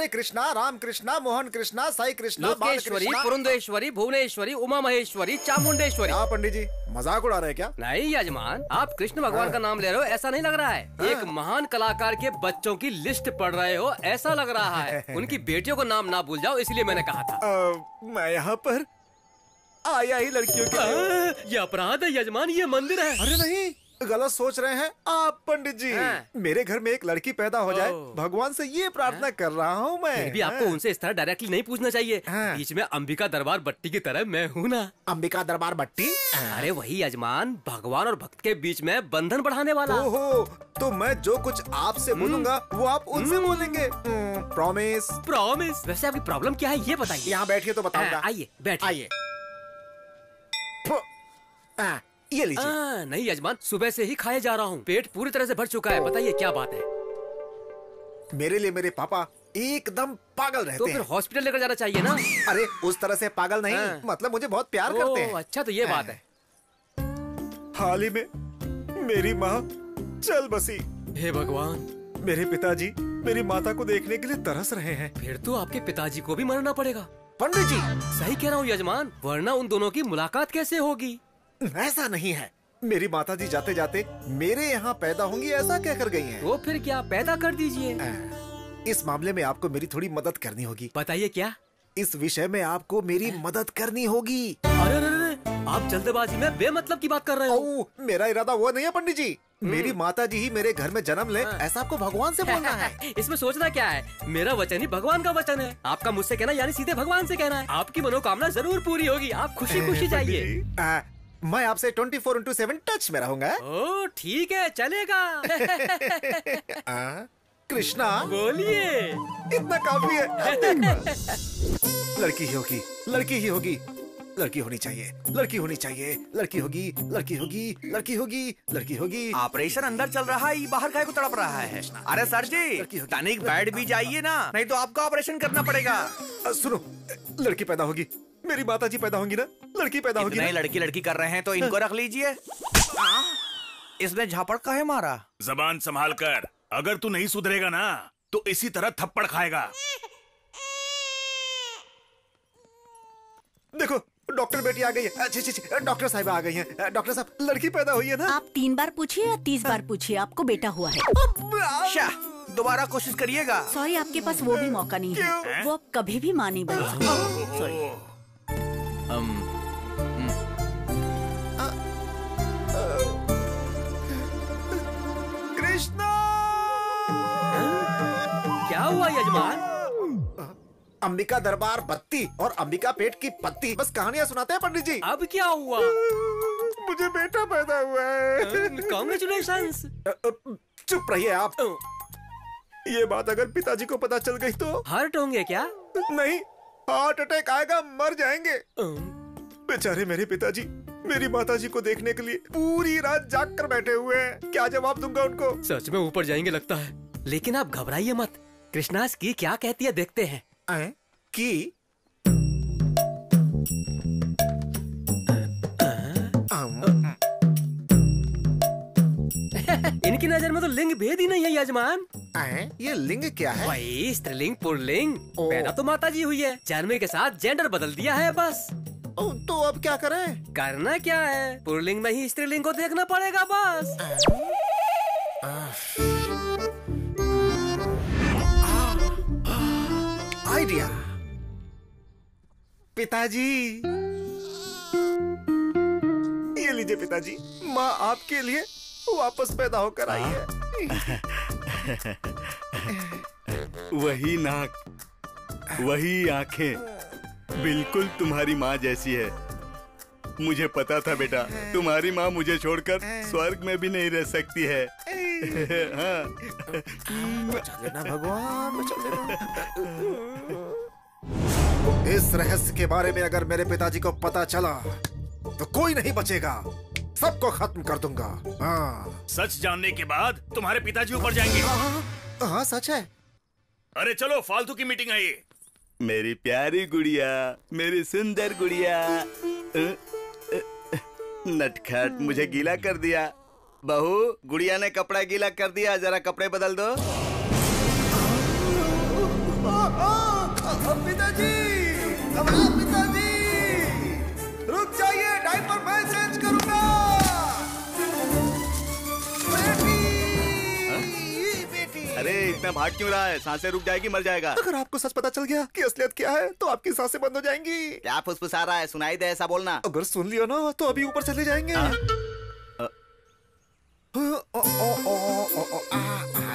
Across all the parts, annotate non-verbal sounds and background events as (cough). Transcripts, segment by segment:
हरे कृष्णा राम कृष्णा मोहन कृष्णा साई कृष्णा लोकेश्वरी पुरुंदेश्वरी भुवनेश्वरी उमा महेश्वरी चामुंडेश्वरी। क्या पंडित जी मज़ाक उड़ा रहे क्या? नहीं यजमान आप कृष्ण भगवान का नाम ले रहे हो ऐसा नहीं लग रहा है। एक महान कलाकार के बच्चों की लिस्ट पढ़ रहे हो ऐसा लग रहा है। (laughs) उनकी बेटियों को नाम ना भूल जाओ इसलिए मैंने कहा था। मैं यहाँ पर आया ही लड़कियों के ये अपराध है यजमान ये मंदिर है। अरे नहीं गलत सोच रहे हैं आप पंडित जी। हाँ। मेरे घर में एक लड़की पैदा हो जाए भगवान से ये प्रार्थना कर रहा हूँ मैं। भी आपको हाँ। उनसे इस तरह डायरेक्टली नहीं पूछना चाहिए। हाँ। बीच में अंबिका दरबार बट्टी की तरह मैं हूँ ना। अंबिका दरबार बट्टी? अरे वही यजमान भगवान और भक्त के बीच में बंधन बढ़ाने वाला। ओहो तो मैं जो कुछ आपसे बोलूँगा वो आप उनसे बोलेंगे। प्रॉमिस प्रॉमिस वैसे आपकी प्रॉब्लम क्या है ये बताइए। यहाँ बैठिए तो बताऊँगा। हाँ, आइए बैठिए। आइए। ये लीजिए। आ, नहीं यजमान सुबह से ही खाए जा रहा हूँ। पेट पूरी तरह से भर चुका है। बताइए क्या बात है? मेरे लिए मेरे पापा एकदम पागल रहते तो फिर हॉस्पिटल लेकर जाना चाहिए ना? अरे उस तरह से पागल नहीं हाँ। मतलब मुझे बहुत प्यार ओ, करते हैं। अच्छा तो ये बात है। हाल ही में मेरी माँ चल बसी। हे भगवान। मेरे पिताजी मेरी माता को देखने के लिए तरस रहे हैं। फिर तो आपके पिताजी को भी मरना पड़ेगा। पंडित जी! सही कह रहा हूँ यजमान वरना उन दोनों की मुलाकात कैसे होगी? ऐसा नहीं है। मेरी माता जी जाते जाते मेरे यहाँ पैदा होंगी ऐसा कह कर गई हैं। तो फिर क्या पैदा कर दीजिए? इस मामले में आपको मेरी थोड़ी मदद करनी होगी। बताइए क्या? इस विषय में आपको मेरी मदद करनी होगी। अरे अरे अरे आप जल्दबाजी में बेमतलब की बात कर रहे हो। मेरा इरादा वो नहीं है पंडित जी। मेरी माता जी ही मेरे घर में जन्म ले ऐसा आपको भगवान से बोलना है। (laughs) इसमें सोचना क्या है? मेरा वचन ही भगवान का वचन है। आपका मुझसे कहना यानी सीधे भगवान से कहना है। आपकी मनोकामना ज़रूर पूरी होगी। आप खुशी खुशी जाइए। मैं आपसे twenty four into seven touch में रहूँगा। ओ ठीक है चलेगा। (laughs) कृष्णा। बोलिए। इतना काफ़ी है। (laughs) लड़की ही होगी लड़की ही होगी। लड़की होनी चाहिए। लड़की होनी चाहिए। लड़की होगी लड़की होगी लड़की होगी लड़की होगी। ऑपरेशन अंदर चल रहा है बाहर काय को तड़प रहा है। अरे सर जी। तनिक बैठ भी जाइए ना नहीं तो आपका ऑपरेशन करना पड़ेगा। सुनो लड़की पैदा होगी। मेरी माता जी पैदा होंगी ना लड़की पैदा होगी इतने ना? लड़की लड़की कर रहे हैं तो इनको रख लीजिए। इसने झापड़ काहे मारा? जबान संभाल कर अगर तू नहीं सुधरेगा ना तो इसी तरह थप्पड़ खाएगा। देखो डॉक्टर बेटी आ गई है। अच्छी अच्छी डॉक्टर साहब आ गई हैं। डॉक्टर साहब लड़की पैदा हुई है ना? आप तीन बार पूछिए या तीस बार पूछिए आपको बेटा हुआ है। दोबारा कोशिश करिएगा। सॉरी आपके पास वो भी मौका नहीं है। वो अब कभी भी माँ नहीं बन सकती। सॉरी। कृष्णा! क्या हुआ यजमान? अंबिका दरबार बत्ती और अंबिका पेट की पत्ती। बस कहानियाँ सुनाते हैं पंडित जी। अब क्या हुआ? मुझे बेटा पैदा हुआ है। कॉन्ग्रेचुलेशन चुप रहिए आप। ये बात अगर पिताजी को पता चल गई तो? हर्ट होंगे क्या? नहीं हार्ट अटैक आएगा मर जाएँगे। बेचारे मेरे पिताजी मेरी माताजी को देखने के लिए पूरी रात जाग कर बैठे हुए हैं। क्या जवाब दूँगा उनको? सच में ऊपर जाएँगे लगता है। लेकिन आप घबराइए मत। कृष्णास की क्या कहती है देखते हैं? कि इनकी नज़र में तो लिंग भेद ही नहीं है यजमान। आए? ये लिंग क्या है? वही स्त्रीलिंग पुरलिंग। पैदा तो माता जी हुई है जन्म के साथ जेंडर बदल दिया है बस। ओ, तो अब क्या करें? करना क्या है? पुरलिंग में ही स्त्रीलिंग को देखना पड़ेगा बस। आइडिया। पिताजी। ये लीजिए पिताजी, माँ आपके लिए वापस पैदा होकर आई है। (laughs) वही नाक, वही आँखें, बिल्कुल तुम्हारी माँ जैसी है। मुझे पता था बेटा। तुम्हारी माँ मुझे छोड़कर स्वर्ग में भी नहीं रह सकती है। (laughs) हाँ। भगवान इस रहस्य के बारे में अगर मेरे पिताजी को पता चला तो कोई नहीं बचेगा। सबको खत्म कर दूँगा। हाँ। सच जानने के बाद तुम्हारे पिताजी ऊपर जाएँगे। हाँ, हाँ सच है। अरे चलो फालतू की मीटिंग है ये। मेरी प्यारी गुड़िया मेरी सुंदर गुड़िया। नटखट, मुझे गीला कर दिया। बहू, गुड़िया ने कपड़ा गीला कर दिया, जरा कपड़े बदल दो। पिताजी पिताजी, रुक जाइए, डायपर मैं इतना भाग क्यों रहा है? साँसें रुक जाएगी मर जाएगा। अगर आपको सच पता चल गया कि असलियत क्या है तो आपकी साँसें बंद हो जाएँगी। क्या फुसफुसा रहा है? सुनाई दे ऐसा बोलना। अगर सुन लिया ना तो अभी ऊपर चले जाएँगे।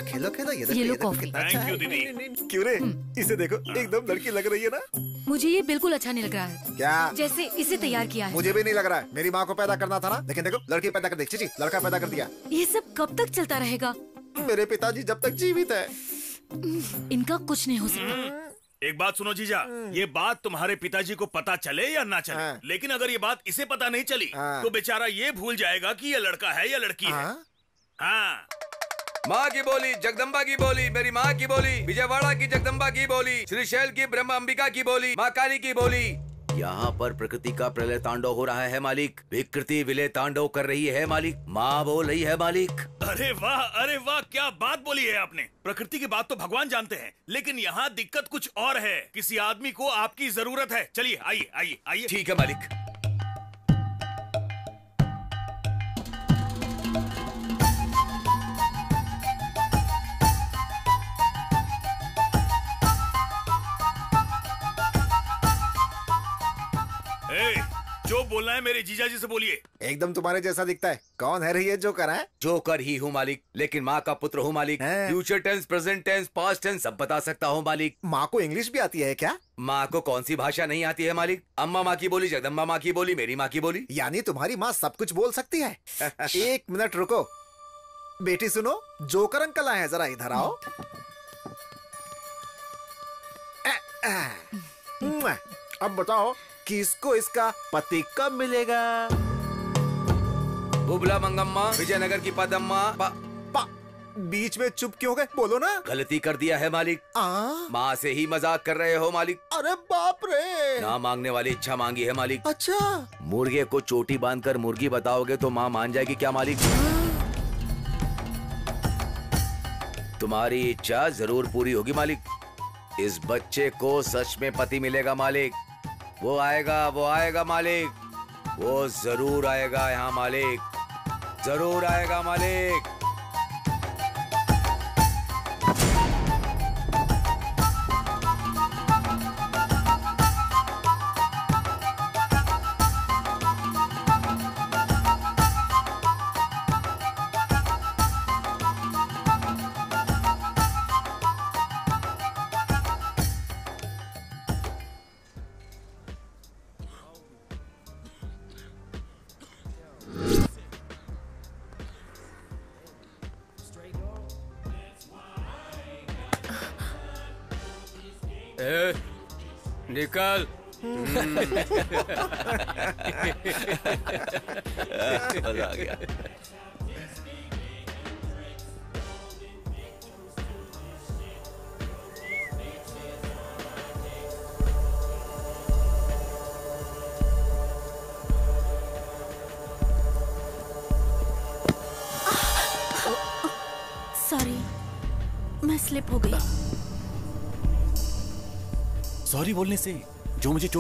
खेलो खेलो ये देखो ये लो कॉफ़ी। you, है। दीदी। क्यों रे? इसे देखो एकदम लड़की लग रही है ना। मुझे ये बिल्कुल अच्छा नहीं लग रहा है। क्या? जैसे इसे तैयार किया है। मुझे भी नहीं लग रहा है। मेरी माँ को पैदा करना था ना। लेकिन देखो लड़की पैदा कर दी। चीची लड़का पैदा कर दिया। ये सब कब तक चलता रहेगा? मेरे पिताजी जब तक जीवित है। इनका कुछ नहीं हो सकता। एक बात सुनो जीजा ये बात तुम्हारे पिताजी को पता चले या ना चले? हाँ। लेकिन अगर ये बात इसे पता नहीं चली हाँ। तो बेचारा ये भूल जाएगा कि ये लड़का है या लड़की है। हाँ? हाँ। माँ की बोली जगदम्बा की बोली मेरी माँ की बोली विजयवाड़ा की जगदम्बा की बोली श्रीशैल की ब्रह्म अंबिका की बोली माँ काली की बोली। यहाँ पर प्रकृति का प्रलय तांडव हो रहा है मालिक। विकृति विलय तांडव कर रही है मालिक। माँ बोल रही है मालिक। अरे वाह अरे वाह क्या बात बोली है आपने। प्रकृति की बात तो भगवान जानते हैं लेकिन यहाँ दिक्कत कुछ और है। किसी आदमी को आपकी ज़रूरत है। चलिए आइए आइए आइए। ठीक है मालिक। बोलना है मेरे जीजा जी से बोलिए। एकदम तुम्हारे जैसा दिखता है। कौन है रही है जो करा है? जो कर ही हूँ मालिक लेकिन माँ का पुत्र हूँ मालिक। Future tense present tense past tense सब बता सकता हूँ मालिक। माँ को इंग्लिश भी आती है क्या? माँ को कौन सी भाषा नहीं आती है मालिक? अम्मा माँ की बोली जगदम्बा माँ की बोली मेरी माँ की बोली। यानी तुम्हारी माँ सब कुछ बोल सकती है। (laughs) एक मिनट रुको। बेटी सुनो जोकर अंकल आए जरा इधर आओ। (laughs) अब बताओ किसको इसका पति कब मिलेगा? बुबला मंगम्मा विजयनगर की पदम्मा। पा- पा, बीच में चुप क्यों गए? बोलो ना। गलती कर दिया है मालिक। माँ से ही मज़ाक कर रहे हो मालिक। अरे बाप रे। ना मांगने वाली इच्छा मांगी है मालिक। अच्छा। मुर्गे को चोटी बांधकर मुर्गी बताओगे तो माँ मान जाएगी क्या मालिक? तुम्हारी इच्छा ज़रूर पूरी होगी मालिक। इस बच्चे को सच में पति मिलेगा मालिक। वो आएगा वो आएगा मालिक। वो ज़रूर आएगा यहाँ मालिक। ज़रूर आएगा मालिक।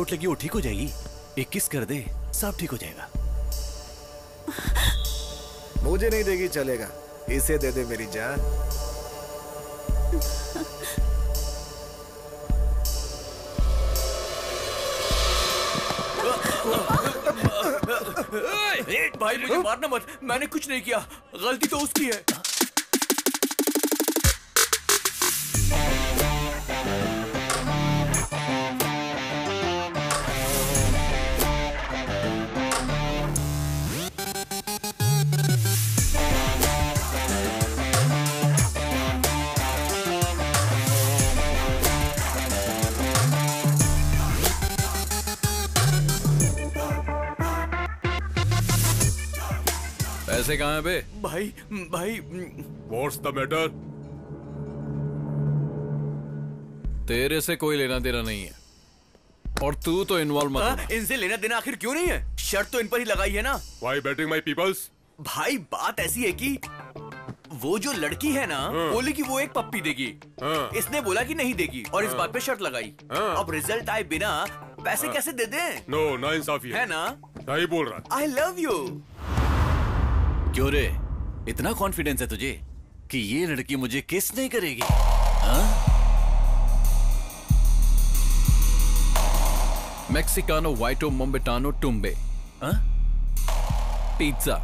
चोट लगी वो ठीक हो जाएगी। एक किस कर दे सब ठीक हो जाएगा। मुझे नहीं देगी चलेगा। इसे दे दे मेरी जान। भाई मुझे मारना मत। मैंने कुछ नहीं किया। गलती तो उसकी है। पैसे कहाँ हैं बे? भाई भाई व्हाट्स द मैटर तेरे से कोई लेना देना नहीं है। और तू तो इन्वॉल्व मत हाँ, इनसे लेना देना आखिर क्यों नहीं है? शर्त तो इन पर ही लगाई है ना। व्हाई बैटिंग माय पीपल्स भाई बात ऐसी है कि वो जो लड़की है ना बोली कि वो एक पप्पी देगी। इसने बोला कि नहीं देगी और इस बात पे शर्त लगाई। अब रिज़ल्ट आए बिना पैसे कैसे दे दें? नो ना इंसाफी है। है ना? सही बोल रहा आई लव यू क्यों रे? इतना कॉन्फिडेंस है तुझे कि ये लड़की मुझे किस नहीं करेगी। हाँ? मेक्सिकानो वाइटो मोम्बेटानो टुम्बे हाँ? पिज्जा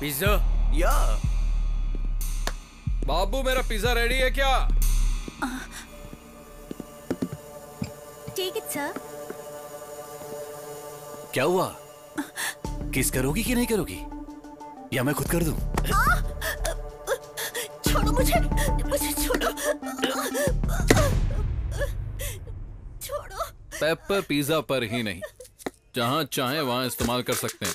पिज्जा या बाबू मेरा पिज्जा रेडी है क्या? टेक इट सर क्या हुआ? किस करोगी कि नहीं करोगी? या मैं खुद कर दू? छोड़ो मुझे मुझे छोड़ो। छोड़ो। पेपर पिज्जा पर ही नहीं। जहाँ चाहे वहाँ इस्तेमाल कर सकते हैं।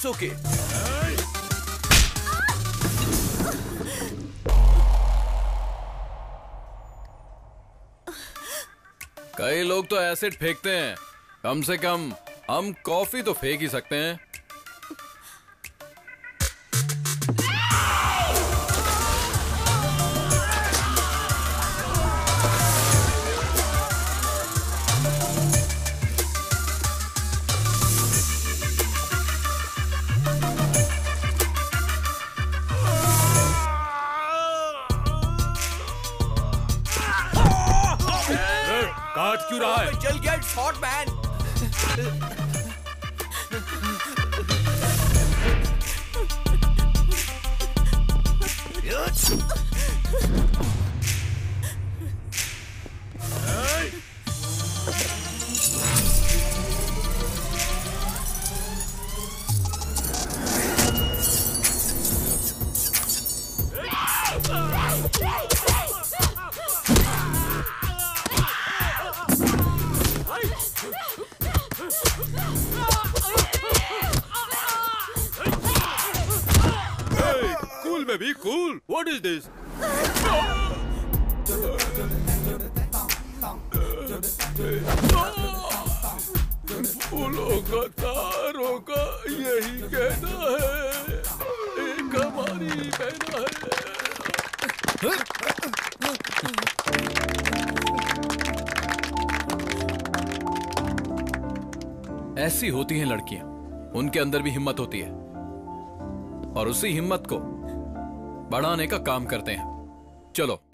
इट्स ओके कई लोग तो एसिड फेंकते हैं। कम से कम हम कॉफ़ी तो फेंक ही सकते हैं। होती हैं लड़कियाँ। उनके अंदर भी हिम्मत होती है। और उसी हिम्मत को बढ़ाने का काम करते हैं। चलो।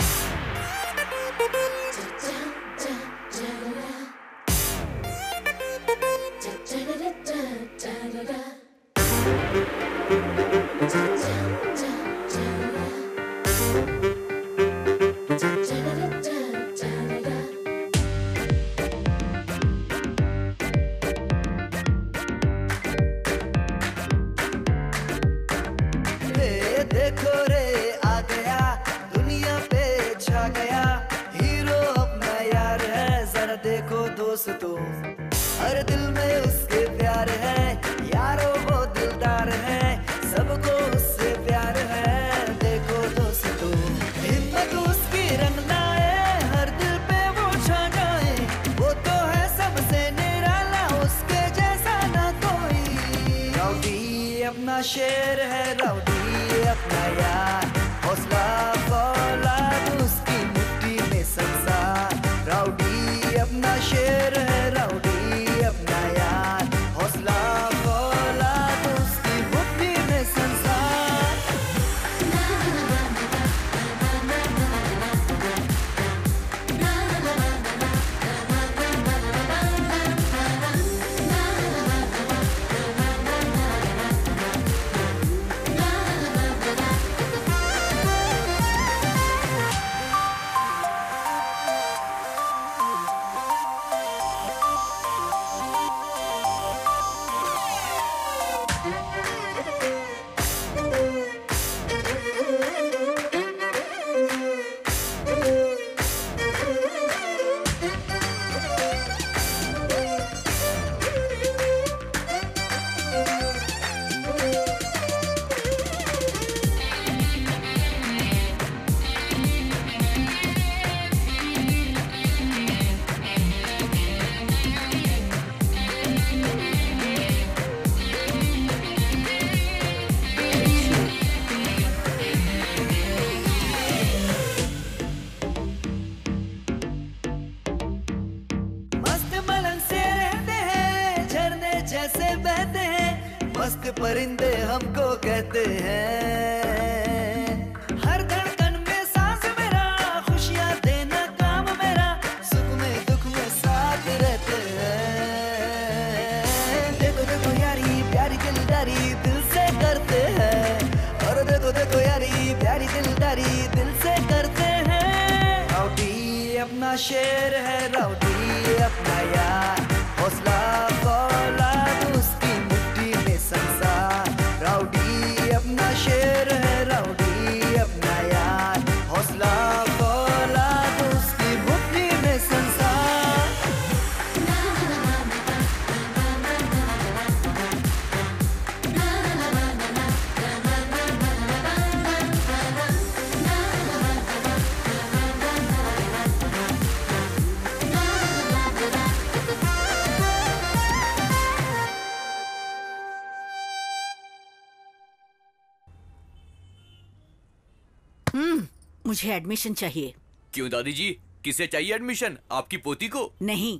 मुझे एडमिशन चाहिए। क्यों दादी जी किसे चाहिए एडमिशन आपकी पोती को? नहीं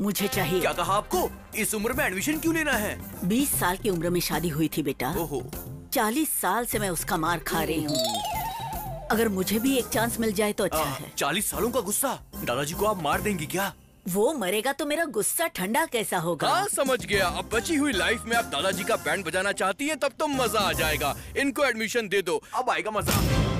मुझे चाहिए। क्या कहा आपको? इस उम्र में एडमिशन क्यों लेना है? बीस साल की उम्र में शादी हुई थी बेटा। ओहो। चालीस साल से मैं उसका मार खा रही हूँ। अगर मुझे भी एक चांस मिल जाए तो अच्छा है। चालीस सालों का गुस्सा। दादाजी को आप मार देंगी क्या? वो मरेगा तो मेरा गुस्सा ठंडा कैसा होगा? हाँ समझ गया। अब बची हुई लाइफ में आप दादाजी का बैंड बजाना चाहती हैं तब तो मज़ा आ जाएगा। इनको एडमिशन दे दो। अब आएगा मज़ा।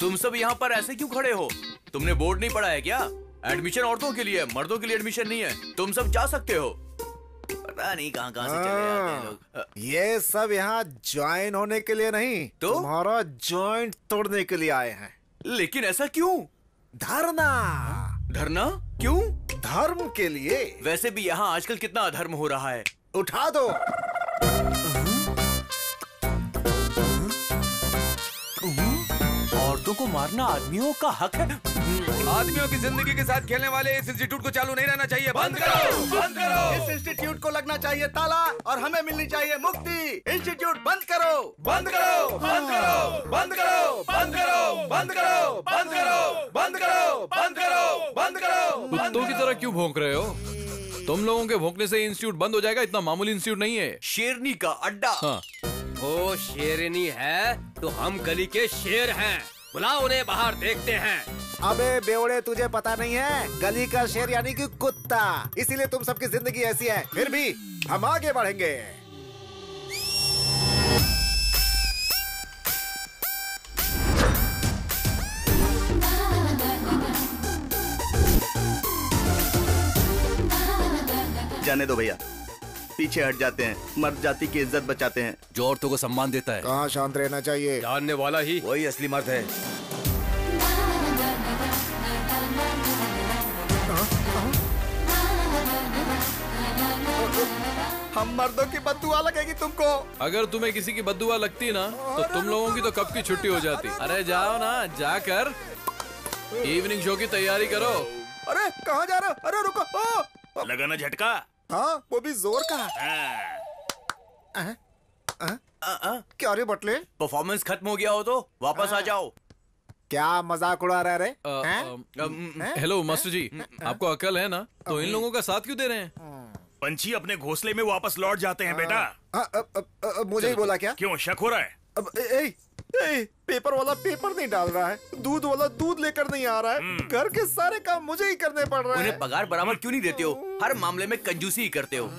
तुम सब यहाँ पर ऐसे क्यों खड़े हो? तुमने बोर्ड नहीं पढ़ा है क्या? एडमिशन औरतों के लिए है मर्दों के लिए एडमिशन नहीं है। तुम सब जा सकते हो। पता नहीं कहाँ कहाँ से चले आते हैं लोग। ये सब यहाँ ज्वाइन होने के लिए नहीं तो? तुम्हारा जॉइंट तोड़ने के लिए आए हैं। लेकिन ऐसा क्यों? धरना! धरना? क्यों? धर्म के लिए। वैसे भी यहाँ आजकल कितना अधर्म हो रहा है। उठा दो। को मारना आदमियों का हक है आदमियों की ज़िंदगी के साथ खेलने वाले इस इंस्टीट्यूट को चालू नहीं रहना चाहिए बंद करो बंद करो इस इंस्टीट्यूट को लगना चाहिए ताला और हमें मिलनी चाहिए मुक्ति इंस्टीट्यूट बंद करो बंद करो बंद करो बंद करो बंद करो बंद करो बंद करो बंद करो बंद करो बंद करो कुत्तों की तरह क्यों भोंक रहे हो तुम लोगों के भोंकने से इंस्टीट्यूट बंद हो जाएगा इतना मामूली इंस्टीट्यूट नहीं है शेरनी का अड्डा हाँ वो शेरनी है तो हम गली के शेर हैं बुलाओ उन्हें बाहर देखते हैं। अबे बेवड़े तुझे पता नहीं है? गली का शेर यानी कि कुत्ता। इसीलिए तुम सबकी ज़िंदगी ऐसी है। फिर भी हम आगे बढ़ेंगे। जाने दो भैया। पीछे हट जाते हैं मर्द जाति की इज़्ज़त बचाते हैं। जो औरतों को सम्मान देता है। कहाँ शांत रहना चाहिए? जानने वाला ही वही असली मर्द है। हम मर्दों की बदुआ लगेगी तुमको। अगर तुम्हें किसी की बदुआ लगती ना तो तुम लोगों की तो कब की छुट्टी हो जाती? अरे जाओ ना जाकर इवनिंग शो की तैयारी करो। अरे कहाँ जा रहे हो? अरे रुको ओ! लगा ना झटका। हाँ वो भी ज़ोर का। हाँ। अं? क्या रे बटले? परफॉर्मेंस खत्म हो गया हो तो वापस आ जाओ। क्या मज़ाक उड़ा रहे रे? हैं? अम, हेलो मास्टर जी आपको अकल है ना? तो इन लोगों का साथ क्यों दे रहे हैं? पंछी अपने घोंसले में वापस लौट जाते हैं बेटा। अ, मुझे ही बोला क्या? क्यों शक हो रहा है? अब ए, ए, ए, पेपर वाला पेपर नहीं डाल रहा है। दूध वाला दूध लेकर नहीं आ रहा है। घर के सारे काम मुझे ही करने पड़ रहे हैं। पगार बराबर क्यों नहीं देते हो? हर मामले में कंजूसी ही करते हो। (laughs)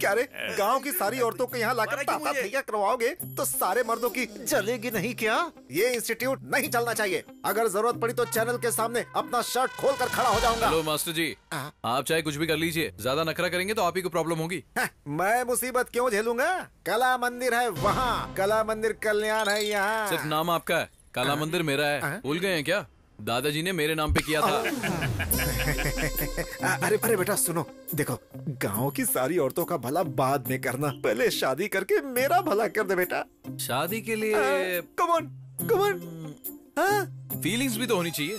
क्या रे? गाँव की सारी औरतों को यहाँ लाकर ताता थैया करवाओगे? तो सारे मर्दों की जलेगी नहीं क्या? ये इंस्टीट्यूट नहीं चलना चाहिए। अगर ज़रूरत पड़ी तो चैनल के सामने अपना शर्ट खोल कर खड़ा हो जाऊँगा। Hello master ji. आप चाहे कुछ भी कर लीजिए। ज़्यादा नखरा करेंगे तो आप ही को प्रॉब्लम होगी। (laughs) मैं मुसीबत क्यों झेलूँगा? कला मंदिर है वहाँ। कला मंदिर कल्याण है यहाँ। सिर्फ़ नाम आपका है। काला मंदिर मेरा है। भूल गए हैं क्या? दादाजी ने मेरे नाम पे किया था। (laughs) अरे अरे बेटा सुनो। देखो गाँव की सारी औरतों का भला बाद में करना। पहले शादी करके मेरा भला कर दे बेटा। शादी के लिए कमन कमन फीलिंग्स भी तो होनी चाहिए।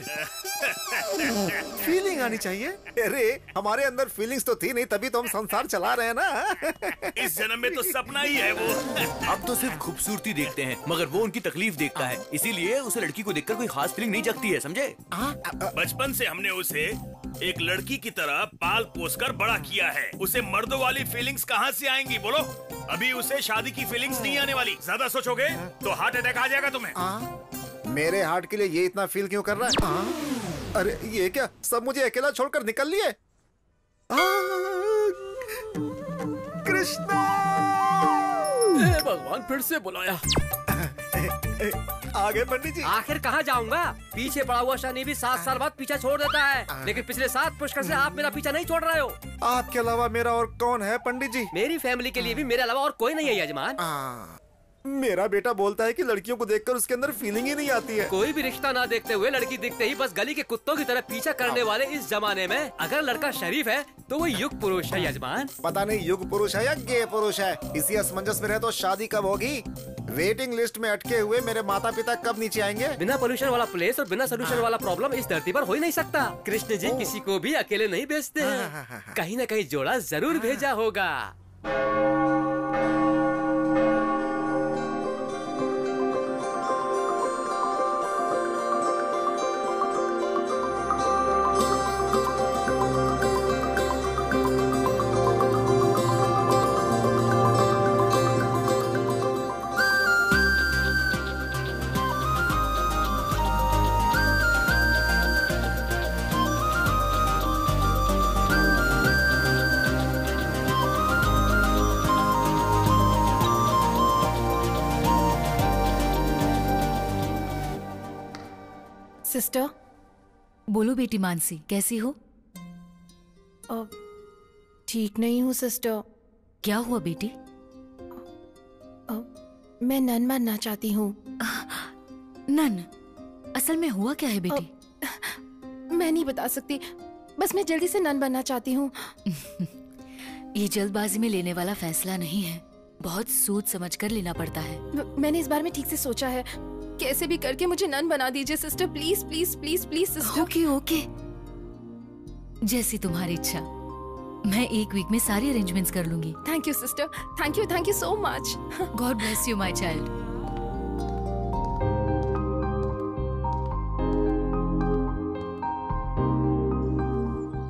(laughs) फीलिंग आनी चाहिए? अरे हमारे अंदर फीलिंग्स तो थी नहीं तभी तो हम संसार चला रहे हैं ना। (laughs) इस जन्म में तो सपना ही है वो। (laughs) अब तो सिर्फ़ खूबसूरती देखते हैं मगर वो उनकी तकलीफ़ देखता है। इसीलिए उसे लड़की को देखकर कोई खास फीलिंग नहीं जगती है समझे? बचपन से हमने उसे एक लड़की की तरह पाल पोस कर बड़ा किया है। उसे मर्दों वाली फीलिंग्स कहाँ से आएँगी बोलो? अभी उसे शादी की फीलिंग्स नहीं आने वाली। ज़्यादा सोचोगे तो हार्ट अटैक आ जाएगा तुम्हें। मेरे हार्ट के लिए ये इतना फील क्यों कर रहा है? आ? अरे ये क्या? सब मुझे अकेला छोड़कर निकल लिए? कृष्णा! भगवान फिर से बुलाया। आगे पंडित जी। आखिर कहाँ जाऊँगा? पीछे पड़ा हुआ शनि भी सात साल बाद पीछा छोड़ देता है। लेकिन पिछले सात पुष्कर से आप मेरा पीछा नहीं छोड़ रहे हो। आपके अलावा मेरा और कौन है पंडित जी? मेरी फैमिली के लिए भी मेरे अलावा और कोई नहीं है यजमान। मेरा बेटा बोलता है कि लड़कियों को देखकर उसके अंदर फीलिंग ही नहीं आती है। कोई भी रिश्ता ना देखते हुए लड़की दिखते ही बस गली के कुत्तों की तरह पीछा करने वाले इस जमाने में अगर लड़का शरीफ है तो वो युग पुरुष है यजमान। पता नहीं युग पुरुष है या गे पुरुष है इसी असमंजस में रहे तो शादी कब होगी? वेटिंग लिस्ट में अटके हुए मेरे माता पिता कब नीचे आएँगे? बिना पोल्यूशन वाला प्लेस और बिना सोल्यूशन वाला प्रॉब्लम इस धरती पर हो ही नहीं सकता। कृष्ण जी किसी को भी अकेले नहीं भेजते हैं कहीं न कहीं जोड़ा ज़रूर भेजा होगा। सिस्टर? बोलो बेटी मानसी कैसी हो? ठीक नहीं हूँ सिस्टर। क्या हुआ बेटी? मैं नन बनना चाहती हूँ। नन? असल में हुआ क्या है बेटी? मैं नहीं बता सकती। बस मैं जल्दी से नन बनना चाहती हूँ। (laughs) ये जल्दबाजी में लेने वाला फैसला नहीं है। बहुत सोच समझ कर लेना पड़ता है। मैंने इस बारे में ठीक से सोचा है। कैसे भी करके मुझे नन बना दीजिए sister please please please please sister okay okay जैसी तुम्हारी इच्छा। मैं एक वीक में सारी अरेंजमेंट्स कर लूँगी। Thank you sister thank you thank you so much God bless you my child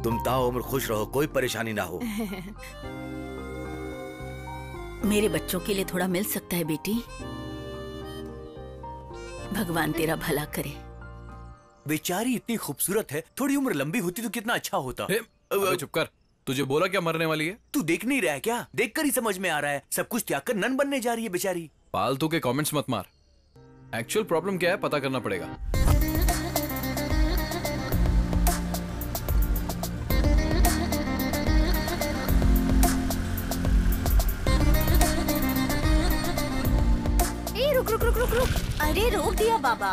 तुम ताउम्र खुश रहो कोई परेशानी ना हो। मेरे बच्चों के लिए थोड़ा मिल सकता है बेटी? भगवान तेरा भला करे। बेचारी इतनी खूबसूरत है थोड़ी उम्र लंबी होती तो कितना अच्छा होता। अबे चुप कर। तुझे बोला क्या मरने वाली है? तू देख नहीं रहा है क्या? देख कर ही समझ में आ रहा है। सब कुछ त्याग कर नन बनने जा रही है बेचारी। फालतू के कॉमेंट्स मत मार। एक्चुअल प्रॉब्लम क्या है पता करना पड़ेगा। अरे रोक दिया बाबा।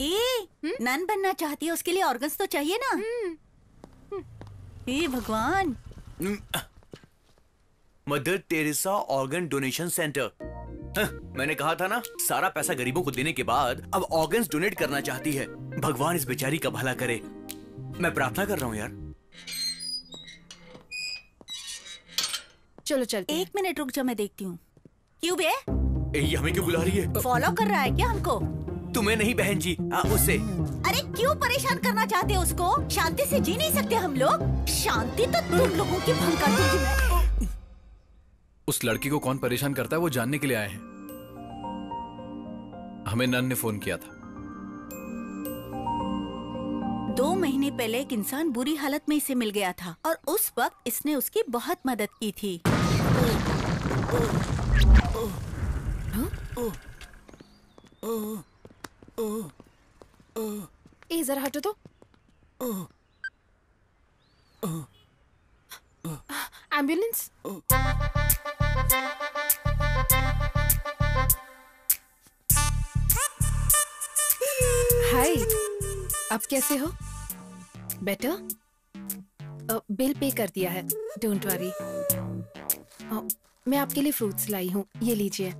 ए नन बनना चाहती है उसके लिए ऑर्गन्स तो चाहिए ना। ए भगवान। Mother Teresa organ donation centre मैंने कहा था ना सारा पैसा गरीबों को देने के बाद अब ऑर्गन्स डोनेट करना चाहती है। भगवान इस बेचारी का भला करे। मैं प्रार्थना कर रहा हूँ यार। चलो चलते एक मिनट रुक जाओ मैं देखती हूँ। क्यों बे? ये हमें क्यों बुला रही है? फॉलो कर रहा है क्या हमको? तुम्हें नहीं बहन जी। आ, उसे अरे क्यों परेशान करना चाहते हो उसको? शांति से जी नहीं सकते हम लोग? शांति तो तुम लोगों की भंग कर दूँगी मैं। उस लड़की को कौन परेशान करता है वो जानने के लिए आए हैं। हमें नन ने फ़ोन किया था। दो महीने पहले एक इंसान बुरी हालत में इसे मिल गया था और उस वक्त इसने उसकी बहुत मदद की थी। जरा हटो तो. एंबुलेंस हाय अब कैसे हो? बेटर बिल पे कर दिया है. डोंट वरी मैं आपके लिए फ्रूट्स लाई हूँ. ये लीजिए.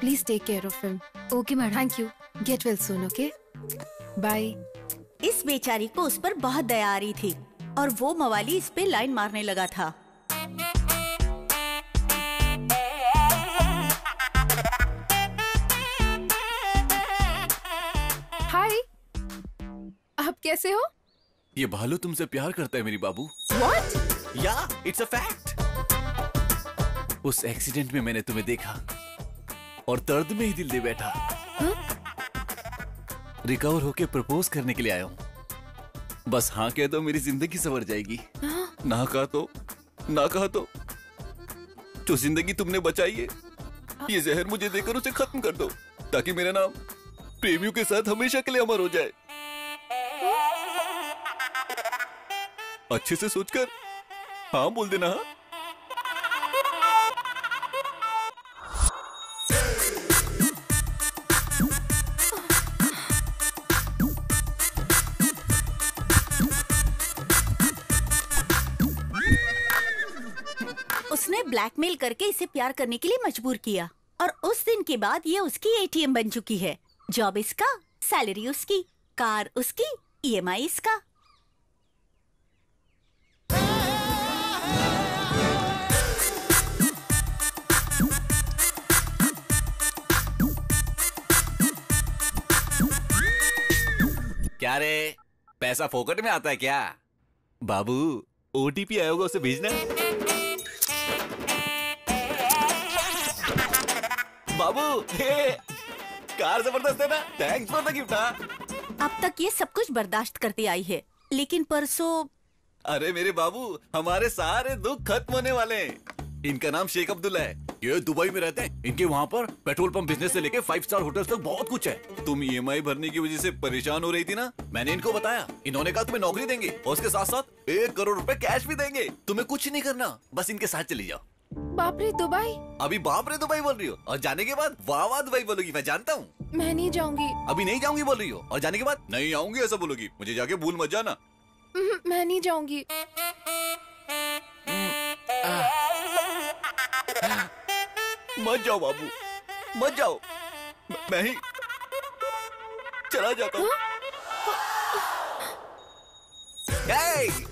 Please take care of him okay madam thank you get well soon okay bye इस बेचारी को उस पर बहुत दया आ रही थी और वो मवाली इस पे लाइन मारने लगा था। हाय आप कैसे हो? ये भालू तुमसे प्यार करता है मेरी बाबू। What? या इट्स अ फैक्ट उस एक्सीडेंट में मैंने तुम्हें देखा। और दर्द में ही दिल दे बैठा। रिकवर होके प्रपोज करने के लिए आया हूँ। बस हाँ कह दो मेरी ज़िंदगी सवर जाएगी। ना कहा तो ना कहा तो। जो ज़िंदगी तुमने बचाई है ये जहर मुझे देकर उसे खत्म कर दो ताकि मेरा नाम प्रेमियों के साथ हमेशा के लिए अमर हो जाए। अच्छे से सोचकर हाँ बोल देना हाँ? उसने ब्लैकमेल करके इसे प्यार करने के लिए मजबूर किया और उस दिन के बाद ये उसकी एटीएम बन चुकी है। जॉब इसका, सैलरी उसकी, कार उसकी ईएमआई इसका। क्या रे? पैसा फोकट में आता है क्या? बाबू ओटीपी आया होगा उसे भेजना। बाबू हे, कार ज़बरदस्त है ना? थैंक्स फॉर द गिफ्ट अब तक ये सब कुछ बर्दाश्त करती आई है लेकिन परसों अरे मेरे बाबू हमारे सारे दुख खत्म होने वाले हैं। इनका नाम शेख अब्दुल्ला है। ये दुबई में रहते हैं। इनके वहाँ पर पेट्रोल पंप बिज़नेस से लेके फाइव स्टार होटल तक बहुत कुछ है। तुम ईएमआई भरने की वजह से परेशान हो रही थी ना? मैंने इनको बताया। इन्होंने कहा तुम्हें नौकरी देंगे और उसके साथ साथ एक करोड़ रुपए कैश भी देंगे। तुम्हें कुछ नहीं करना बस इनके साथ चली जाओ। बाप रे दुबई। अभी बाप रे दुबई बोल रही हो। और जाने के बाद वाह वाह दुबई बोलोगी मैं जानता हूँ। मैं नहीं जाऊँगी। अभी नहीं जाऊँगी बोल रही हो? और जाने के बाद नहीं आऊँगी ऐसा बोलोगी। मुझे जाके भूल मत जाना। मैं नहीं जाऊँगी। मत जाओ बाबू मत जाओ। मैं- ही चला जाता हूँ। Hey,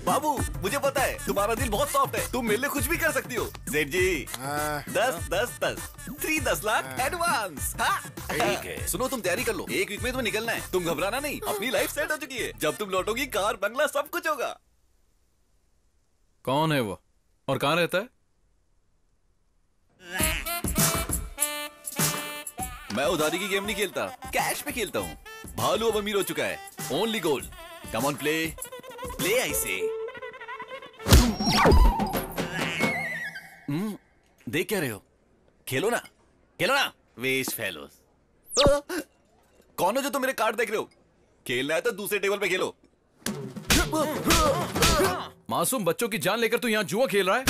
बाबू मुझे पता है तुम्हारा दिल बहुत सॉफ्ट है। तुम मेरे लिए कुछ भी कर सकती हो। सेठ जी दस दस दस। थ्री दस लाख एडवांस ठीक है। सुनो तुम तैयारी कर लो। एक वीक में तुम्हें निकलना है। तुम घबराना नहीं अपनी लाइफ सेट हो चुकी है। जब तुम लौटोगी कार बंगला सब कुछ होगा। कौन है वो? और कहाँ रहता है? मैं उधारी की गेम नहीं खेलता। कैश पे खेलता हूँ। भालू अब अमीर हो चुका है। Only gold come on play play I say. देख क्या रहे हो? खेलो ना खेलो ना। वेस्ट फेलोस कौन हो जो तुम मेरे कार्ड देख रहे हो? खेलना है तो दूसरे टेबल पे खेलो। मासूम बच्चों की जान लेकर तू यहाँ जुआ खेल रहा है?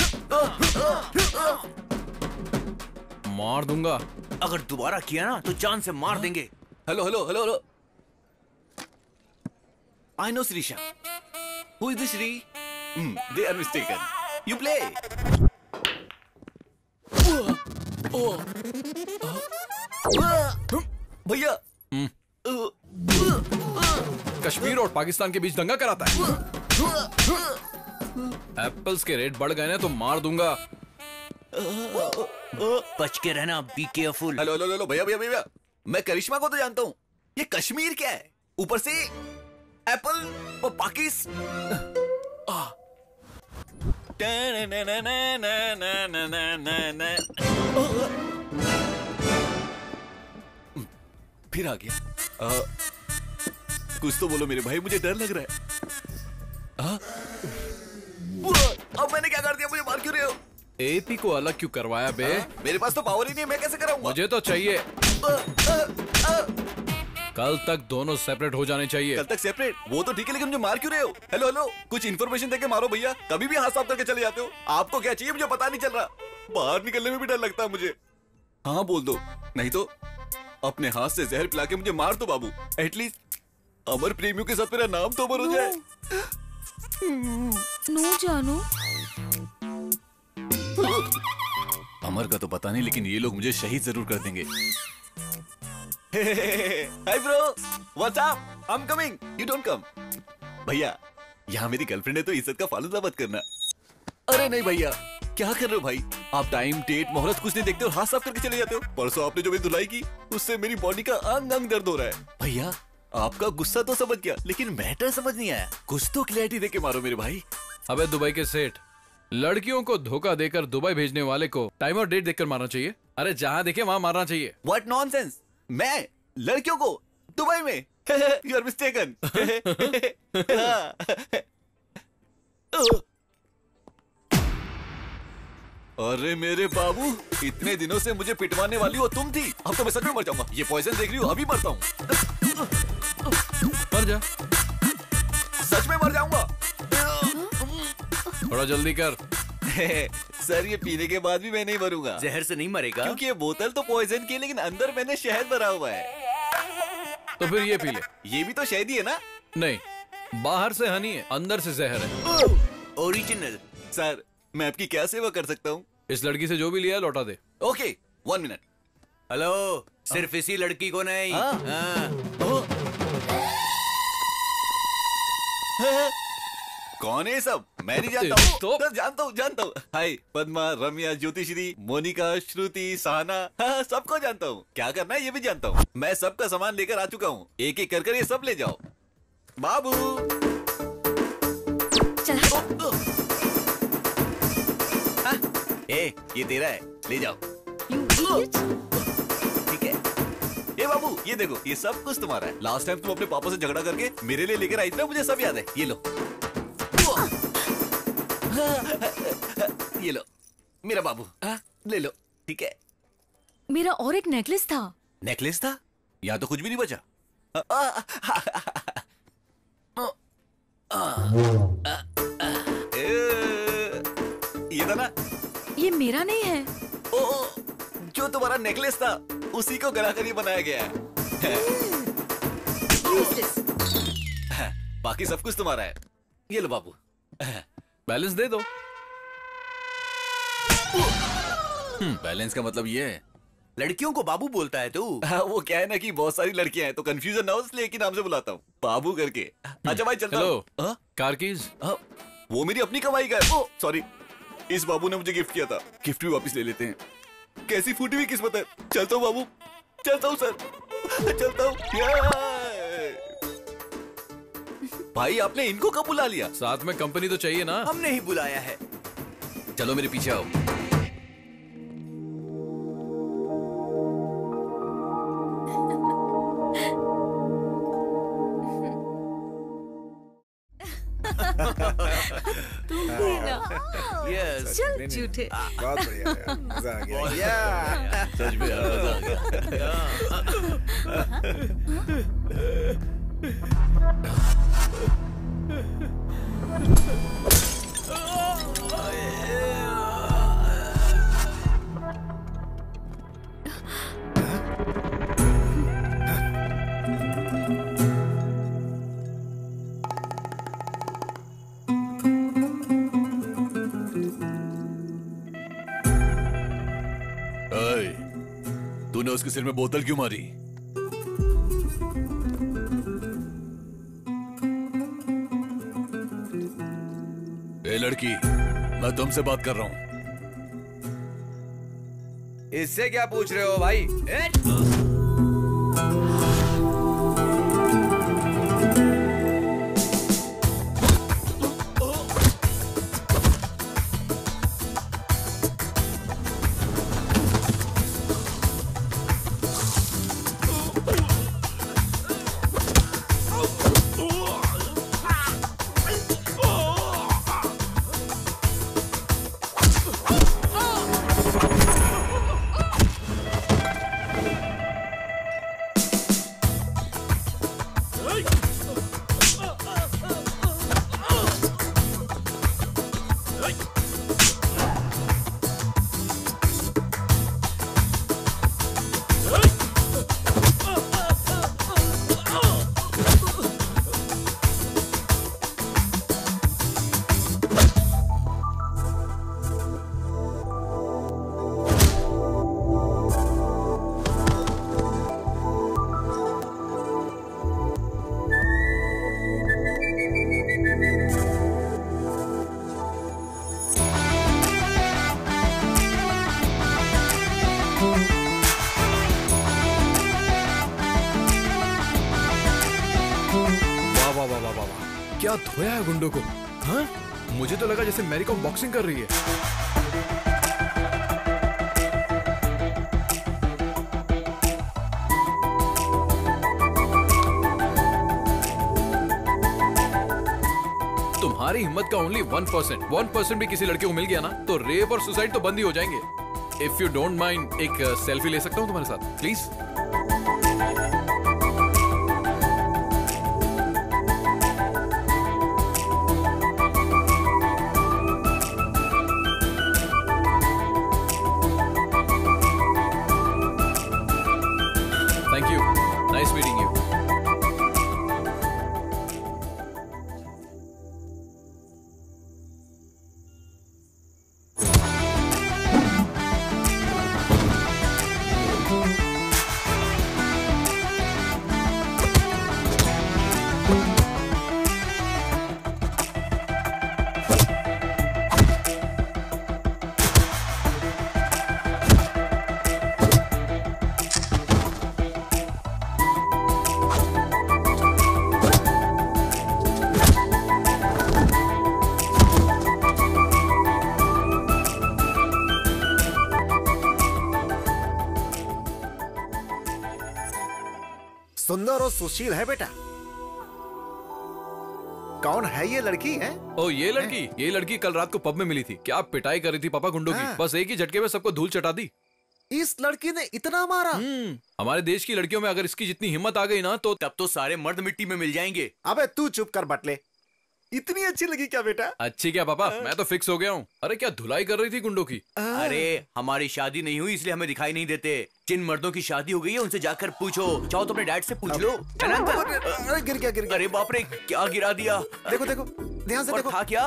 मार दूँगा। अगर दोबारा किया ना तो जान से मार देंगे। Hello hello hello hello. I know Shrisha who is this Shri they are mistaken you play भैया कश्मीर और पाकिस्तान के बीच दंगा कराता है। एप्पल्स के रेट बढ़ गए ना तो मार दूँगा। बच के रहना be careful hello hello hello भैया भैया भैया मैं करिश्मा को तो जानता हूँ। ये कश्मीर क्या है? ऊपर से एप्पल और पाकिस। फिर आ गया। आ, कुछ तो बोलो मेरे भाई मुझे डर लग रहा है। आ? अब मैंने क्या कर दिया? मुझे मार क्यों रहे हो? एपी को अलग क्यों करवाया बे? मेरे पास तो पावर ही नहीं है मैं कैसे कराऊँगा? मुझे तो चाहिए। कल तक दोनों सेपरेट हो जाने चाहिए। कल तक सेपरेट वो तो ठीक है लेकिन मुझे मार क्यों रहे हो? हेलो हेलो कुछ इन्फॉर्मेशन देके मारो भैया। कभी भी हाथ साफ़ करके चले जाते हो। आपको क्या चाहिए? मुझे पता नहीं चल रहा। बाहर निकलने में भी डर लगता है मुझे। हाँ बोल दो। नहीं तो अपने हाथ से जहर पिला के मुझे मार दो बाबू। एटलीस्ट अमर प्रेमियों के साथ मेरा नाम तो अमर हो जाए। नो जानू। अमर का तो पता नहीं लेकिन ये लोग मुझे शहीद ज़रूर कर देंगे। Hi bro what's up I am coming you don't come भैया यहाँ मेरी गर्लफ्रेंड है तो इज़्ज़त का फालूदा मत करना। अरे नहीं भैया क्या कर रहे हो भाई? आप टाइम डेट मोहलत कुछ नहीं देखते और हाथ साफ़ करके चले जाते हो। परसों आपने जो मेरी धुलाई की उससे मेरी बॉडी का अंग अंग दर्द हो रहा है। भैया आपका गुस्सा तो समझ गया लेकिन मैटर समझ नहीं आया। कुछ तो क्लैरिटी दे के मारो मेरे भाई। अबे दुबई के सेठ लड़कियों को धोखा देकर दुबई भेजने वाले को टाइम और डेट देखकर मारना चाहिए। अरे जहाँ देखे वहाँ मारना चाहिए। व्हाट नॉनसेंस मैं लड़कियों को दुबई में यू आर मिस्टेकन अरे मेरे बाबू इतने दिनों से मुझे पिटवाने वाली हो तुम थी। अब तो मैं सच में मर जाऊँगा। ये पॉइजन देख रही हो अभी मरता हूँ। मर जा। सच में मर जाऊँगा। थोड़ा जल्दी कर। (laughs) सर ये पीने के बाद भी मैं नहीं मरूँगा। जहर से नहीं मरेगा? क्योंकि ये बोतल तो पॉइजन की है लेकिन अंदर मैंने शहद भरा हुआ है। तो फिर ये पी ले। ये भी तो शहद ही है ना? नहीं बाहर से हनी है अंदर से जहर है। ओरिजिनल सर मैं आपकी क्या सेवा कर सकता हूँ? इस लड़की से जो भी लिया लौटा दे। ओके वन मिनट हेलो सिर्फ़ इसी लड़की को नहीं। हाँ। हाँ। कौन है सब? मैं नहीं जानता हूँ। तो? जानता हूँ जानता हूँ। हाय पद्मा रम्या ज्योतिश्री मोनिका श्रुति सहना। हाँ, सबको जानता हूँ। क्या करना है ये भी जानता हूँ। मैं सबका सामान लेकर आ चुका हूँ। एक एक कर कर ये सब ले जाओ। बाबू! हाँ, ए ये तेरा है। ले जाओ। ठीक है। ये बाबू ये देखो ये सब कुछ तुम्हारा है। लास्ट टाइम तुम अपने पापा से झगड़ा करके मेरे लिए लेकर आई थी ना मुझे सब याद है। ये लो। (laughs) ये लो मेरा बाबू हाँ, ले लो ठीक है। मेरा और एक नेकलेस था। नेकलेस था? यहाँ तो कुछ भी नहीं बचा? (laughs) ये था ना? ये मेरा नहीं है। ओ, जो तुम्हारा नेकलेस था उसी को गला कर बनाया गया है। (laughs) बाकी सब कुछ तुम्हारा है। ये लो बाबू। बैलेंस दे दो। बैलेंस का मतलब ये है। लड़कियों को बाबू बोलता है तू। हाँ, वो क्या है ना कि बहुत सारी लड़कियाँ हैं तो कंफ्यूजन ना हो इसलिए एक ही नाम से बुलाता हूँ। बाबू करके। अच्छा भाई चलता हेलो कार कीज वो मेरी अपनी कमाई का है। सॉरी इस बाबू ने मुझे गिफ्ट किया था। गिफ्ट भी वापस ले लेते हैं। कैसी फूटी हुई किस्मत है। चलता हूँ बाबू। चलता हूँ सर चलता हूँ। भाई आपने इनको कब बुला लिया? साथ में कंपनी तो चाहिए ना। हमने ही बुलाया है। चलो मेरे पीछे आओ। तुम भी ना। यस चल झूठे। बहुत बढ़िया मज़ा आ गया। या सच में मज़ा आ अय, तूने उसके सिर में बोतल क्यों मारी? ए लड़की मैं तुमसे बात कर रहा हूँ। इससे क्या पूछ रहे हो भाई? धोया है गुंडों को? हाँ? मुझे तो लगा जैसे मैरी कॉम बॉक्सिंग कर रही है। तुम्हारी हिम्मत का only one percent one percent भी किसी लड़के को मिल गया ना तो रेप और सुसाइड तो बंद ही हो जाएँगे। इफ़ यू डोंट माइंड एक सेल्फी ले सकता हूँ तुम्हारे साथ? प्लीज़ सुशील है बेटा। कौन है ये लड़की है? ओ ये लड़की है? ये लड़की कल रात को पब में मिली थी। क्या पिटाई कर रही थी पापा गुंडों की? हाँ। बस एक ही झटके में सबको धूल चटा दी। इस लड़की ने इतना मारा। हमारे देश की लड़कियों में अगर इसकी जितनी हिम्मत आ गई ना तो तब तो सारे मर्द मिट्टी में मिल जाएँगे। अबे तू चुप कर बटले। इतनी अच्छी लगी क्या बेटा? अच्छी क्या पापा? मैं तो फिक्स हो गया हूँ। अरे क्या धुलाई कर रही थी गुंडों की? अरे हमारी शादी नहीं हुई इसलिए हमें दिखाई नहीं देते। जिन मर्दों की शादी हो गई है उनसे जाकर पूछो। चाहो तो अपने डैड से पूछ लो। है? अरे गिर गया गिर गया। अरे बाप रे क्या गिरा दिया? देखो देखो ध्यान से देखो। था क्या?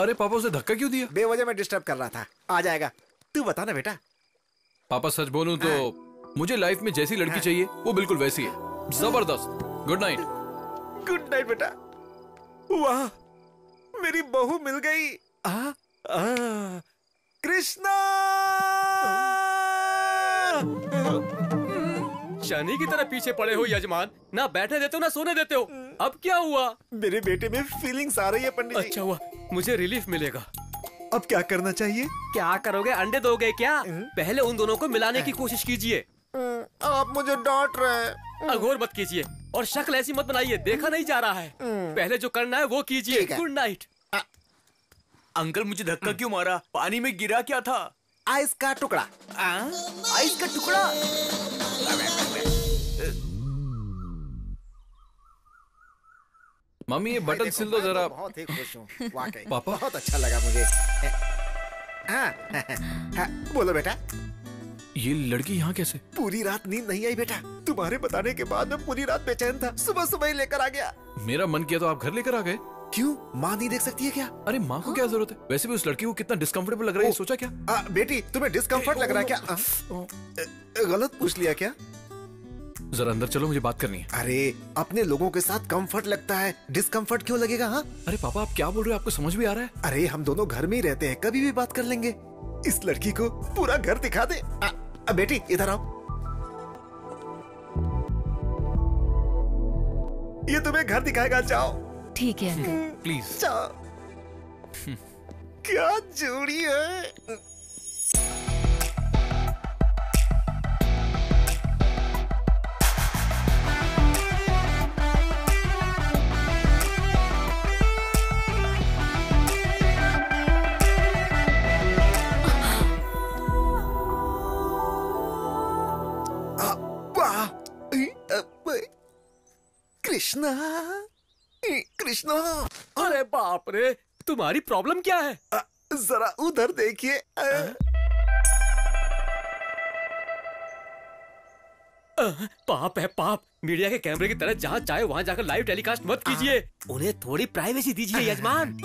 अरे पापा उसे धक्का क्यों दिया? बेवजह मैं डिस्टर्ब कर रहा था। आ जाएगा। तू बता ना बेटा। पापा सच बोलूँ तो मुझे लाइफ में जैसी लड़की चाहिए वो बिल्कुल वैसी है। ज़बरदस्त। गुड नाइट गुड नाइट बेटा। वाह मेरी बहू मिल गई। आ, आ, कृष्णा! शनि की तरह पीछे पड़े हो यजमान। ना बैठे देते हो ना सोने देते हो। अब क्या हुआ? मेरे बेटे में फीलिंग्स आ रही है पंडित जी। अच्छा हुआ। मुझे रिलीफ मिलेगा। अब क्या करना चाहिए? क्या करोगे? अंडे दोगे क्या? पहले उन दोनों को मिलाने की कोशिश कीजिए। आप मुझे डांट रहे हैं। अघोर मत कीजिए। और शक्ल ऐसी मत बनाइए देखा नहीं जा रहा है। पहले जो करना है वो कीजिए। गुड नाइट अंकल मुझे धक्का क्यों मारा? पानी में गिरा क्या था? आइस का टुकड़ा। आइस का टुकड़ा। मम्मी ये बटन सिल दो तो जरा। बहुत ही खुश हूँ पापा? बहुत अच्छा लगा मुझे। हाँ, हाँ, बोलो बेटा। ये लड़की यहाँ कैसे? पूरी रात नींद नहीं आई बेटा। तुम्हारे बताने के बाद मैं पूरी रात बेचैन था। सुबह सुबह ही लेकर आ गया। मेरा मन किया तो आप घर लेकर आ गए। क्यों माँ नहीं देख सकती है क्या अरे माँ को क्या ज़रूरत है वैसे भी उस लड़की को कितना डिस्कम्फर्टेबल लग रहा है सोचा क्या आ, बेटी तुम्हें डिस्कम्फर्ट लग रहा है क्या गलत पूछ लिया क्या जरा अंदर चलो मुझे बात करनी है अरे अपने लोगों के साथ कंफर्ट लगता है डिस्कम्फर्ट क्यों लगेगा हाँ अरे पापा आप क्या बोल रहे हो आपको समझ भी आ रहा है अरे हम दोनों घर में ही रहते हैं कभी भी बात कर लेंगे इस लड़की को पूरा घर दिखा दे आ, आ, बेटी इधर आओ ये तुम्हें घर दिखाएगा जाओ ठीक है अंकल। प्लीज़। क्या जोड़ी है? वाह कृष्णा अरे बाप रे तुम्हारी प्रॉब्लम क्या है अ, जरा उधर देखिए पाप है पाप मीडिया के कैमरे की तरह जहाँ चाहे वहाँ जाकर लाइव टेलीकास्ट मत कीजिए उन्हें थोड़ी प्राइवेसी दीजिए यजमान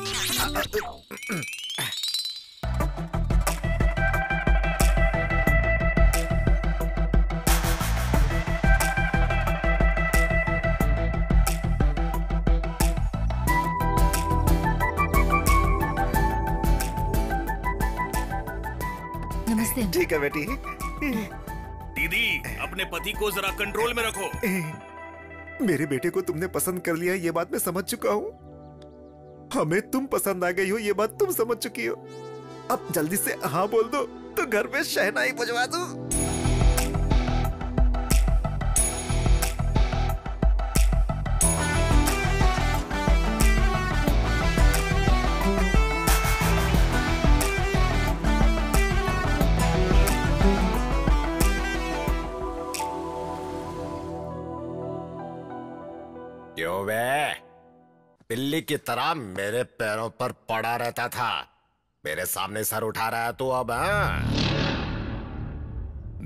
अंकल ठीक है बेटी। दीदी अपने पति को जरा कंट्रोल में रखो। मेरे बेटे को तुमने पसंद कर लिया ये बात मैं समझ चुका हूँ। हमें तुम पसंद आ गई हो ये बात तुम समझ चुकी हो। अब जल्दी से हाँ बोल दो तो घर में शहनाई बजवा दो। बे बिल्ली की तरह मेरे पैरों पर पड़ा रहता था। मेरे सामने सर उठा रहा है तू अब हाँ?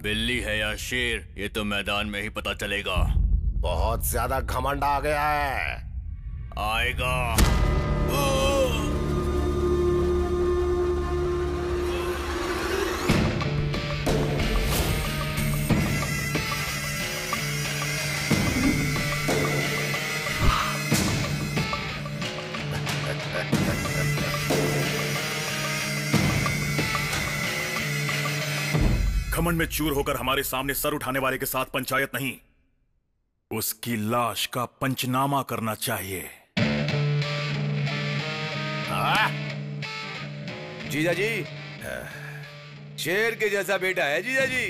बिल्ली है या शेर ये तो मैदान में ही पता चलेगा। बहुत ज़्यादा घमंड आ गया है। आएगा। घमंड में चूर होकर हमारे सामने सर उठाने वाले के साथ पंचायत नहीं। उसकी लाश का पंचनामा करना चाहिए। जीजा जी। शेर के जैसा बेटा है जीजा जी।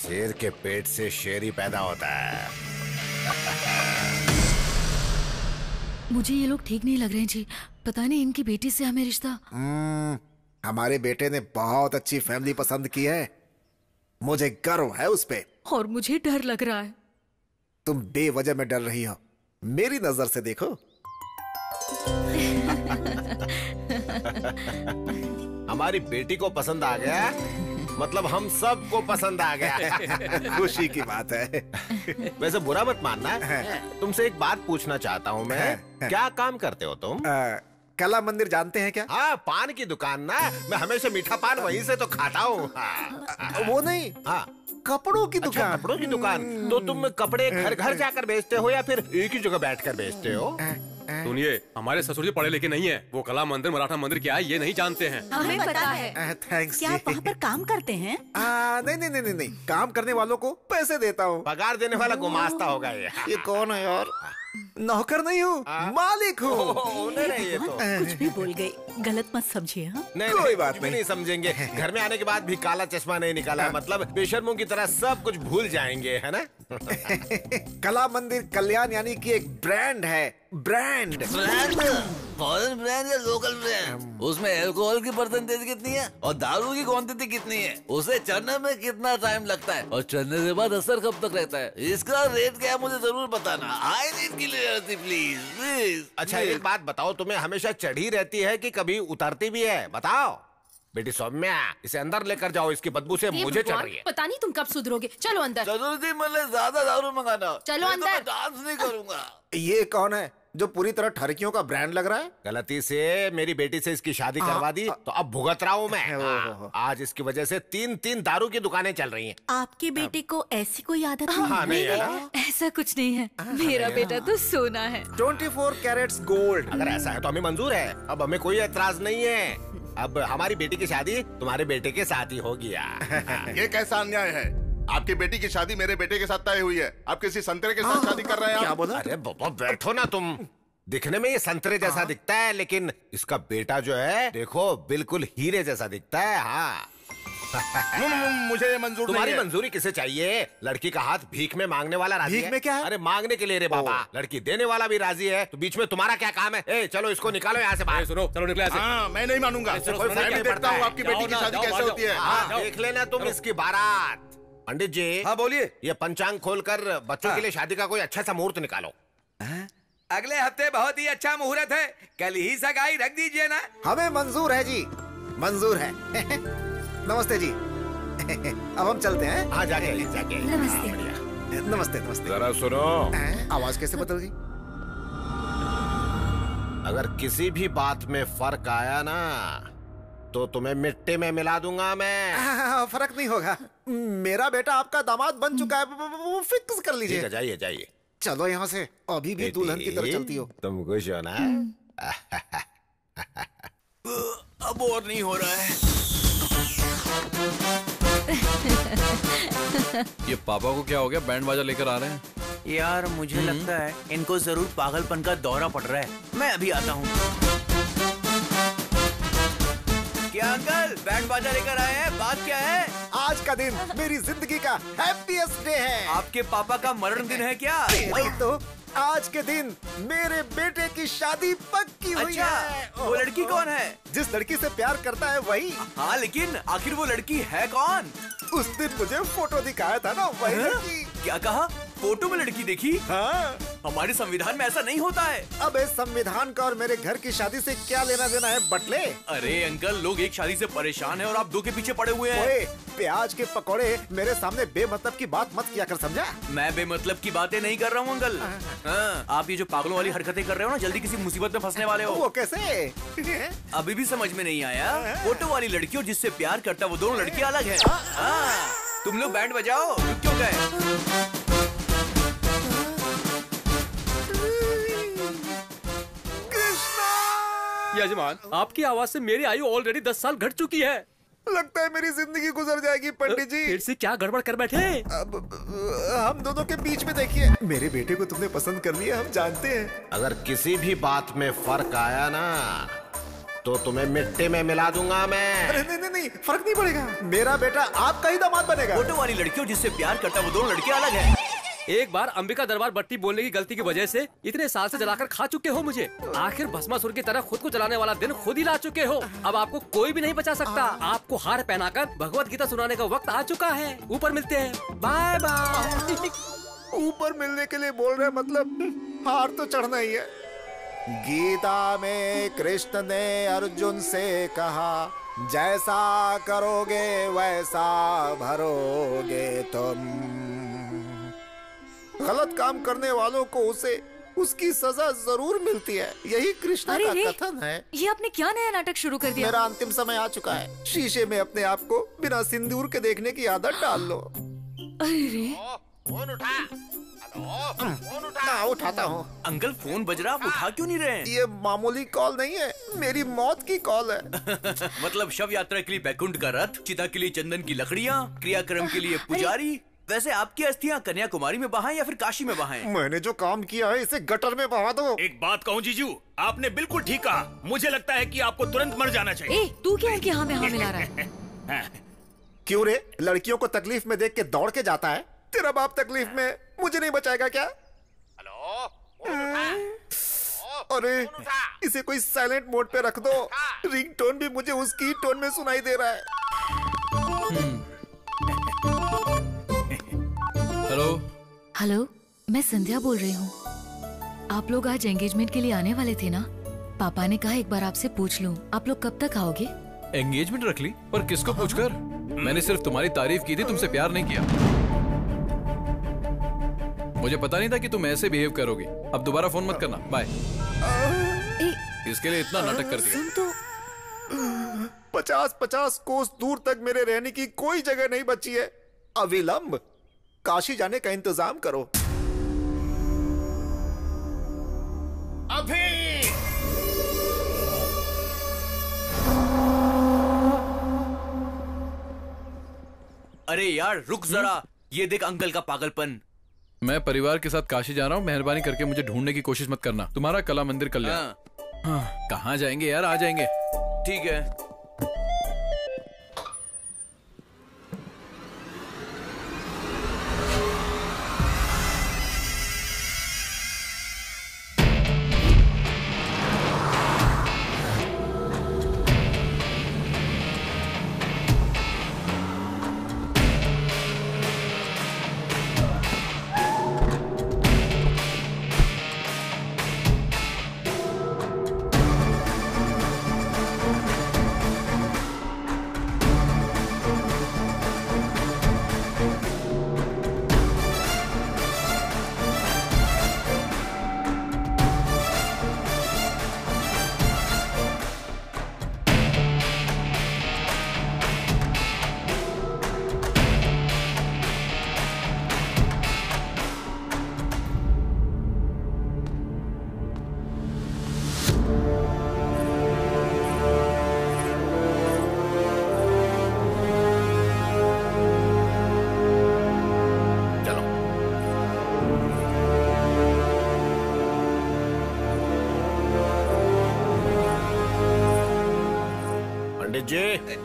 शेर के पेट से शेर ही पैदा होता है। मुझे ये लोग ठीक नहीं लग रहे हैं जी। पता नहीं इनकी बेटी से हमें रिश्ता हम्म, हमारे बेटे ने बहुत अच्छी फैमिली पसंद की है। मुझे गर्व है उस पर और मुझे डर लग रहा है। तुम बेवजह में डर रही हो। मेरी नज़र से देखो। हमारी बेटी को पसंद आ गया मतलब हम सबको पसंद आ गया खुशी की बात है। वैसे बुरा मत मानना। तुमसे एक बात पूछना चाहता हूँ मैं। क्या काम करते हो तुम? आ, कला मंदिर जानते हैं क्या? हाँ पान की दुकान ना। मैं हमेशा मीठा पान वहीं से तो खाता हूँ। हाँ। वो नहीं? हाँ। कपड़ों की दुकान? अच्छा, कपड़ों की दुकान। तो तुम कपड़े घर घर जाकर बेचते हो या फिर एक ही जगह बैठकर बेचते हो? सुनिए हमारे ससुर जी पढ़े लिखे नहीं है। वो कला मंदिर मराठा मंदिर क्या है ये नहीं जानते हैं। हमें पता है। थैंक्स क्या आप वहाँ पर काम करते हैं? आ, नहीं नहीं नहीं नहीं नहीं। काम करने वालों को पैसे देता हूँ। पगार देने वाला गुमास्ता होगा ये। ये कौन है यार? नौकर नहीं हूँ मालिक हूँ। ये तो। कुछ भी बोल गई गलत मत समझिए हाँ? नहीं कोई नहीं, बात भी नहीं। नहीं समझेंगे। घर में आने के बाद भी काला चश्मा नहीं निकाला मतलब बेशर्मो की तरह सब कुछ भूल जाएँगे है ना? (laughs) कला मंदिर कल्याण यानी कि एक ब्रांड है ब्रांड ब्रांड फॉरेन ब्रांड या लोकल ब्रांड उसमें अल्कोहल की परसेंटेज कितनी है? और दारू की क्वांटिटी कितनी है? उसे चढ़ने में कितना टाइम लगता है? और चढ़ने के बाद असर कब तक रहता है? इसका रेट क्या है मुझे ज़रूर बताना। I need clarity please please अच्छा एक बात बताओ तुम्हें हमेशा चढ़ी रहती है कि कभी उतरती भी है? बताओ। बेटी सौम्या इसे अंदर लेकर जाओ इसकी बदबू से मुझे भगवान, रही है पता नहीं तुम कब सुधरोगे। चलो अंदर। ज़रूर थी मतलब ज़्यादा दारू मंगाना। चलो तो अंदर। डांस नहीं करूँगा। ये कौन है जो पूरी तरह ठरकियों का ब्रांड लग रहा है? गलती से मेरी बेटी से इसकी शादी करवा दी तो अब भुगत रहा हूँ मैं। (laughs) हाँ, आज इसकी वजह से तीन तीन दारू की दुकानें चल रही हैं। आपके बेटे को ऐसी कोई आदत हाँ, नहीं है? ना? ऐसा कुछ नहीं है। मेरा बेटा तो सोना है। 24 कैरेट गोल्ड। अगर ऐसा है तो हमें मंजूर है। अब हमें कोई एतराज़ नहीं है। अब हमारी बेटी की शादी तुम्हारे बेटे के साथ ही हो गया (laughs) ये कैसा अन्याय है? आपकी बेटी की शादी मेरे बेटे के साथ तय हुई है। आप किसी संतरे के साथ शादी कर रहे हैं आप? अरे बाबा बैठो ना तुम। दिखने में ये संतरे जैसा दिखता है लेकिन इसका बेटा जो है देखो बिल्कुल हीरे जैसा दिखता है हाँ। मुझे ये मंजूर तुम्हारी मंजूरी किसे चाहिए? लड़की का हाथ भीख में मांगने वाला राज़ी भीख है। में क्या? है? अरे मांगने के लिए रे बाबा। लड़की देने वाला भी राज़ी है तो बीच में तुम्हारा क्या काम है? ए चलो इसको निकालो यहाँ से बाहर। सुनो चलो निकले ऐसे। हाँ मैं नहीं मानूँगा। देखता हूँ आपकी बेटी की शादी कैसे होती है। हाँ, देख लेना तुम इसकी बारात। पंडित जी। हाँ बोलिए। ये पंचांग खोलकर बच्चों के लिए शादी का कोई अच्छा सा मुहूर्त निकालो। अगले हफ़्ते बहुत ही अच्छा मुहूर्त है। कल ही सगाई रख दीजिए ना। हमें मंजूर है जी। मंजूर है। (laughs) नमस्ते जी। (laughs) अब हम चलते हैं। हाँ जाके जाके। नमस्ते। हाँ, बढ़िया। नमस्ते नमस्ते। जरा सुनो। आवाज़ कैसे बदल गई? अगर किसी भी बात में फ़र्क आया ना तो तुम्हें मिट्टी में मिला दूँगा मैं। (laughs) हाँ, फ़र्क नहीं होगा। मेरा बेटा आपका दामाद बन चुका है। वो- फिक्स कर लीजिए। जाइए जाइए। चलो यहाँ से। अभी भी दुल्हन की तरह बेटी, चलती हो। तुम खुश हो ना? (laughs) अब और नहीं हो रहा है। (laughs) ये पापा को क्या हो गया? बैंड बाजा लेकर आ रहे हैं। यार मुझे लगता है इनको ज़रूर पागलपन का दौरा पड़ रहा है। मैं अभी आता हूँ। क्या अंकल? बैंड बाजा लेकर आए हैं? बात क्या है? आज का दिन मेरी ज़िंदगी का हैप्पीएस्ट डे है। आपके पापा का मरण दिन है क्या? वही तो आज के दिन मेरे बेटे की शादी पक्की हुई अच्छा, है। वो लड़की कौन है? जिस लड़की से प्यार करता है वही। हाँ लेकिन आखिर वो लड़की है कौन? उस दिन मुझे फ़ोटो दिखाया था ना वही हाँ? लड़की। क्या कहा? फ़ोटो में लड़की देखी? हाँ। हमारे संविधान में ऐसा नहीं होता है। अब इस संविधान का और मेरे घर की शादी से क्या लेना देना है बटले? अरे अंकल लोग एक शादी से परेशान है और आप दो के पीछे पड़े हुए हैं। प्याज के पकौड़े मेरे सामने बेमतलब की बात मत किया कर समझा? मैं बेमतलब की बातें नहीं कर रहा हूँ अंकल। हाँ, आप ये जो पागलों वाली हरकतें कर रहे हो ना जल्दी किसी मुसीबत में फंसने वाले हो। वो कैसे? अभी भी समझ में नहीं आया। फ़ोटो वाली लड़की और जिससे प्यार करता वो दोनों लड़की अलग है। हाँ, तुम लोग बैंड बजाओ। क्यों गए? यजमान आपकी आवाज़ से मेरी आयु ऑलरेडी दस साल घट चुकी है। लगता है मेरी ज़िंदगी गुजर जाएगी पंडित जी। फिर से क्या गड़बड़ कर बैठे अब हम दोनों के बीच में देखिए। मेरे बेटे को तुमने पसंद कर लिया हम जानते हैं। अगर किसी भी बात में फ़र्क आया ना तो तुम्हें मिट्टी में मिला दूँगा मैं। अरे नहीं नहीं नहीं फ़र्क नहीं पड़ेगा। मेरा बेटा आपका ही दामाद बनेगा। फ़ोटो वाली लड़कियों जिससे प्यार करता वो दोनों लड़के अलग है। एक बार अंबिका दरबार बट्टी बोलने की गलती की वजह से इतने साल से जलाकर खा चुके हो मुझे। आखिर भस्मासुर की तरह खुद को जलाने वाला दिन खुद ही ला चुके हो। अब आपको कोई भी नहीं बचा सकता। आपको हार पहनाकर भगवत गीता सुनाने का वक्त आ चुका है। ऊपर मिलते हैं। Bye bye. ऊपर मिलने के लिए बोल रहे मतलब हार तो चढ़ना ही है। गीता में कृष्ण ने अर्जुन से कहा जैसा करोगे वैसा भरोगे तुम। गलत काम करने वालों को उसे उसकी सजा ज़रूर मिलती है। यही कृष्ण का कथन है। ये आपने क्या नया नाटक शुरू कर दिया? मेरा अंतिम समय आ चुका है। शीशे में अपने आप को बिना सिंदूर के देखने की आदत डाल लो। अरे। रे फ़ोन उठा। ना उठाता हूँ। अंकल फ़ोन बज रहा आप उठा क्यों नहीं रहे ये मामूली कॉल नहीं है मेरी मौत की कॉल है। (laughs) मतलब शव यात्रा के लिए बैकुंठ का रथ चिता के लिए चंदन की लकड़ियाँ क्रियाक्रम के लिए पुजारी वैसे आपकी अस्थियाँ कन्याकुमारी में बहाएँ या फिर काशी में बहाएँ? मैंने जो काम किया है इसे गटर में बहा दो। एक बात कहूँ जीजू आपने बिल्कुल ठीक कहा। मुझे लगता है कि आपको तुरंत मर जाना चाहिए। ए तू क्या उनके हाँ में हाँ मिला रहा है? (laughs) क्यों रे? लड़कियों को तकलीफ़ में देख के दौड़ के जाता है? तेरा बाप तकलीफ़ में मुझे नहीं बचाएगा क्या? हेलो? अरे इसे कोई साइलेंट मोड पे रख दो। रिंगटोन भी मुझे उसकी टोन में सुनाई दे रहा है। हेलो हेलो मैं संध्या बोल रही हूँ। आप लोग आज एंगेजमेंट के लिए आने वाले थे ना? पापा ने कहा एक बार आपसे पूछ लूँ। आप लोग कब तक आओगे? एंगेजमेंट रख ली? पर किसको पूछकर? मैंने सिर्फ़ तुम्हारी तारीफ़ की थी तुमसे प्यार नहीं किया। मुझे पता नहीं था कि तुम ऐसे बिहेव करोगे। अब दोबारा फ़ोन मत करना। बाय इसके लिए इतना नाटक कर दिया। तो। पचास पचास कोस दूर तक मेरे रहने की कोई जगह नहीं बची है। अविलंब। काशी जाने का इंतज़ाम करो। अभी। अरे यार रुक जरा। ये देख अंकल का पागलपन। मैं परिवार के साथ काशी जा रहा हूँ। मेहरबानी करके मुझे ढूँढने की कोशिश मत करना। तुम्हारा कला मंदिर कल्याण। हाँ, कहाँ जाएँगे यार? आ जाएँगे। ठीक है।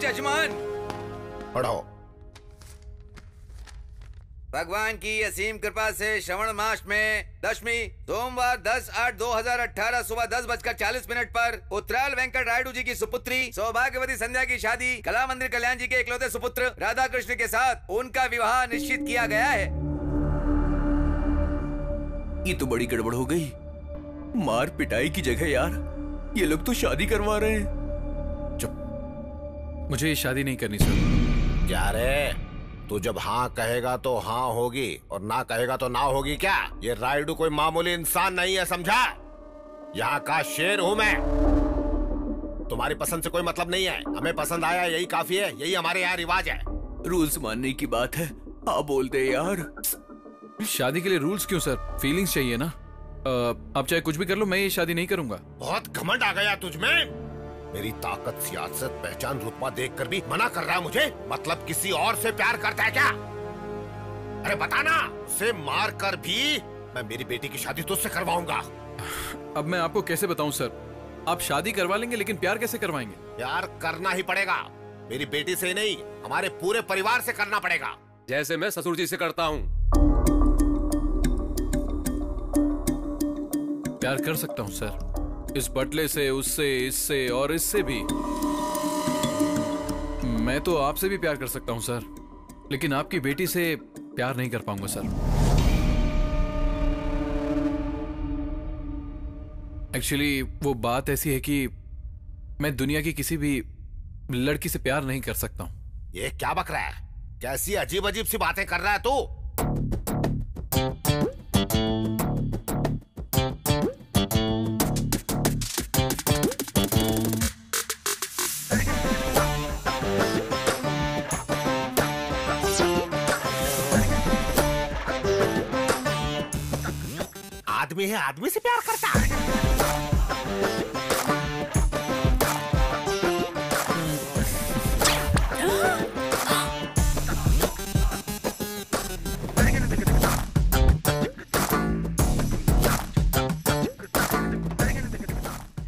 जजमान पढ़ो भगवान की असीम कृपा से श्रवण मास में दशमी सोमवार 10 आठ 2018 सुबह दस बजकर चालीस मिनट पर उत्तराल वेंकट रायडू जी की सुपुत्री सौभाग्यवती संध्या की शादी कला मंदिर कल्याण जी के इकलौते सुपुत्र राधा कृष्ण के साथ उनका विवाह निश्चित किया गया है। ये तो बड़ी गड़बड़ हो गई। मार पिटाई की जगह यार। ये लोग तो शादी करवा रहे हैं। मुझे ये शादी नहीं करनी सर। क्या रे तू जब हाँ कहेगा तो हाँ होगी और ना कहेगा तो ना होगी क्या? ये राइडू कोई मामूली इंसान नहीं है समझा? यहाँ का शेर हूँ मैं। तुम्हारी पसंद से कोई मतलब नहीं है। हमें पसंद आया यही काफ़ी है यही हमारे यहाँ रिवाज है। रूल्स मानने की बात है। आप बोलते यार। शादी के लिए रूल्स क्यों सर? फीलिंग्स चाहिए ना। आप चाहे कुछ भी कर लो मैं ये शादी नहीं करूँगा। बहुत घमंड आ गया तुझमें। मेरी ताकत सियासत पहचान रुतबा देखकर भी मना कर रहा है मुझे। मतलब किसी और से प्यार करता है क्या? अरे बताना उसे मार कर भी मैं मेरी बेटी की शादी तुझसे करवाऊँगा। अब मैं आपको कैसे बताऊँ सर? आप शादी करवा लेंगे लेकिन प्यार कैसे करवाएँगे? प्यार करना ही पड़ेगा। मेरी बेटी से नहीं हमारे पूरे परिवार से करना पड़ेगा। जैसे मैं ससुर जी से करता हूँ। प्यार कर सकता हूँ सर। इस बटले से, उससे, इससे और इससे भी। मैं तो आपसे भी प्यार कर सकता हूँ, सर। लेकिन आपकी बेटी से प्यार नहीं कर पाऊँगा, सर। एक्चुअली वो बात ऐसी है कि मैं दुनिया की किसी भी लड़की से प्यार नहीं कर सकता हूँ। ये क्या बक रहा है? कैसी अजीब अजीब सी बातें कर रहा है तू? आदमी है, आदमी से प्यार करता है।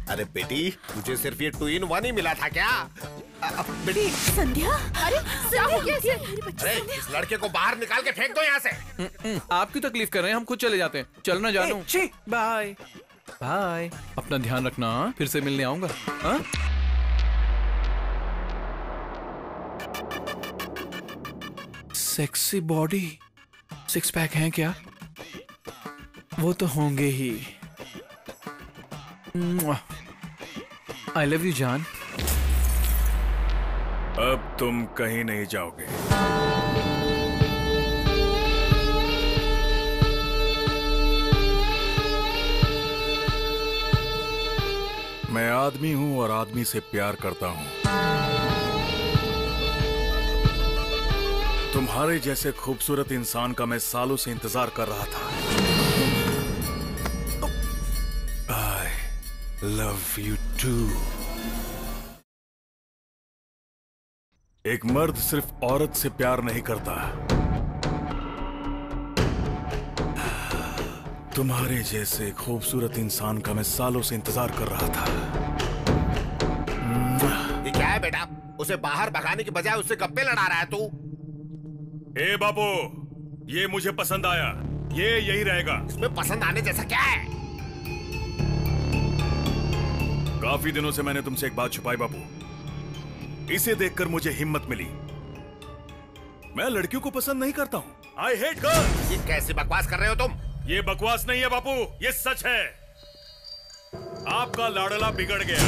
अरे बेटी तुझे सिर्फ़ ये टू इन वन ही मिला था क्या? बेटी संध्या? अरे क्या हो गया अरे इस लड़के को बाहर निकाल के फेंक दो यहाँ से। हम्म, आप क्यों तकलीफ़ कर रहे हैं हम खुद चले जाते हैं। चलना जानू। बाय। बाय। अपना ध्यान रखना हाँ? फिर से मिलने आऊँगा। हाँ? सेक्सी बॉडी सिक्स पैक हैं क्या? वो तो होंगे ही। आई लव यू जान अब तुम कहीं नहीं जाओगे। मैं आदमी हूँ और आदमी से प्यार करता हूँ। तुम्हारे जैसे खूबसूरत इंसान का मैं सालों से इंतज़ार कर रहा था। आई लव यू टू एक मर्द सिर्फ़ औरत से प्यार नहीं करता। तुम्हारे जैसे खूबसूरत इंसान का मैं सालों से इंतज़ार कर रहा था। ये क्या है बेटा? उसे बाहर भगाने की बजाय उससे गप्पे लड़ा रहा है तू। ए बाबू ये मुझे पसंद आया। ये यही रहेगा। इसमें पसंद आने जैसा क्या है? काफ़ी दिनों से मैंने तुमसे एक बात छुपाई बाबू इसे देखकर मुझे हिम्मत मिली। मैं लड़कियों को पसंद नहीं करता हूँ। आई हेट गर्ल्स ये कैसे बकवास कर रहे हो तुम? ये बकवास नहीं है बापू। ये सच है। आपका लाडला बिगड़ गया।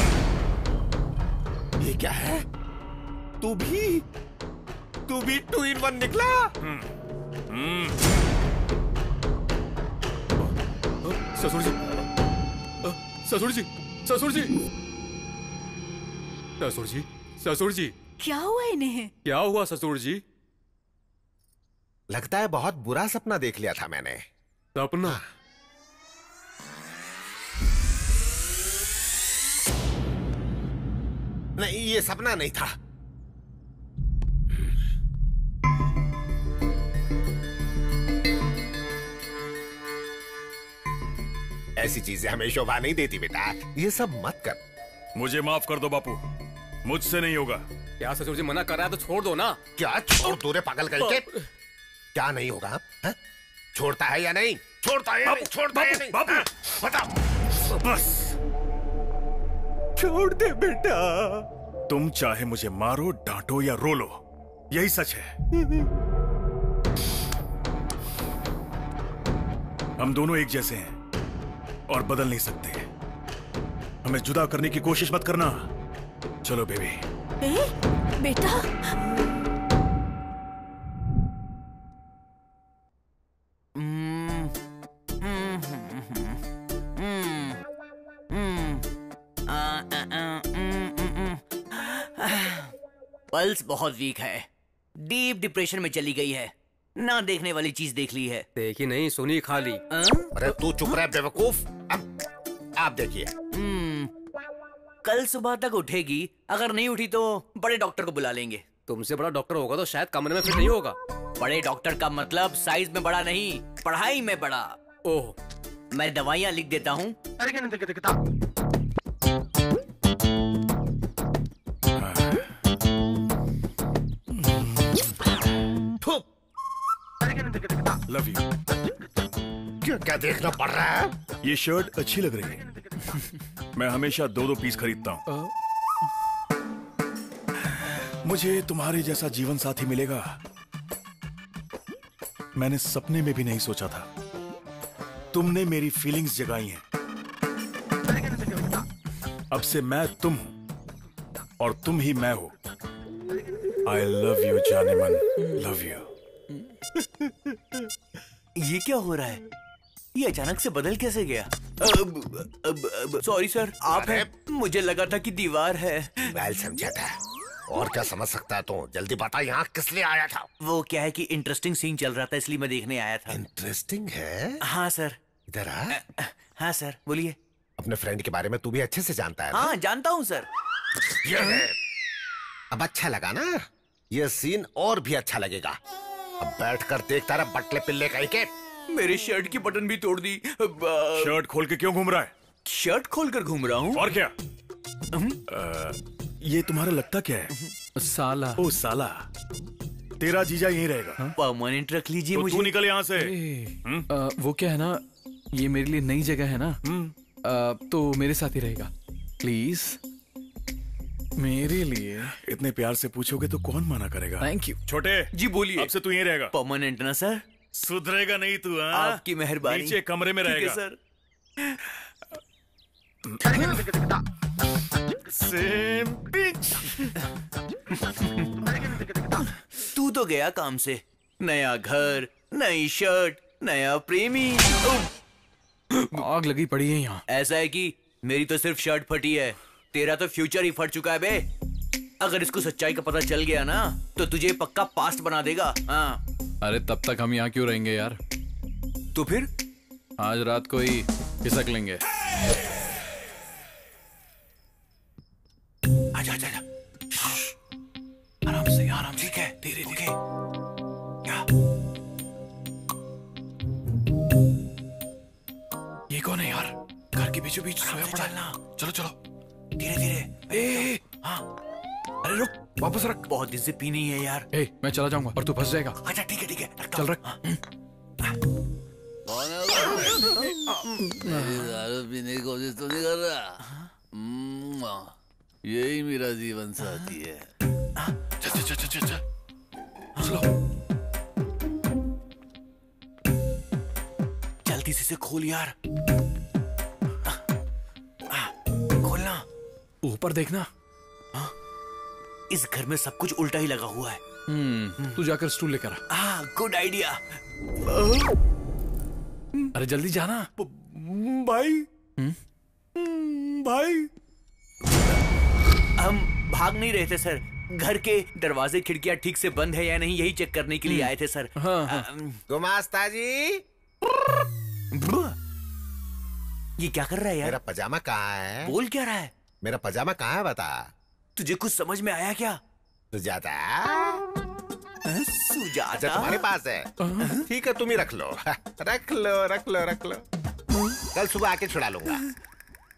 ये क्या है? तू भी? तू भी टू इन वन निकला? ससुर जी। ससुर जी। ससुर जी। ससुर जी। ससुर जी। क्या हुआ इन्हें? क्या हुआ ससुर जी? लगता है बहुत बुरा सपना देख लिया था मैंने। सपना? नहीं ये सपना नहीं था। ऐसी चीज़ें हमें शोभा नहीं देती बेटा। ये सब मत कर। मुझे माफ़ कर दो बापू। मुझसे नहीं होगा। क्या ससुर जी मना कर रहा है तो छोड़ दो ना। क्या? छोड़ दो रे पागल कहीं के क्या नहीं होगा? हा? छोड़ता है या नहीं? छोड़ता है या नहीं? छोड़ता है या नहीं? बाबू बताओ। बस। छोड़ दे बेटा। तुम चाहे मुझे मारो डांटो या रो लो यही सच है। हम दोनों एक जैसे हैं और बदल नहीं सकते। हमें जुदा करने की कोशिश मत करना। चलो बेबी ए, बेटा। पल्स बहुत वीक है। डीप डिप्रेशन में चली गई है। ना देखने वाली चीज़ देख ली है। देखी नहीं सुनी खाली। अरे तू चुप रहे बेवकूफ़। अब आप देखिए। कल सुबह तक उठेगी। अगर नहीं उठी तो बड़े डॉक्टर को बुला लेंगे। तुमसे बड़ा डॉक्टर होगा तो शायद कमरे में फिट नहीं होगा। बड़े डॉक्टर का मतलब साइज़ में बड़ा नहीं पढ़ाई में बड़ा। ओह। मैं दवाइयाँ लिख देता हूँ। लव यू क्या क्या देखना पड़ रहा है? ये शर्ट अच्छी लग रही है। (laughs) मैं हमेशा दो दो पीस खरीदता हूँ। मुझे तुम्हारे जैसा जीवन साथी मिलेगा। मैंने सपने में भी नहीं सोचा था। तुमने मेरी फीलिंग्स जगाई हैं। अब से मैं तुम हूँ और तुम ही मैं हो। आई लव यू जाने मन लव यू ये क्या हो रहा है? ये अचानक से बदल कैसे गया? सॉरी सर आप हैं। मुझे लगा था कि दीवार है। वेल समझा था और क्या समझ सकता है तू जल्दी बता यहाँ किस लिए आया था? वो क्या है कि इंटरेस्टिंग सीन चल रहा था इसलिए मैं देखने आया था। इंटरेस्टिंग है? हाँ सर इधर आ। हाँ सर बोलिए। अपने फ्रेंड के बारे में तू भी अच्छे से जानता है हाँ जानता हूँ सर ये है। अब अच्छा लगा ना? ये सीन और भी अच्छा लगेगा। अब बैठकर देखता रहा बटले पिल्ले कहीं के मेरे शर्ट की बटन भी तोड़ दी। शर्ट खोल के क्यों घूम रहा है? शर्ट खोल कर घूम रहा हूँ। और क्या? आ, ये तुम्हारा लगता क्या है? साला। ओ साला। तेरा जीजा यहीं रहेगा। परमानेंट रख लीजिए तो मुझे। तू निकल यहाँ से। आ, वो क्या है ना ये मेरे लिए नई जगह है ना? आ, तो मेरे साथ ही रहेगा। प्लीज़ मेरे लिए। इतने प्यार से पूछोगे तो कौन मना करेगा? थैंक यू छोटे जी बोलिए। अब से तू यहीं रहेगा। परमानेंट ना सर। सुधरेगा नहीं तू हाँ? आपकी मेहरबानी। नीचे कमरे में ठीक रहेगा। सर सेम पिच तू तो गया काम से। नया घर नई शर्ट नया प्रेमी। आग लगी पड़ी है यहाँ। ऐसा है कि मेरी तो सिर्फ़ शर्ट फटी है। तेरा तो फ्यूचर ही फट चुका है बे। अगर इसको सच्चाई का पता चल गया ना तो तुझे पक्का पास्ट बना देगा हाँ। अरे तब तक हम यहाँ क्यों रहेंगे यार? तो फिर? आज रात को ही खिसक लेंगे। आजा आजा आजा। आराम से आराम ठीक है धीरे धीरे। क्या? ये कौन है यार? घर के बीचों बीच सोया पड़ा चलना। चलो चलो। धीरे धीरे। ए, हाँ। अरे रुक वापस रख। बहुत दिन से पी नहीं है यार। ए, मैं चला जाऊँगा और तू फंस जाएगा। अच्छा ठीक है ठीक है चल रख। दारू पीने की कोशिश तो नहीं कर रहा यही मेरा जीवन साथी है। चल चल चल चल चल चलो जल्दी से खोल यार। खोलना। ऊपर देखना। इस घर में सब कुछ उल्टा ही लगा हुआ है। हम्म तू जाकर स्टूल लेकर आ। गुड आइडिया अरे जल्दी जाना। भाई। भाई। हम भाग नहीं रहे थे सर। घर के दरवाजे खिड़कियाँ ठीक से बंद है या नहीं यही चेक करने के लिए आए थे सर। हाँ, हाँ। गुमास्ता जी ये क्या कर रहा है यार? मेरा पजामा कहाँ है? बोल क्या रहा है? मेरा पजामा कहाँ है बता। तुझे कुछ समझ में आया क्या? सुजाता। हाँ, सुजाता? अच्छा तुम्हारे पास है। ठीक है तुम ही रख लो। रख लो रख लो रख लो। कल सुबह आके छुड़ा लूँगा।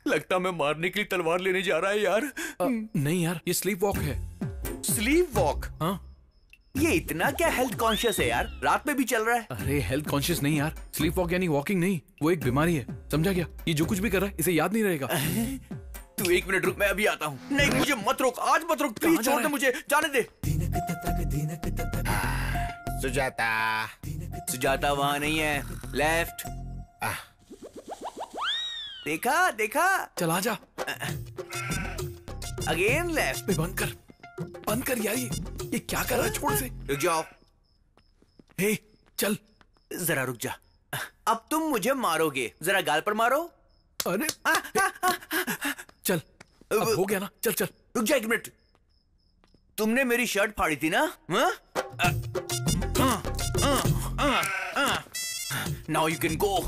लगता मैं मारने के लिए तलवार लेने जा रहा है यार। नहीं यार ये स्लीप वॉक है। स्लीप वॉक हाँ। ये इतना क्या हेल्थ कॉन्शियस है यार? रात में भी चल रहा है। अरे हेल्थ कॉन्शियस नहीं यार। स्लीप वॉक यानी वॉकिंग नहीं वो एक बीमारी है। समझा क्या? ये जो कुछ भी कर रहा है इसे याद नहीं रहेगा। (laughs) तू एक मिनट रुक मैं अभी आता हूँ। नहीं मुझे मत रोक आज मत रोक प्लीज़ छोड़ दे मुझे जाने दे। सुजाता। सुजाता वहाँ नहीं है लेफ़्ट देखा देखा। चला जा। अगेन लेफ़्ट बंद कर बंद कर यार ये। ये क्या कर रहा है छोड़ से। रुक जाओ। हे चल। जरा रुक जा। अब तुम मुझे मारोगे जरा गाल पर मारो। अरे चल अब हो गया ना। चल चल रुक जा एक मिनट। तुमने मेरी शर्ट फाड़ी थी ना? नाउ यू कैन गो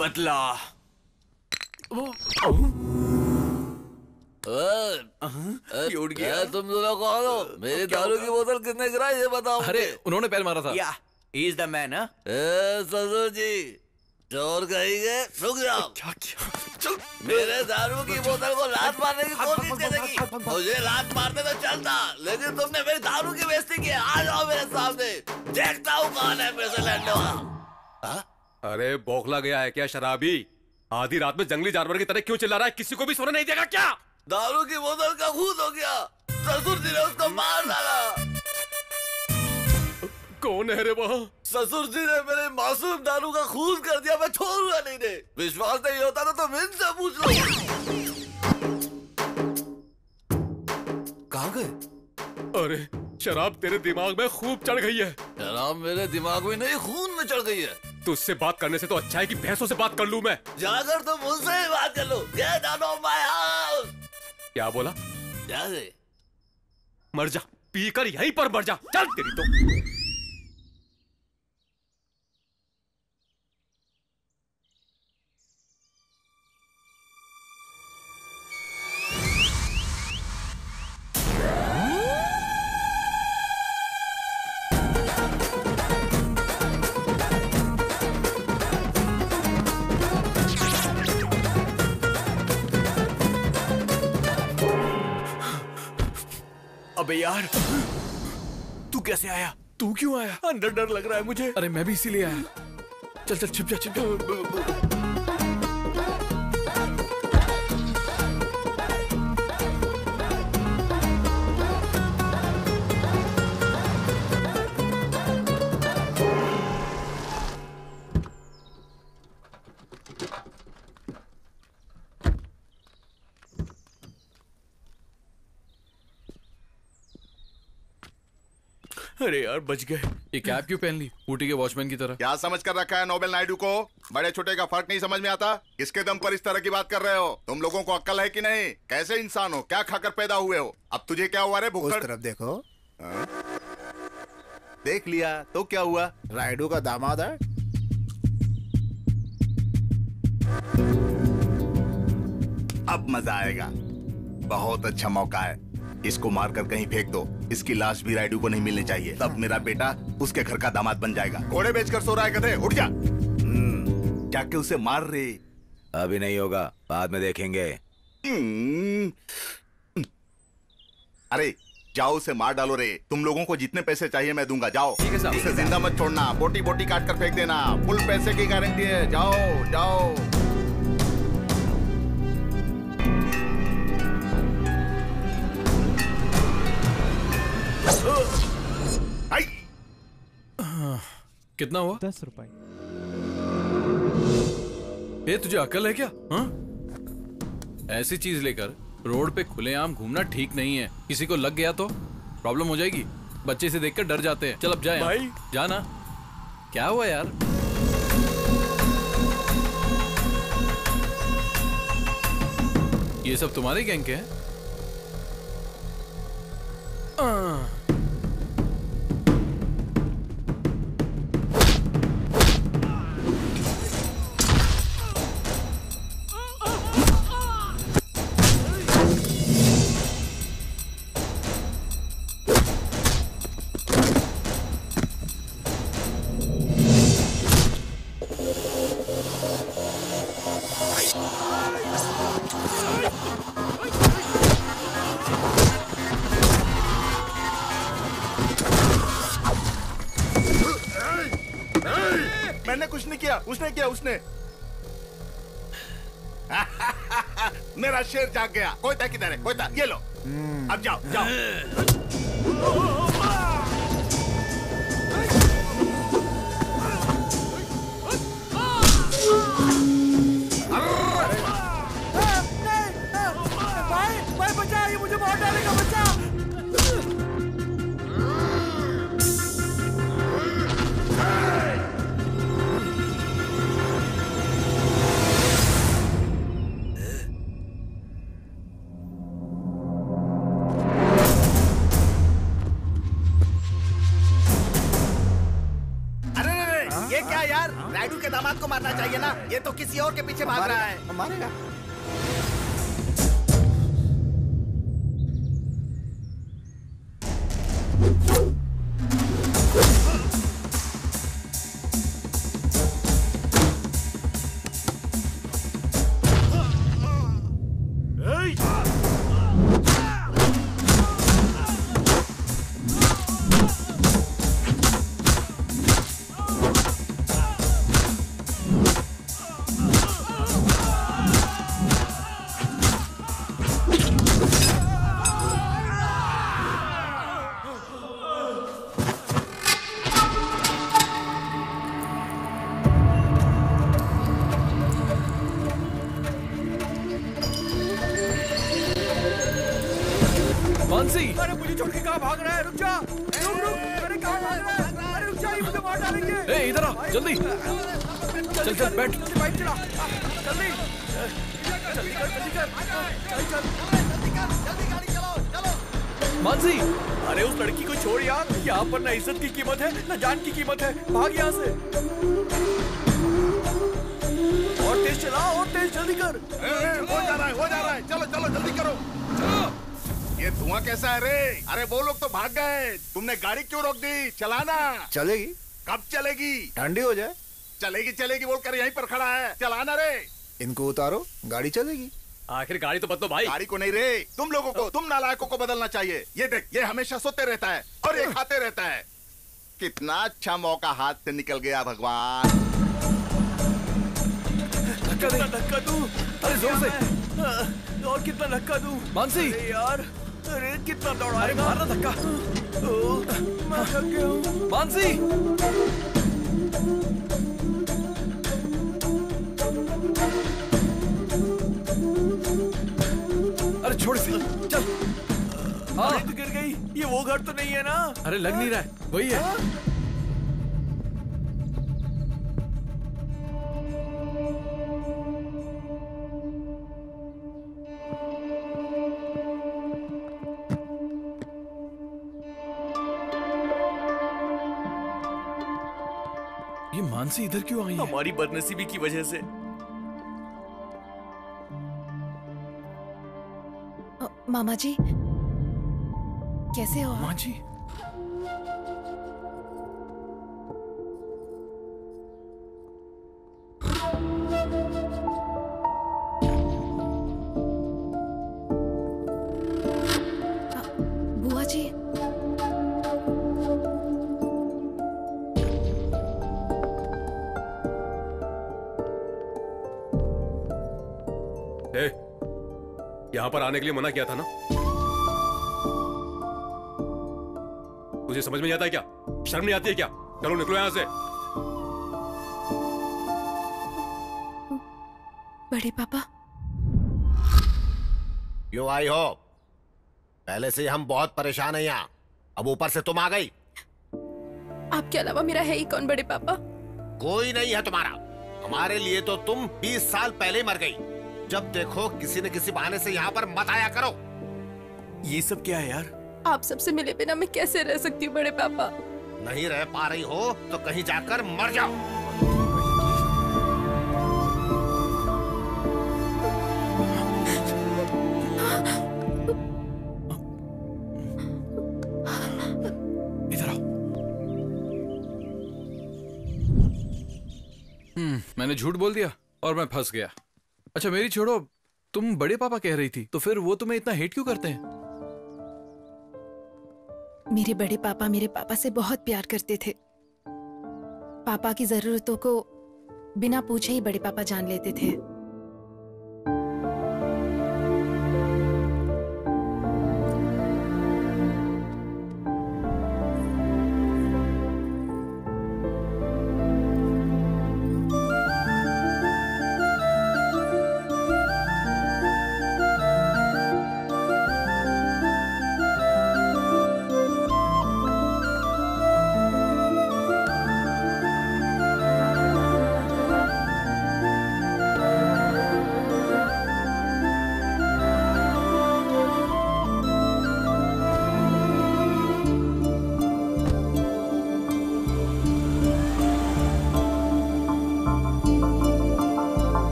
बदला। ये उड़ गया। तुम दोनों कौन हो? मेरी दारू की बोतल कितने गिराई ये बताओ अरे उन्होंने पैर मारा था। या इज़ द मैन ए ससुर जी। चोर कहेंगे रुक जाओ क्या क्या चल मेरे दारू की बोतल को लात मारने की कोशिश करेगी मुझे लात मारने तो चलता लेकिन तुमने मेरी दारू की बेइज्जती की आ जाओ मेरे सामने देखता हूँ कौन है पैसे लड़ने वाला अरे बौखला गया है क्या शराबी आधी रात में जंगली जानवर की तरह क्यों चिल्ला रहा है किसी को भी सोने नहीं देगा क्या दारू की बोतल का खून हो गया ससुर जी ने उसको मार डाला कौन है रे वहाँ? ससुर जी ने मेरे मासूम दारू का खून कर दिया मैं छोड़ूँगा नहीं ने विश्वास नहीं होता तो तुम इनसे पूछ लो। कहाँ गए? अरे शराब तेरे दिमाग में खूब चढ़ गई है। शराब मेरे दिमाग में नहीं खून में चढ़ गई है। तुझसे बात करने से तो अच्छा है कि भैंसों से बात कर लूँ मैं। जाकर तुम उनसे ही बात कर लो। क्या बोला? जा मर जा पीकर यहीं पर मर जा। चल तेरी तो। अबे यार, तू कैसे आया? तू क्यों आया? अंदर डर लग रहा है मुझे। अरे मैं भी इसीलिए आया। चल चल, छिप जा छिप जा। अरे यार बच गए। ये कैप क्यों पहन ली? ऊटी के वॉचमैन की तरह। क्या समझ कर रखा है नोबेल नायडू को? बड़े छोटे का फ़र्क नहीं समझ में आता? किसके दम पर इस तरह की बात कर रहे हो? तुम लोगों को अक्ल है कि नहीं? कैसे इंसान हो? क्या खाकर पैदा हुए हो? अब तुझे क्या हुआ रे उस तरफ़ देखो। हाँ? देख लिया तो क्या हुआ? राइडू का दामाद है अब मज़ा आएगा। बहुत अच्छा मौका है। इसको मारकर कहीं फेंक दो। इसकी लाश भी राइडू को नहीं मिलनी चाहिए। तब मेरा बेटा उसके घर का दामाद बन जाएगा। घोड़े बेचकर सो रहा है गधे उठ जा। हम्म, जाके उसे मार रे अभी नहीं होगा बाद में देखेंगे। हम्म, अरे जाओ उसे मार डालो रे। तुम लोगों को जितने पैसे चाहिए मैं दूँगा। जाओ। उसे ज़िंदा मत छोड़ना। बोटी बोटी काट कर फेंक देना। फुल पैसे की गारंटी है। जाओ जाओ। कितना हुआ? दस रुपए। ये तुझे अकल है क्या? हाँ? ऐसी चीज़ लेकर रोड पे खुलेआम घूमना ठीक नहीं है। किसी को लग गया तो प्रॉब्लम हो जाएगी। बच्चे से देखकर डर जाते हैं। चल अब जाए। भाई। जाना क्या हुआ यार? ये सब तुम्हारे गैंग के हैं। नहीं किया उसने? मेरा शेर जाग गया। कोई था किधर है? कोई था ये लो। अब जाओ जाओ। (laughs) क्यों चलाना। चलेगी। कब चलेगी? ठंडी हो जाए। चलेगी चलेगी बोलकर यहीं पर खड़ा है। चलाना रे। इनको उतारो गाड़ी चलेगी। आखिर गाड़ी तो बदलो भाई। गाड़ी को नहीं रे तुम लोगों को तुम नालायकों को बदलना चाहिए। ये देख ये हमेशा सोते रहता है और ये खाते रहता है। कितना अच्छा मौका हाथ से निकल गया भगवान। धक्का दे। धक्का दू? अरे ज़ोर से। और कितना धक्का दू? मानसी। यार। अरे कितना दौड़ाएगा? मारना धक्का। मैं थक गया हूँ मानसी अरे छोड़ सी चल। हाँ। तो गिर गई। ये वो घर तो नहीं है ना? अरे लग नहीं रहा है। वही है? ये मानसी इधर क्यों आई हमारी बदनसीबी की वजह से मामा जी कैसे हो मामा आप? जी आने के लिए मना किया था ना? तुझे समझ में नहीं आता है क्या? शर्म नहीं आती है क्या? चलो निकलो यहाँ से। बड़े पापा। क्यों आई हो? पहले से हम बहुत परेशान हैं यहाँ। अब ऊपर से तुम आ गई। आपके अलावा मेरा है ही कौन बड़े पापा? कोई नहीं है तुम्हारा। हमारे लिए तो तुम 20 साल पहले ही मर गई। जब देखो किसी न किसी बहाने से यहाँ पर मत आया करो। ये सब क्या है यार? आप सबसे मिले बिना मैं कैसे रह सकती हूँ बड़े पापा? नहीं रह पा रही हो तो कहीं जाकर मर जाओ। इधर आओ। हम्म मैंने झूठ बोल दिया और मैं फंस गया। अच्छा मेरी छोड़ो। तुम बड़े पापा कह रही थी तो फिर वो तुम्हें इतना हेट क्यों करते हैं? मेरे बड़े पापा मेरे पापा से बहुत प्यार करते थे। पापा की जरूरतों को बिना पूछे ही बड़े पापा जान लेते थे।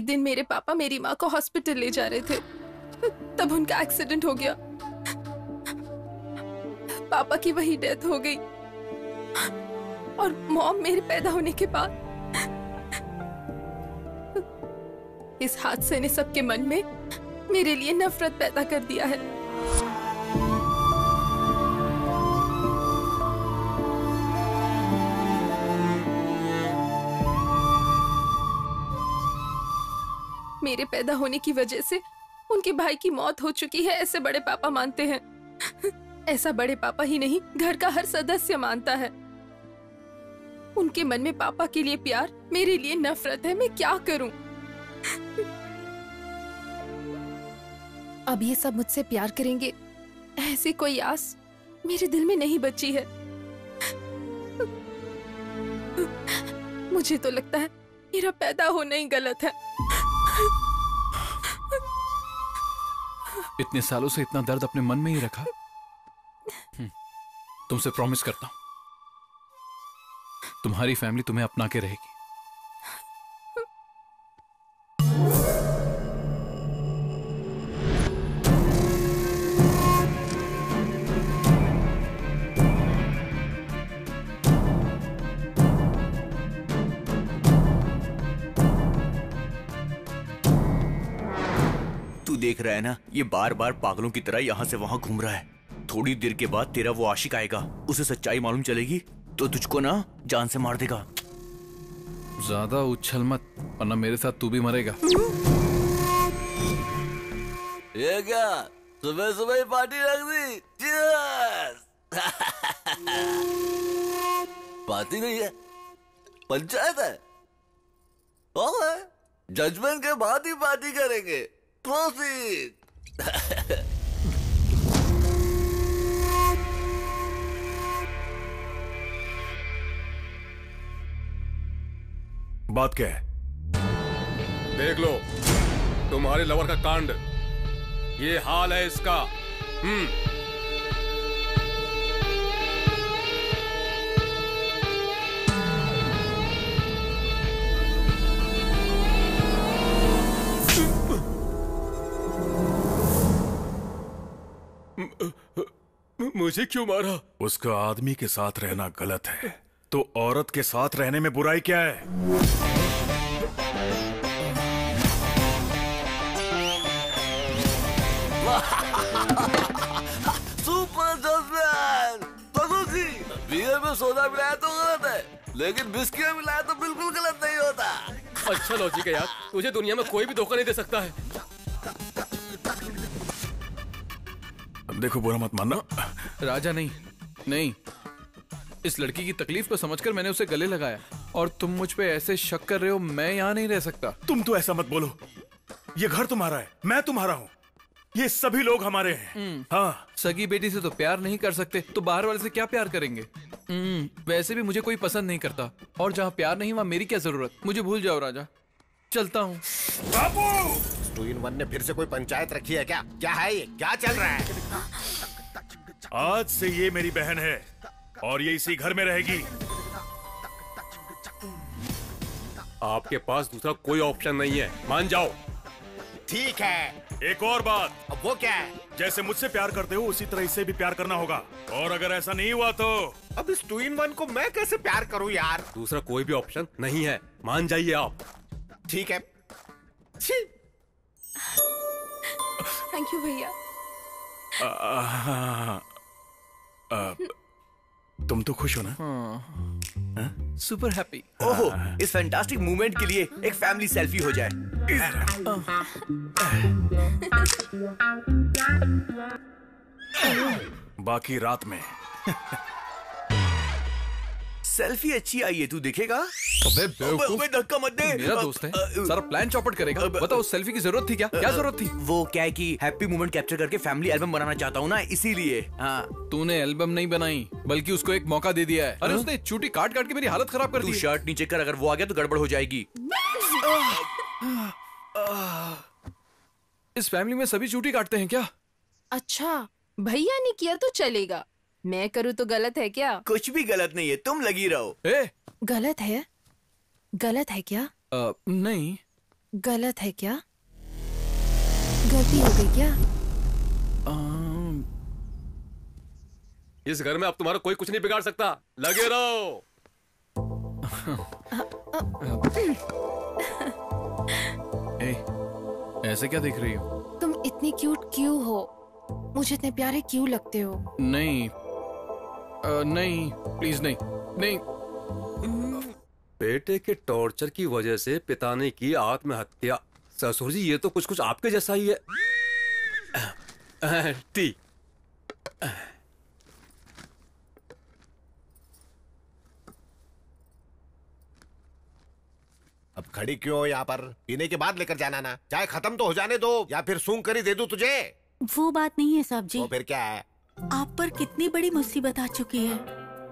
एक दिन मेरे पापा मेरी माँ को हॉस्पिटल ले जा रहे थे। तब उनका एक्सीडेंट हो गया। पापा की वही डेथ हो गई। और मॉम मेरे पैदा होने के बाद इस हादसे ने सबके मन में मेरे लिए नफरत पैदा कर दिया है। मेरे पैदा होने की वजह से उनके भाई की मौत हो चुकी है, ऐसे बड़े पापा मानते हैं। (laughs) ऐसा बड़े पापा ही नहीं, घर का हर सदस्य मानता है। उनके मन में पापा के लिए प्यार मेरे लिए नफरत है, मैं क्या करूँ? अब ये सब मुझसे प्यार करेंगे, ऐसी कोई आस मेरे दिल में नहीं बची है। (laughs) मुझे तो लगता है मेरा पैदा होना ही गलत है। इतने सालों से इतना दर्द अपने मन में ही रखा। हम्म, तुमसे प्रॉमिस करता हूँ। तुम्हारी फैमिली तुम्हें अपना के रहेगी। देख रहा है ना? ये बार बार पागलों की तरह यहाँ से वहाँ घूम रहा है। थोड़ी देर के बाद तेरा वो आशिक आएगा। उसे सच्चाई मालूम चलेगी तो तुझको ना जान से मार देगा। ज़्यादा उछल मत वरना मेरे साथ तू भी मरेगा। ये क्या? सुबह सुबह ही पार्टी रख दी? (laughs) पार्टी नहीं है। पंचायत है। जजमेंट के बाद ही पार्टी करेंगे। बात क्या है? देख लो तुम्हारे लवर का कांड। ये हाल है इसका। हम्म। मुझे क्यों मारा? उसका आदमी के साथ रहना गलत है। तो औरत के साथ रहने में बुराई क्या है? बियर में सोडा मिलाया तो गलत है लेकिन बिस्किट में मिलाया तो बिल्कुल गलत नहीं होता। अच्छा लॉजिक है यार। तुझे दुनिया में कोई भी धोखा नहीं दे सकता है। देखो बुरा मत मानना। राजा नहीं नहीं। इस लड़की की तकलीफ़ को समझकर मैंने उसे गले लगाया। और तुम मुझ पे ऐसे शक कर रहे हो मैं यहाँ नहीं रह सकता। तुम तो ऐसा मत बोलो। ये घर तुम्हारा है मैं तुम्हारा हूँ। ये सभी लोग हमारे हैं। हाँ। सगी बेटी से तो प्यार नहीं कर सकते तो बाहर वाले से क्या प्यार करेंगे? हम्म, वैसे भी मुझे कोई पसंद नहीं करता। और जहाँ प्यार नहीं वहाँ मेरी क्या ज़रूरत? मुझे भूल जाओ राजा। चलता हूँ। टू इन वन ने फिर से कोई पंचायत रखी है क्या? क्या है ये? क्या चल रहा है? आज से ये मेरी बहन है और ये इसी घर में रहेगी। आपके पास दूसरा कोई ऑप्शन नहीं है। मान जाओ। ठीक है। एक और बात। अब वो क्या है? जैसे मुझसे प्यार करते हो उसी तरह इससे भी प्यार करना होगा। और अगर ऐसा नहीं हुआ तो? अब इस टू इन वन को मैं कैसे प्यार करूँ यार? दूसरा कोई भी ऑप्शन नहीं है। मान जाइए आप। ठीक है। थैंक यू भैया। तुम तो खुश हो ना? सुपर हैप्पी ओहो इस फैंटास्टिक मूवमेंट के लिए एक फैमिली सेल्फी हो जाए। (laughs) बाकी रात में। सेल्फी अच्छी आई है तू देखेगा? अबे बेवकूफ़। अबे धक्का मत दे। मेरा दोस्त है। सारा प्लान चौपट करेगा। बताओ सेल्फी की ज़रूरत थी क्या? क्या ज़रूरत थी? वो क्या है कि हैप्पी मोमेंट कैप्चर करके फैमिली एल्बम बनाना चाहता हूँ ना इसीलिए। हाँ। तूने एल्बम नहीं बनाई बल्कि उसको एक मौका दे दिया है। अरे उसने चूटी काट काट के मेरी हालत खराब कर दी। शर्ट नीचे कर अगर वो आ गया तो गड़बड़ हो जाएगी। इस फैमिली में सभी चूटी काटते हैं क्या? अच्छा भैया ने किया तो चलेगा। मैं करूँ तो गलत है क्या? कुछ भी गलत नहीं है तुम लगी रहो। ए! गलत है? गलत है क्या? आ, नहीं। गलत है क्या? गलती हो गई क्या? आ... इस घर में अब तुम्हारा कोई कुछ नहीं बिगाड़ सकता। लगे रहो। (laughs) ए, ऐसे क्या देख रही हो? तुम इतनी क्यूट क्यों हो? मुझे इतने प्यारे क्यों लगते हो? नहीं नहीं प्लीज़ नहीं। नहीं। बेटे के टॉर्चर की वजह से पिता ने की आत्महत्या। ससुर जी ये तो कुछ कुछ आपके जैसा ही है। (clears throat) टी। अब खड़ी क्यों हो यहाँ पर? पीने के बाद लेकर जाना ना। चाहे खत्म तो हो जाने दो या फिर सूंघ कर ही दे दू तुझे? वो बात नहीं है साहब जी। तो फिर क्या है? आप पर कितनी बड़ी मुसीबत आ चुकी है।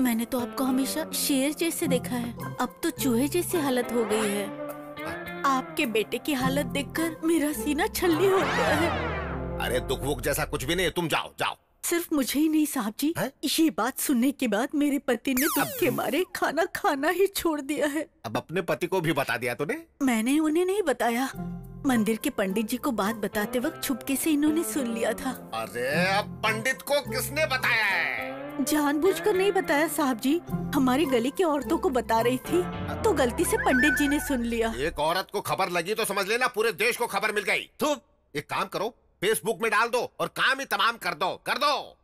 मैंने तो आपको हमेशा शेर जैसे देखा है। अब तो चूहे जैसी हालत हो गई है। आपके बेटे की हालत देखकर मेरा सीना छल्ली हो गया है। अरे दुख वुख जैसा कुछ भी नहीं तुम जाओ जाओ। सिर्फ़ मुझे ही नहीं साहब जी। है? ये बात सुनने के बाद मेरे पति ने दुख के मारे खाना खाना ही छोड़ दिया है। अब अपने पति को भी बता दिया तूने? मैंने उन्हें नहीं बताया। मंदिर के पंडित जी को बात बताते वक्त छुपके से इन्होंने सुन लिया था। अरे अब पंडित को किसने बताया है? जानबूझकर नहीं बताया साहब जी। हमारी गली की औरतों को बता रही थी तो गलती से पंडित जी ने सुन लिया। एक औरत को खबर लगी तो समझ लेना पूरे देश को खबर मिल गई। तो एक काम करो फेसबुक में डाल दो और काम ही तमाम कर दो कर दो।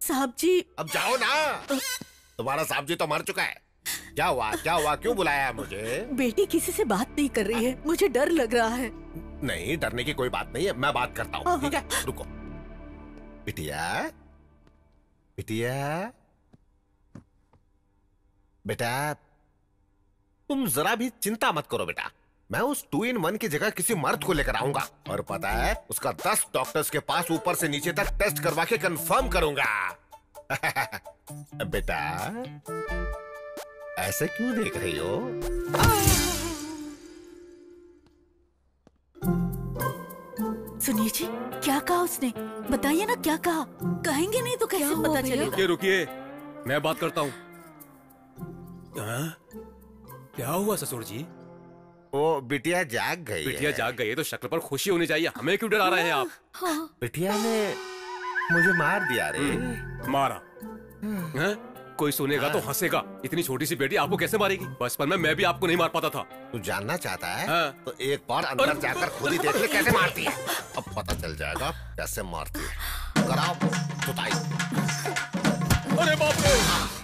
साहब जी। अब जाओ ना। तुम्हारा साहब जी तो मर चुका है। क्या हुआ क्या हुआ क्यों बुलाया है मुझे? बेटी किसी से बात नहीं कर रही है। मुझे डर लग रहा है। नहीं डरने की कोई बात नहीं है मैं बात करता हूँ ठीक है? रुको। बिटिया बिटिया। बेटा तुम जरा भी चिंता मत करो बेटा। मैं उस टू इन वन की जगह किसी मर्द को लेकर आऊँगा। और पता है उसका दस डॉक्टर्स के पास ऊपर से नीचे तक टेस्ट करवा के कंफर्म करूँगा। (laughs) बेटा ऐसे क्यों देख रही हो? सुनिए जी क्या कहा उसने? बताइए ना क्या कहा? कहेंगे नहीं तो कैसे पता चलेगा? रुकिए रुकिए। मैं बात करता हूँ। हाँ? क्या हुआ ससुर जी? वो बिटिया जाग गई बिटिया है। जाग गई है तो शक्ल पर खुशी होनी चाहिए। हमें क्यों डरा रहे हैं आप? बिटिया ने मुझे मार दिया रे। मारा। हैं? कोई सुनेगा तो हंसेगा। इतनी छोटी सी बेटी आपको कैसे मारेगी? बचपन में मैं भी आपको नहीं मार पाता था। तू जानना चाहता है? हाँ। तो एक बार अंदर जाकर खुद ही देख ले कैसे मारती है। अब पता चल जाएगा कैसे मारती है। कराओ सुताई अरे बाप रे!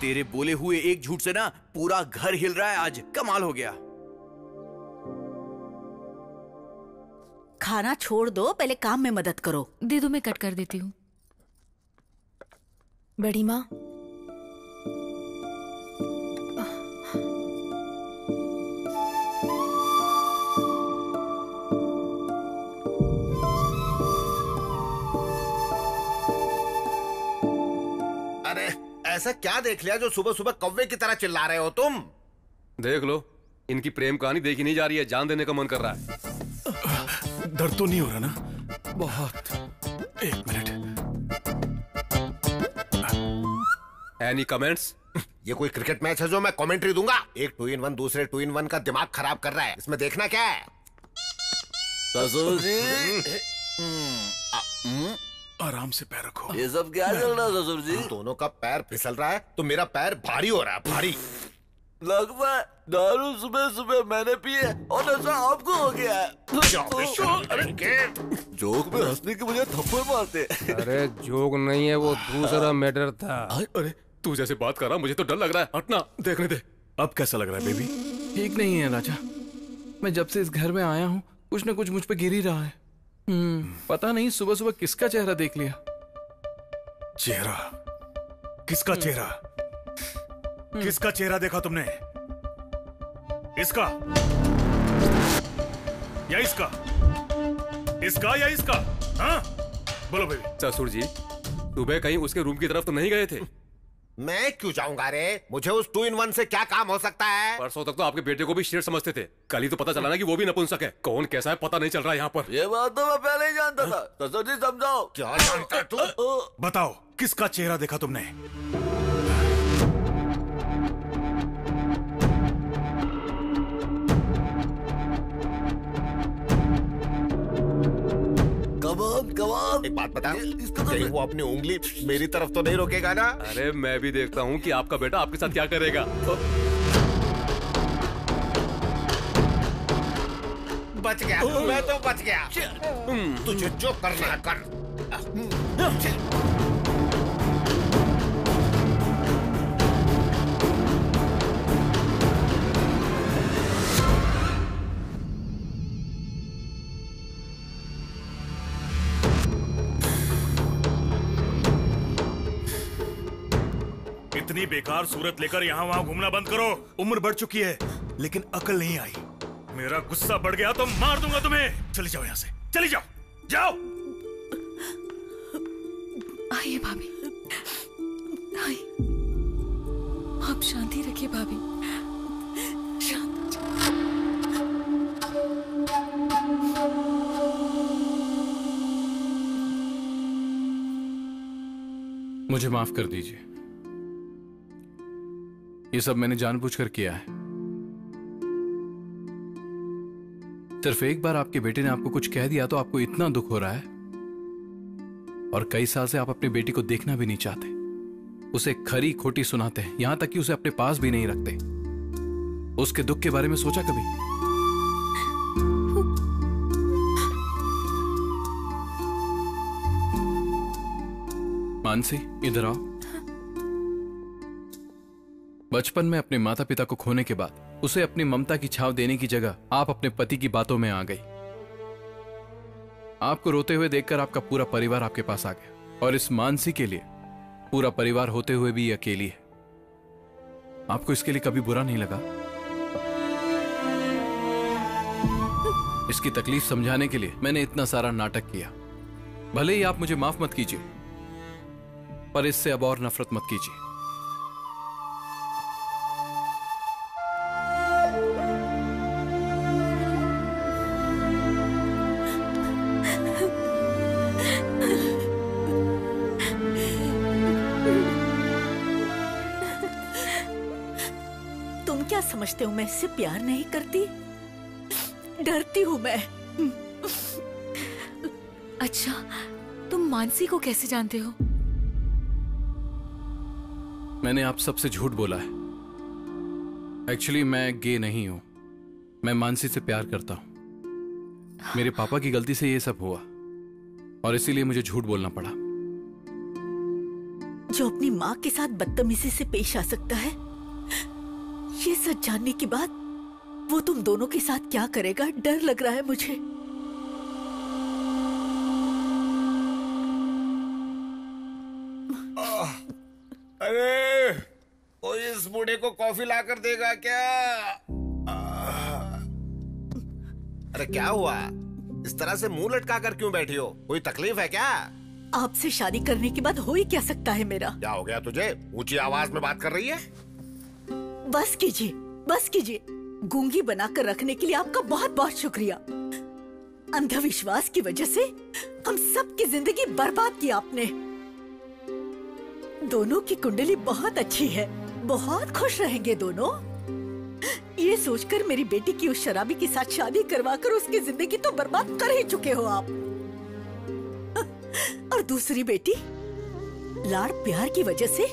तेरे बोले हुए एक झूठ से ना पूरा घर हिल रहा है आज। कमाल हो गया। खाना छोड़ दो पहले काम में मदद करो। दे दो मैं कट कर देती हूँ। बड़ी माँ ऐसा क्या देख लिया जो सुबह सुबह कौवे की तरह चिल्ला रहे हो तुम? देख लो इनकी प्रेम कहानी देखी नहीं जा रही है जान देने का मन कर रहा है। दर्द तो नहीं हो रहा ना? बहुत। एक मिनट। एनी कमेंट्स ये कोई क्रिकेट मैच है जो मैं कमेंट्री दूँगा? एक टू इन वन दूसरे टू इन वन का दिमाग खराब कर रहा है। इसमें देखना क्या है? आराम से पैर रखो। ये सब क्या चल रहा है ससुर जी? दोनों का पैर फिसल रहा है तो मेरा पैर भारी हो रहा है भारी। लगता है दारू सुबह सुबह मैंने पी है और नशा आपको हो गया है। जोक में हंसने की मुझे थप्पड़ मारते अरे जोक नहीं है वो दूसरा मैटर था। अरे तू जैसे बात कर रहा मुझे तो डर लग रहा है। हटना देखने दे। अब कैसा लग रहा है बेबी? ठीक नहीं है राजा। मैं जब से इस घर में आया हूँ कुछ ना कुछ मुझ पर गिर ही रहा है। पता नहीं सुबह सुबह किसका चेहरा देख लिया? चेहरा? किसका चेहरा? किसका चेहरा देखा तुमने? इसका? या इसका? इसका या इसका? हाँ? बोलो भाई ससुर जी सुबह कहीं उसके रूम की तरफ़ तो नहीं गए थे? मैं क्यों जाऊँगा रे? मुझे उस टू इन वन से क्या काम हो सकता है? परसों तक तो आपके बेटे को भी शेर समझते थे। कल ही तो पता चला ना कि वो भी नपुंसक है। कौन कैसा है पता नहीं चल रहा है यहाँ पर। ये बात तो मैं पहले ही जानता था। ससुर जी समझाओ। क्या जानता तू? बताओ किसका चेहरा देखा तुमने? कमान कबाब एक बात बता कहीं वो अपनी उंगली मेरी तरफ़ तो नहीं रोकेगा ना। अरे मैं भी देखता हूँ कि आपका बेटा आपके साथ क्या करेगा। तो... बच गया मैं तो बच गया। तुझे जो करना कर। इतनी बेकार सूरत लेकर यहाँ वहाँ घूमना बंद करो। उम्र बढ़ चुकी है लेकिन अकल नहीं आई। मेरा गुस्सा बढ़ गया तो मार दूँगा तुम्हें। चले जाओ यहाँ से। चले जाओ। जाओ। आइए भाभी। आइए। आप शांति रखिए भाभी। मुझे माफ़ कर दीजिए। ये सब मैंने जानबूझकर किया है। सिर्फ़ एक बार आपके बेटे ने आपको कुछ कह दिया तो आपको इतना दुख हो रहा है? और कई साल से आप अपनी बेटी को देखना भी नहीं चाहते। उसे खरी खोटी सुनाते हैं, यहाँ तक कि उसे अपने पास भी नहीं रखते। उसके दुख के बारे में सोचा कभी? मानसी, इधर आओ। बचपन में अपने माता पिता को खोने के बाद, उसे अपनी ममता की छाव देने की जगह आप अपने पति की बातों में आ गई। आपको रोते हुए देखकर आपका पूरा परिवार आपके पास आ गया। और इस मानसी के लिए, पूरा परिवार होते हुए भी अकेली है। आपको इसके लिए कभी बुरा नहीं लगा? इसकी तकलीफ़ समझाने के लिए मैंने इतना सारा नाटक किया। भले ही आप मुझे माफ़ मत कीजिए, पर इससे अब और नफरत मत कीजिए। समझते हो मैं इससे प्यार नहीं करती। डरती हूँ मैं। अच्छा तुम मानसी को कैसे जानते हो? मैंने आप सबसे झूठ बोला है। एक्चुअली मैं गे नहीं हूँ। मैं मानसी से प्यार करता हूँ। मेरे पापा की गलती से ये सब हुआ। और इसीलिए मुझे झूठ बोलना पड़ा। जो अपनी माँ के साथ बदतमीजी से पेश आ सकता है ये सच जानने के बाद वो तुम दोनों के साथ क्या करेगा? डर लग रहा है मुझे। अरे कोई इस बूढ़े को कॉफ़ी लाकर देगा क्या? अरे क्या हुआ? इस तरह से मुँह लटका कर क्यों बैठी हो? कोई तकलीफ़ है क्या? आपसे शादी करने के बाद हो ही क्या सकता है मेरा? क्या हो गया तुझे? ऊँची आवाज़ में बात कर रही है? बस कीजिए बस कीजिए। गूँगी बनाकर रखने के लिए आपका बहुत बहुत शुक्रिया। अंधविश्वास की वजह से हम सबकी ज़िंदगी बर्बाद की आपने। दोनों की कुंडली बहुत अच्छी है। बहुत खुश रहेंगे दोनों। ये सोचकर मेरी बेटी की उस शराबी के साथ शादी करवाकर उसकी ज़िंदगी तो बर्बाद कर ही चुके हो आप। और दूसरी बेटी, लाड़ प्यार की वजह से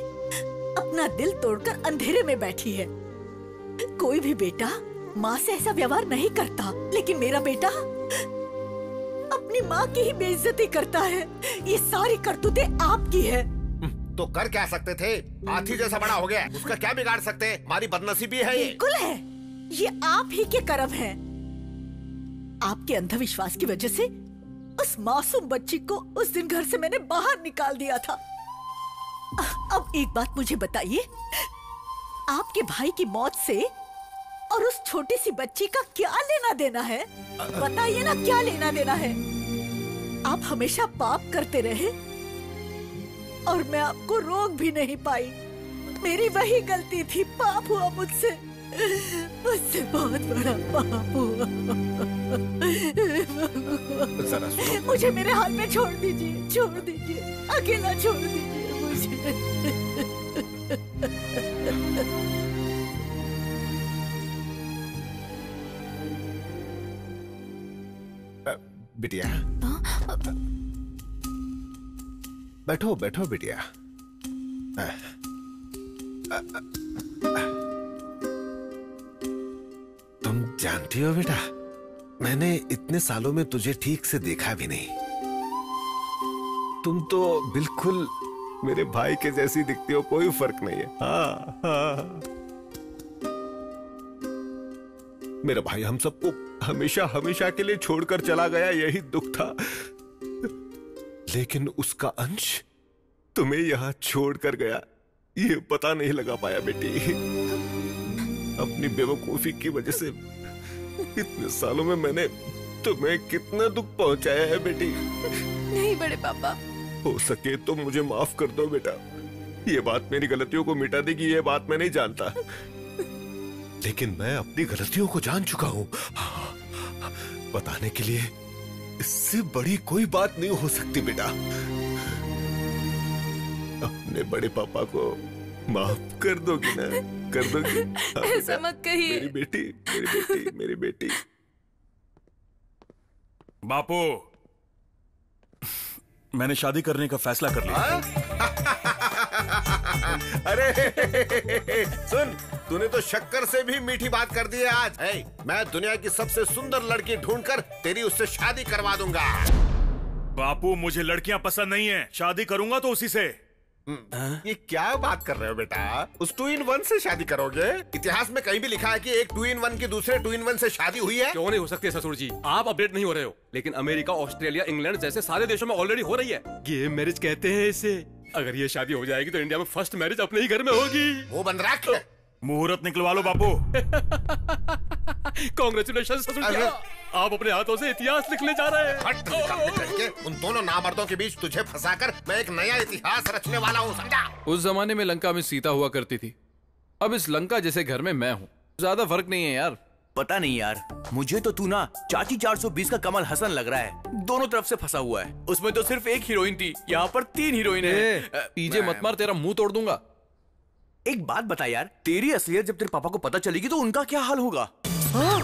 अपना दिल तोड़कर अंधेरे में बैठी है। कोई भी बेटा माँ से ऐसा व्यवहार नहीं करता लेकिन मेरा बेटा अपनी माँ की ही बेइज्जती करता है। ये सारी करतूतें आपकी है। तो कर क्या सकते थे? हाथी जैसा बड़ा हो गया उसका क्या बिगाड़ सकते? हमारी बदनसीबी है ये। बिल्कुल है। ये आप ही के कर्म है। आपके अंधविश्वास की वजह से उस मासूम बच्ची को उस दिन घर से मैंने बाहर निकाल दिया था। अब एक बात मुझे बताइए। आपके भाई की मौत से और उस छोटी सी बच्ची का क्या लेना देना है? बताइए ना क्या लेना देना है? आप हमेशा पाप करते रहे और मैं आपको रोक भी नहीं पाई। मेरी वही गलती थी पाप हुआ मुझसे। मुझसे बहुत बड़ा पाप हुआ। मुझे मेरे हाल में छोड़ दीजिए छोड़ दीजिए अकेला छोड़ दीजिए। (laughs) बिटिया। बैठो बैठो बिटिया। तुम जानती हो बेटा, मैंने इतने सालों में तुझे ठीक से देखा भी नहीं। तुम तो बिल्कुल मेरे भाई के जैसी दिखती हो कोई फ़र्क नहीं है। हाँ हाँ। मेरा भाई हम सबको हमेशा हमेशा के लिए छोड़कर चला गया यही दुख था। लेकिन उसका अंश तुम्हें यहाँ छोड़कर गया ये पता नहीं लगा पाया बेटी। अपनी बेवकूफ़ी की वजह से इतने सालों में मैंने तुम्हें कितना दुख पहुँचाया है बेटी। नहीं बड़े पापा हो सके तो मुझे माफ़ कर दो बेटा। ये बात मेरी गलतियों को मिटा देगी ये बात मैं नहीं जानता। लेकिन मैं अपनी गलतियों को जान चुका हूँ। बताने के लिए इससे बड़ी कोई बात नहीं हो सकती बेटा। अपने बड़े पापा को माफ़ कर दोगी ना? कर दोगी? हाँ, (laughs) ऐसा मत कहिए। मेरी बेटी मेरी बेटी मेरी बेटी। बापू। मैंने शादी करने का फैसला कर लिया। (laughs) अरे सुन तूने तो शक्कर से भी मीठी बात कर दी है आज। है मैं दुनिया की सबसे सुंदर लड़की ढूंढकर तेरी उससे शादी करवा दूँगा। बापू मुझे लड़कियाँ पसंद नहीं है। शादी करूँगा तो उसी से। ये क्या बात कर रहे हो बेटा? उस टू इन वन से शादी करोगे? इतिहास में कहीं भी लिखा है कि एक टू इन वन की दूसरे टू इन वन से शादी हुई है? क्यों नहीं हो सकती ससुर जी? आप अपडेट नहीं हो रहे हो। लेकिन अमेरिका ऑस्ट्रेलिया इंग्लैंड जैसे सारे देशों में ऑलरेडी हो रही है। गेम मैरिज कहते हैं इसे। अगर ये शादी हो जाएगी तो इंडिया में फ़र्स्ट मैरिज अपने ही घर में होगी। वो बंद रख मुहूर्त निकलवा लो बापू। कॉन्ग्रेचुलेशन ससुर आप अपने हाथों से इतिहास लिखने जा रहे हैं। हट के। उन दोनों नामर्दों के बीच तुझे फंसाकर मैं एक नया इतिहास रचने वाला हूँ समझा? उस जमाने में लंका में सीता हुआ करती थी। अब इस लंका जैसे घर में मैं हूँ। ज़्यादा फ़र्क नहीं है यार। पता नहीं यार मुझे तो तू ना चाची 420 का कमल हसन लग रहा है। दोनों तरफ़ से फंसा हुआ है। उसमें तो सिर्फ़ एक हीरोइन थी यहाँ पर तीन हीरोइन है। पीजे मत मार तेरा मुँह तोड़ दूँगा। एक बात बता यार तेरी असलियत जब तेरे पापा को पता चलेगी तो उनका क्या हाल होगा? हाँ?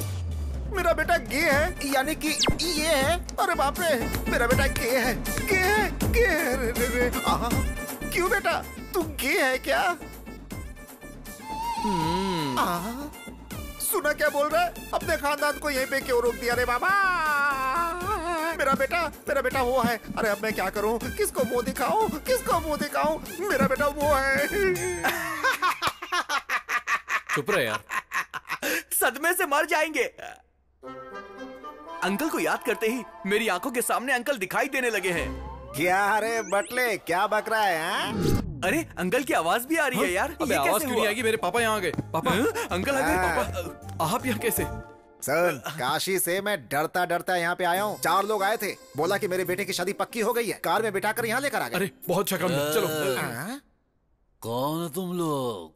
मेरा बेटा गे है यानी कि ये है अरे बाप रे मेरा बेटा गे है गे है गे है रे रे रे आहा, क्यों बेटा तू गे है क्या? आहा, सुना क्या बोल रहा है? अपने खानदान को यहीं पे क्यों रोक दिया रे बाबा? मेरा बेटा मेरा बेटा वो है। अरे अब मैं क्या करूँ? किसको मुँह दिखाऊँ? किसको मुँह दिखाऊँ? मेरा बेटा वो है। चुप रहे यार। सदमे से मर जाएँगे। अंकल को याद करते ही मेरी आँखों के सामने अंकल दिखाई देने लगे हैं। क्या रे बटले क्या बक रहा है हाँ? अरे अंकल की आवाज़ भी आ रही है यार। अबे ये आवाज़ क्यों नहीं? आएगी? मेरे पापा यहाँ आ गए। पापा अंकल आ गए हाँ। पापा। आप यहाँ कैसे? सर काशी से मैं डरता डरता यहाँ पे आया हूँ। चार लोग आए थे। बोला कि मेरे बेटे की शादी पक्की हो गई है। कार में बिठा कर यहाँ लेकर आ गए। अरे बहुत अच्छा काम चलो। हाँ? कौन है तुम लोग?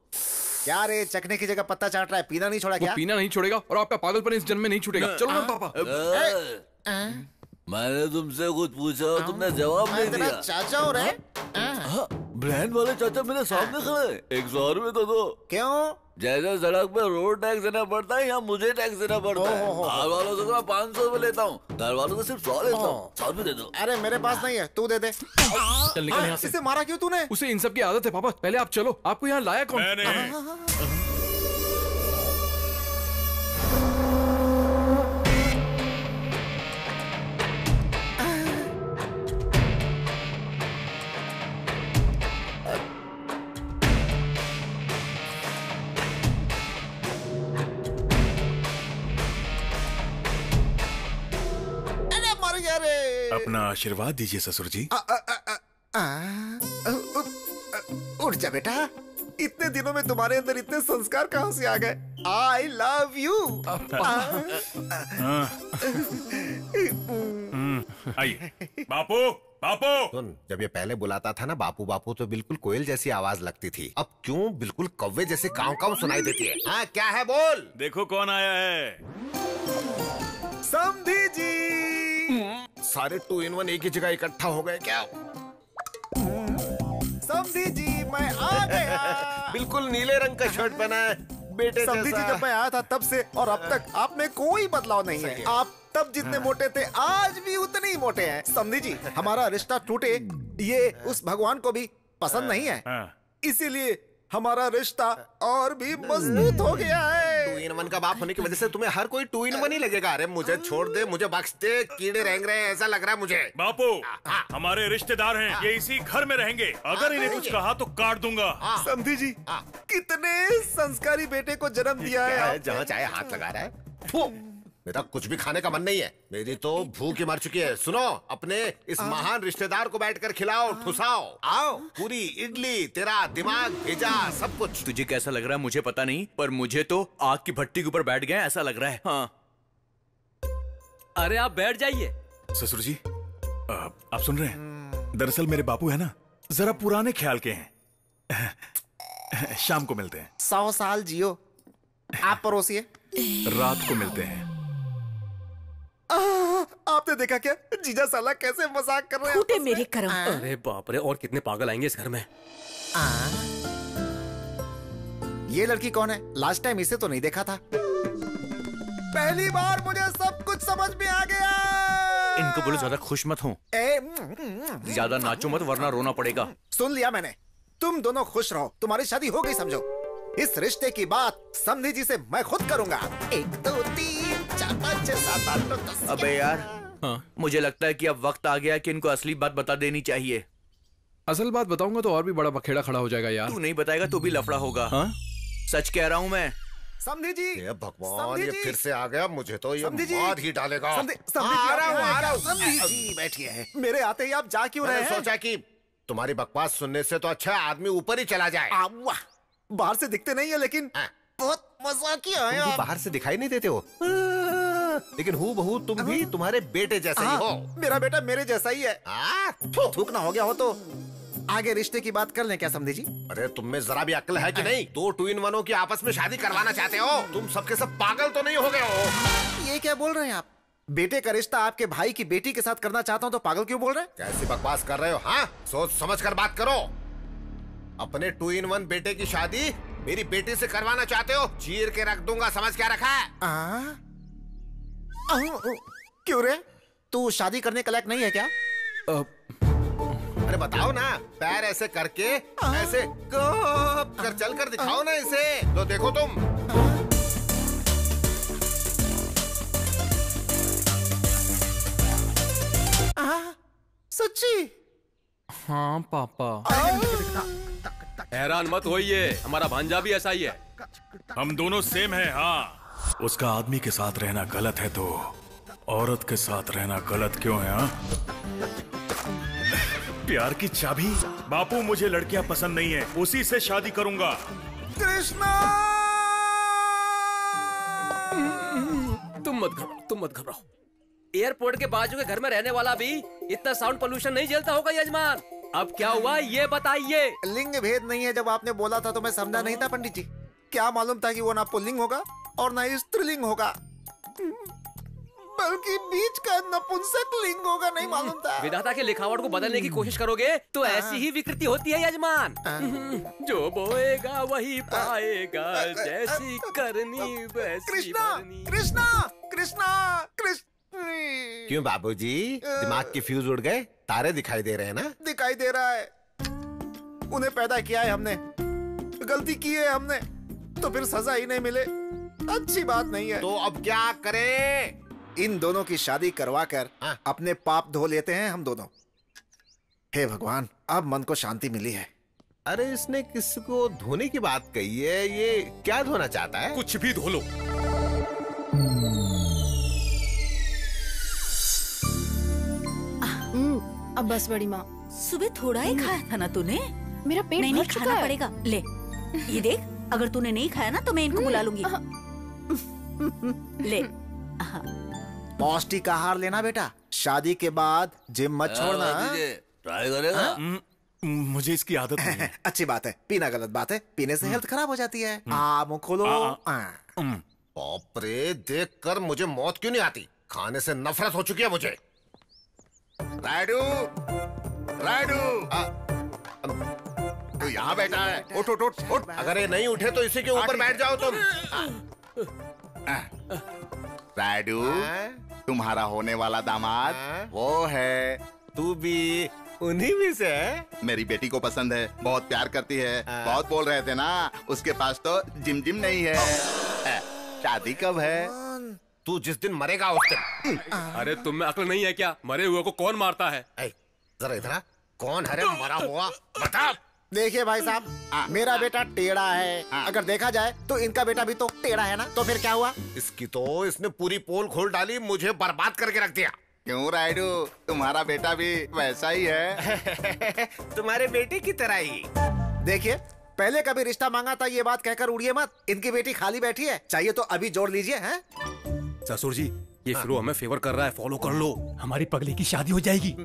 क्या रे चखने की जगह पत्ता चाट रहा है? पीना नहीं छोड़ा क्या? पीना नहीं छोड़ेगा और आपका पागलपन इस जन्म में नहीं छूटेगा। चलो ना पापा। ए, मैंने तुमसे कुछ पूछा और तुमने जवाब नहीं दिया। चाचा हो रहे हाँ, ब्रांड वाले चाचा मेरे सामने खड़े एक सौ रुपए तो दो। क्यों? जैसे सड़क पे रोड टैक्स देना पड़ता है या मुझे टैक्स देना पड़ता है हो, हो, बाहर वालों से तो मैं पाँच सौ रूपए लेता हूँ घर वालों को सिर्फ़ सौ लेता हूँ। सौ रुपए दे दो। अरे मेरे पास नहीं है तू दे दे। चल निकल यहाँ से। इसे मारा क्यों तूने? उसे इन सब की आदत है पापा पहले आप चलो आपको यहाँ लाया कौन? अपना आशीर्वाद दीजिए ससुर जी। आ, आ, आ, आ, आ, उ- उ- उठ जा बेटा इतने दिनों में तुम्हारे अंदर इतने संस्कार कहाँ से आ गए? आई लव यू आइए। बापू बापू! सुन जब ये पहले बुलाता था ना बापू बापू तो बिल्कुल कोयल जैसी आवाज़ लगती थी। अब क्यों बिल्कुल कौवे जैसे काव काव सुनाई देती है? हाँ क्या है बोल? देखो कौन आया है। समधी जी। सारे टू इन वन एक ही जगह इकट्ठा हो गए क्या? समधी जी मैं आ गया। (laughs) बिल्कुल नीले रंग का शर्ट पहना है बेटे समधी जी जब मैं आया था तब से और अब तक आप में कोई बदलाव नहीं है। आप तब जितने मोटे थे आज भी उतने ही मोटे हैं। समझी जी हमारा रिश्ता टूटे ये उस भगवान को भी पसंद नहीं है। इसीलिए हमारा रिश्ता और भी मज़बूत हो गया है। टू इन वन का बाप होने की वजह से तुम्हें हर कोई टू इन वन ही लगेगा। अरे मुझे छोड़ दे मुझे बख्श दे कीड़े रेंग रहे हैं ऐसा लग रहा है मुझे। बापू हमारे रिश्तेदार हैं ये इसी घर में रहेंगे। अगर इन्हें कुछ कहा तो काट दूँगा। समधी जी कितने संस्कारी बेटे को जन्म दिया है है? जहाँ चाहे हाथ लगा रहा है। मेरा कुछ भी खाने का मन नहीं है। मेरी तो भूख ही मर चुकी है। सुनो अपने इस महान रिश्तेदार को बैठकर खिलाओ ठुसाओ। आओ। पूरी इडली तेरा दिमाग भेजा सब कुछ। तुझे कैसा लग रहा है मुझे पता नहीं पर मुझे तो आग की भट्टी के ऊपर बैठ गए ऐसा लग रहा है। हाँ। अरे आप बैठ जाइए। ससुर जी आ, आप सुन रहे हैं? दरअसल मेरे बापू है ना जरा पुराने ख्याल के हैं। (laughs) शाम को मिलते हैं। सौ साल जियो। आप परोसिए रात को मिलते हैं। आपने देखा क्या? जीजा साला कैसे मज़ाक कर रहे हैं फूटे मेरे कर्म। अरे बाप रे और कितने पागल आएँगे इस घर में? आ, ये लड़की कौन है? लास्ट टाइम इसे तो नहीं देखा था। पहली बार मुझे सब कुछ समझ में आ गया। इनको बोलो ज़्यादा खुश मत हो। ज़्यादा नाचो मत वरना रोना पड़ेगा। सुन लिया मैंने। तुम दोनों खुश रहो। तुम्हारी शादी हो गई समझो। इस रिश्ते की बात समधी जी से मैं खुद करूँगा। एक दो तीन चार पाँच छह सात आठ नौ दस अबे यार हाँ। मुझे लगता है कि अब वक्त आ गया कि इनको असली बात बता देनी चाहिए। असल बात बताऊँगा तो और भी बड़ा बखेड़ा खड़ा हो जाएगा यार। तू नहीं बताएगा तो भी लफड़ा होगा। हाँ? सच कह रहा हूँ मैं। समझी जी ये भगवान ये फिर से आ गया मुझे तो ये। मार ही डालेगा। जी, आ रहा हूँ आ रहा हूँ? समधी जी बैठिए मेरे आते ही आप जा क्यों रहे हैं? सोचा कि तुम्हारी बकवास सुनने से तो अच्छा आदमी ऊपर ही चला जाए। वाह। बाहर से दिखते नहीं है लेकिन बहुत मजाकिया है आप बाहर से दिखाई नहीं देते हो? लेकिन हूँ बहू तुम भी तुम्हारे बेटे जैसे ही हाँ, हो मेरा बेटा मेरे जैसा ही है। थूक ना हो गया हो तो आगे रिश्ते की बात कर लें क्या समझे जी? अरे तुम में जरा भी अक्ल है कि नहीं? दो टू इन वनों की आपस में शादी करवाना चाहते हो? तुम सबके सब पागल तो नहीं हो गए हो? ये क्या बोल रहे हैं आप? बेटे का रिश्ता आपके भाई की बेटी के साथ करना चाहता हूँ तो पागल क्यों बोल रहे हैं? कैसी बकवास कर रहे हो हाँ? सोच समझ कर बात करो। अपने टू इन वन बेटे की शादी मेरी बेटी से करवाना चाहते हो? चीर के रख दूँगा समझ क्या रखा है? आ? आ, क्यों रे? तू शादी करने के लायक नहीं है क्या? आ, अरे बताओ ना पैर ऐसे करके ऐसे कर चल कर दिखाओ ना इसे। तो देखो तुम। सच्ची? हाँ पापा। हैरान मत होइए हमारा भांजा भी ऐसा ही है। हम दोनों सेम हैं हाँ। उसका आदमी के साथ रहना गलत है तो औरत के साथ रहना गलत क्यों है हाँ? प्यार की चाबी? बापू मुझे लड़कियाँ पसंद नहीं है उसी से शादी करूँगा। कृष्णा! तुम मत घबराओ तुम मत घबराओ। एयरपोर्ट के बाजू के घर में रहने वाला भी इतना साउंड पोल्यूशन नहीं झेलता होगा यजमान। अब क्या हुआ ये बताइए। लिंग भेद नहीं है जब आपने बोला था तो मैं समझा नहीं था पंडित जी। क्या मालूम था कि वो ना पुल्लिंग होगा और ना ही स्त्रीलिंग होगा। बल्कि बीच का नपुंसक लिंग होगा नहीं मालूम था। विधाता के लिखावट को बदलने की कोशिश करोगे तो ऐसी ही विकृति होती है यजमान। जो बोएगा वही पाएगा जैसी करनी वैसी कृष्णा कृष्णा कृष्णा कृष्ण। क्यों बाबूजी? दिमाग के फ्यूज उड़ गए। तारे दिखाई दे रहे हैं ना? दिखाई दे रहा है। उन्हें पैदा किया है हमने। गलती की है हमने। तो फिर सजा ही नहीं मिले। अच्छी बात नहीं है। तो अब क्या करें? इन दोनों की शादी करवा कर हाँ? अपने पाप धो लेते हैं हम दोनों। हे भगवान अब मन को शांति मिली है। अरे इसने किसको धोने की बात कही है? ये क्या धोना चाहता है? कुछ भी धो लो। अब बस बड़ी माँ। सुबह थोड़ा ही खाया था ना तूने? मेरा पेट नहीं नहीं खाना है। पड़ेगा। ले ये देख अगर तूने नहीं खाया ना तो मैं इनको बुला लूँगी। ले हाँ पौष्टिक आहार लेना बेटा। शादी के बाद जिम मत छोड़ना ट्राई करेगा। मुझे इसकी आदत नहीं है। (laughs) अच्छी बात है पीना गलत बात है। पीने से हेल्थ खराब हो जाती है। आ मुँह खोलो। बाप रे देख कर मुझे मौत क्यों नहीं आती? खाने से नफरत हो चुकी है मुझे। रायडू रायडू। तू यहाँ बैठा है। उठ उठ उठ उठ। अगर ये नहीं उठे तो इसी के ऊपर बैठ जाओ तुम। रायडू तुम्हारा होने वाला दामाद वो है। तू भी उन्हीं में से है? मेरी बेटी को पसंद है बहुत प्यार करती है। आ, बहुत बोल रहे थे ना उसके पास तो जिम जिम नहीं है। शादी कब है? तू जिस दिन मरेगा उस दिन। अरे तुम में अकल नहीं है क्या? मरे हुए को कौन मारता है? जरा इधर कौन है मरा हुआ। बता। देखिए भाई साहब मेरा बेटा टेढ़ा है। अगर देखा जाए तो इनका बेटा भी तो टेढ़ा है ना? तो फिर क्या हुआ? इसकी तो इसने पूरी पोल खोल डाली मुझे बर्बाद करके रख दिया। क्यों रायडू? तुम्हारा बेटा भी वैसा ही है। (laughs) तुम्हारे बेटे की तरह ही। देखिए पहले कभी रिश्ता मांगा था ये बात कहकर उड़िए मत। इनकी बेटी खाली बैठी है। चाहिए तो अभी जोड़ लीजिए हैं? ससुर जी ये फिरो हमें फेवर कर रहा है फॉलो कर लो। हमारी पगली की शादी हो जाएगी।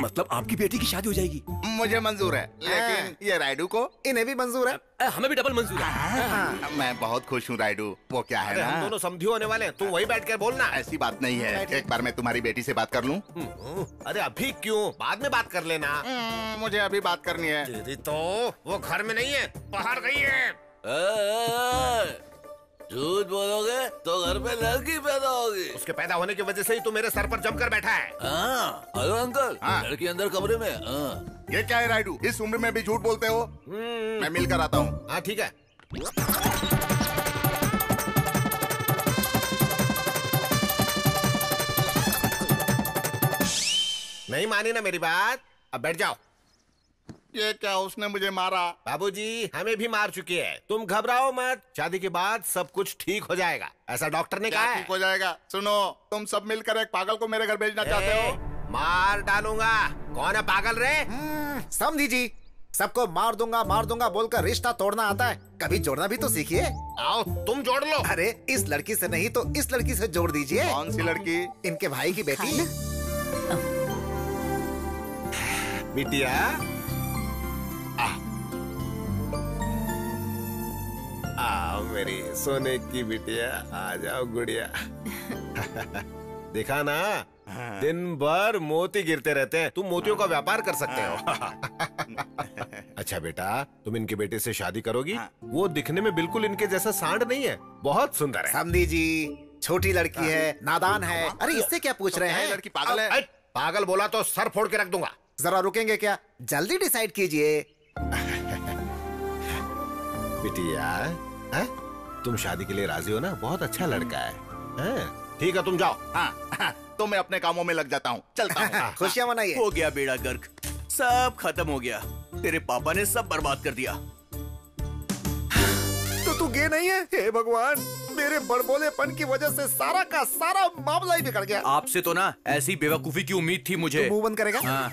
मतलब आपकी बेटी की शादी हो जाएगी। मुझे मंजूर है लेकिन ये रायडू को इन्हें भी मंजूर है। हमें भी डबल मंजूर है। मैं बहुत खुश हूँ राइडू वो क्या है ना? हम दोनों समझी होने वाले हैं तू वही बैठ कर बोलना। ऐसी बात नहीं है एक बार मैं तुम्हारी बेटी से बात कर लूँ। अरे अभी क्यों? बाद में बात कर लेना। मुझे अभी बात करनी है। तो वो घर में नहीं है बाहर गई है। झूठ बोलोगे तो घर में लड़की पैदा होगी। उसके पैदा होने की वजह से ही तू मेरे सर पर जमकर बैठा है। हाँ हेलो अंकल। हाँ। लड़की अंदर कमरे में हाँ। ये क्या है रायडू? इस उम्र में भी झूठ बोलते हो? मैं मिलकर आता हूँ। हाँ ठीक है। नहीं मानी ना मेरी बात। अब बैठ जाओ। ये क्या उसने मुझे मारा? बाबूजी हमें भी मार चुकी है। तुम घबराओ मत। शादी के बाद सब कुछ ठीक हो जाएगा। ऐसा डॉक्टर ने कहा ठीक हो जाएगा? सुनो तुम सब मिलकर एक पागल को मेरे घर भेजना चाहते हो। मार डालूँगा। कौन है पागल रे? समझी जी। सबको मार दूँगा मार दूँगा बोलकर रिश्ता तोड़ना आता है। कभी जोड़ना भी तो सीखिए। आओ तुम जोड़ लो। अरे इस लड़की से नहीं तो इस लड़की से जोड़ दीजिए। कौन सी लड़की? इनके भाई की बेटी। बिटिया आओ मेरी सोने की बिटिया आ जाओ गुड़िया। (laughs) देखा ना? दिन भर मोती गिरते रहते हैं। तुम मोतियों का व्यापार कर सकते हो। (laughs) अच्छा बेटा तुम इनके बेटे से शादी करोगी? वो दिखने में बिल्कुल इनके जैसा सांड नहीं है। बहुत सुंदर है। समझी जी छोटी लड़की है नादान है। अरे इससे क्या पूछ रहे हैं? लड़की पागल है। पागल बोला तो सर फोड़ के रख दूँगा। जरा रुकेंगे क्या? जल्दी डिसाइड कीजिए। (laughs) बिटिया। हैं? तुम शादी के लिए राज़ी हो ना? बहुत अच्छा लड़का है। हैं? ठीक है तुम जाओ। हाँ, हाँ, तो मैं अपने कामों में लग जाता हूँ। चलता हूँ। (laughs) खुशियाँ मनाइए। हो गया बेड़ा गर्क। सब खत्म हो गया। तेरे पापा ने सब बर्बाद कर दिया। तो तू गे नहीं है? हे भगवान मेरे बड़बोलेपन की वजह से सारा का सारा मामला ही बिगड़ गया। आपसे तो ना ऐसी बेवकूफ़ी की उम्मीद थी मुझे। तू मुँह बंद करेगा? हाँ।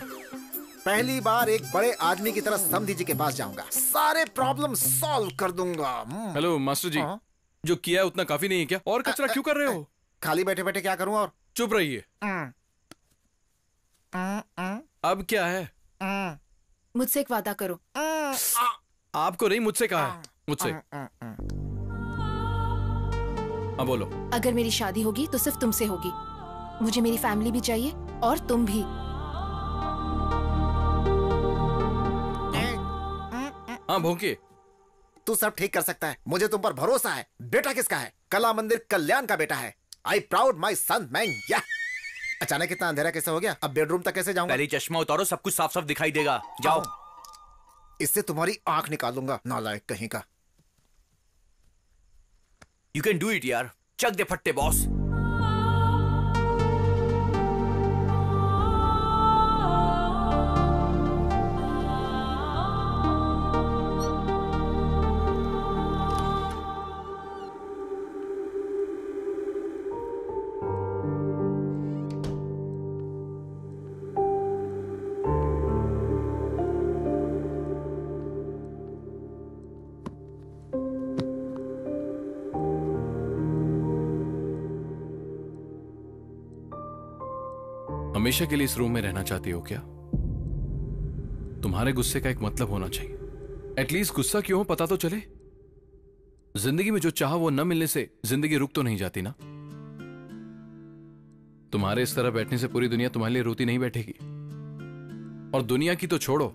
पहली बार एक बड़े आदमी की तरह समधी जी के पास जाऊँगा। सारे प्रॉब्लम सॉल्व कर दूँगा। हम्म। हेलो मास्टर जी जो किया है उतना काफ़ी नहीं है क्या? और कचरा क्यों कर रहे हो? खाली बैठे बैठे क्या करूँ और? चुप रहिए। अब क्या है? मुझसे एक वादा करो। आपको नहीं मुझसे कहा है। मुझसे। हाँ बोलो। अगर मेरी शादी होगी तो सिर्फ़ तुमसे होगी। मुझे मेरी फैमिली भी चाहिए और तुम भी। हाँ भोंके तू सब ठीक कर सकता है। मुझे तुम पर भरोसा है। बेटा किसका है? कला मंदिर कल्याण का बेटा है। आई प्राउड माई सन मैं या अचानक इतना अंधेरा कैसे हो गया? अब बेडरूम तक कैसे जाऊँगा? पहले चश्मा उतारो सब कुछ साफ़ साफ़ दिखाई देगा। जाओ। इससे तुम्हारी आँख निकालूँगा नालायक कहीं का। यू कैन डू इट यार। चक दे फट्टे बॉस हमेशा के लिए इस रूम में रहना चाहती हो क्या? तुम्हारे गुस्से का एक मतलब होना चाहिए। एटलीस्ट गुस्सा क्यों हो, पता तो चले। ज़िंदगी में जो चाह वो न मिलने से ज़िंदगी रुक तो नहीं जाती ना। तुम्हारे इस तरह बैठने से पूरी दुनिया तुम्हारे लिए रोती नहीं बैठेगी। और दुनिया की तो छोड़ो,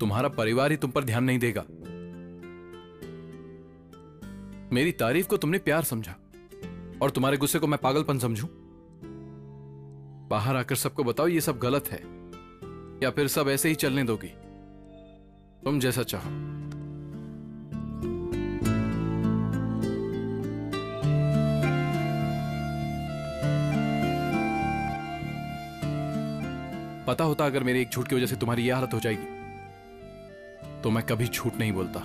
तुम्हारा परिवार ही तुम पर ध्यान नहीं देगा। मेरी तारीफ़ को तुमने प्यार समझा, और तुम्हारे गुस्से को मैं पागलपन समझूं। बाहर आकर सबको बताओ ये सब गलत है, या फिर सब ऐसे ही चलने दोगी। तुम जैसा चाहो। पता होता अगर मेरे एक झूठ की वजह से तुम्हारी यह हालत हो जाएगी तो मैं कभी झूठ नहीं बोलता।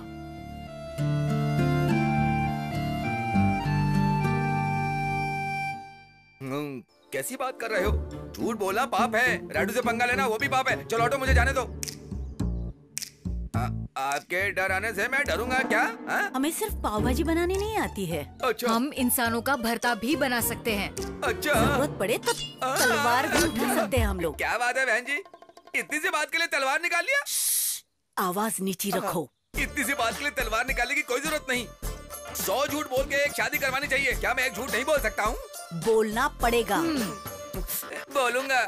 कैसी बात कर रहे हो? झूठ बोला पाप है। राडू से पंगा लेना वो भी पाप है। चलो ऑटो मुझे जाने दो। आ, आपके डर आने से मैं डरूँगा क्या? हा? हमें सिर्फ़ पाव भाजी बनानी नहीं आती है। अच्छा। हम इंसानों का भरता भी बना सकते हैं। अच्छा। ज़रूरत पड़े तो तलवार भी उठा सकते हैं हम लोग। क्या बात है बहन जी? इतनी सी बात के लिए तलवार निकाल लिया? आवाज़ नीची रखो। इतनी सी बात के लिए तलवार निकालने की कोई ज़रूरत नहीं। सौ झूठ बोल के एक शादी करवानी चाहिए। क्या मैं एक झूठ नहीं बोल सकता हूँ? बोलना पड़ेगा। बोलूँगा।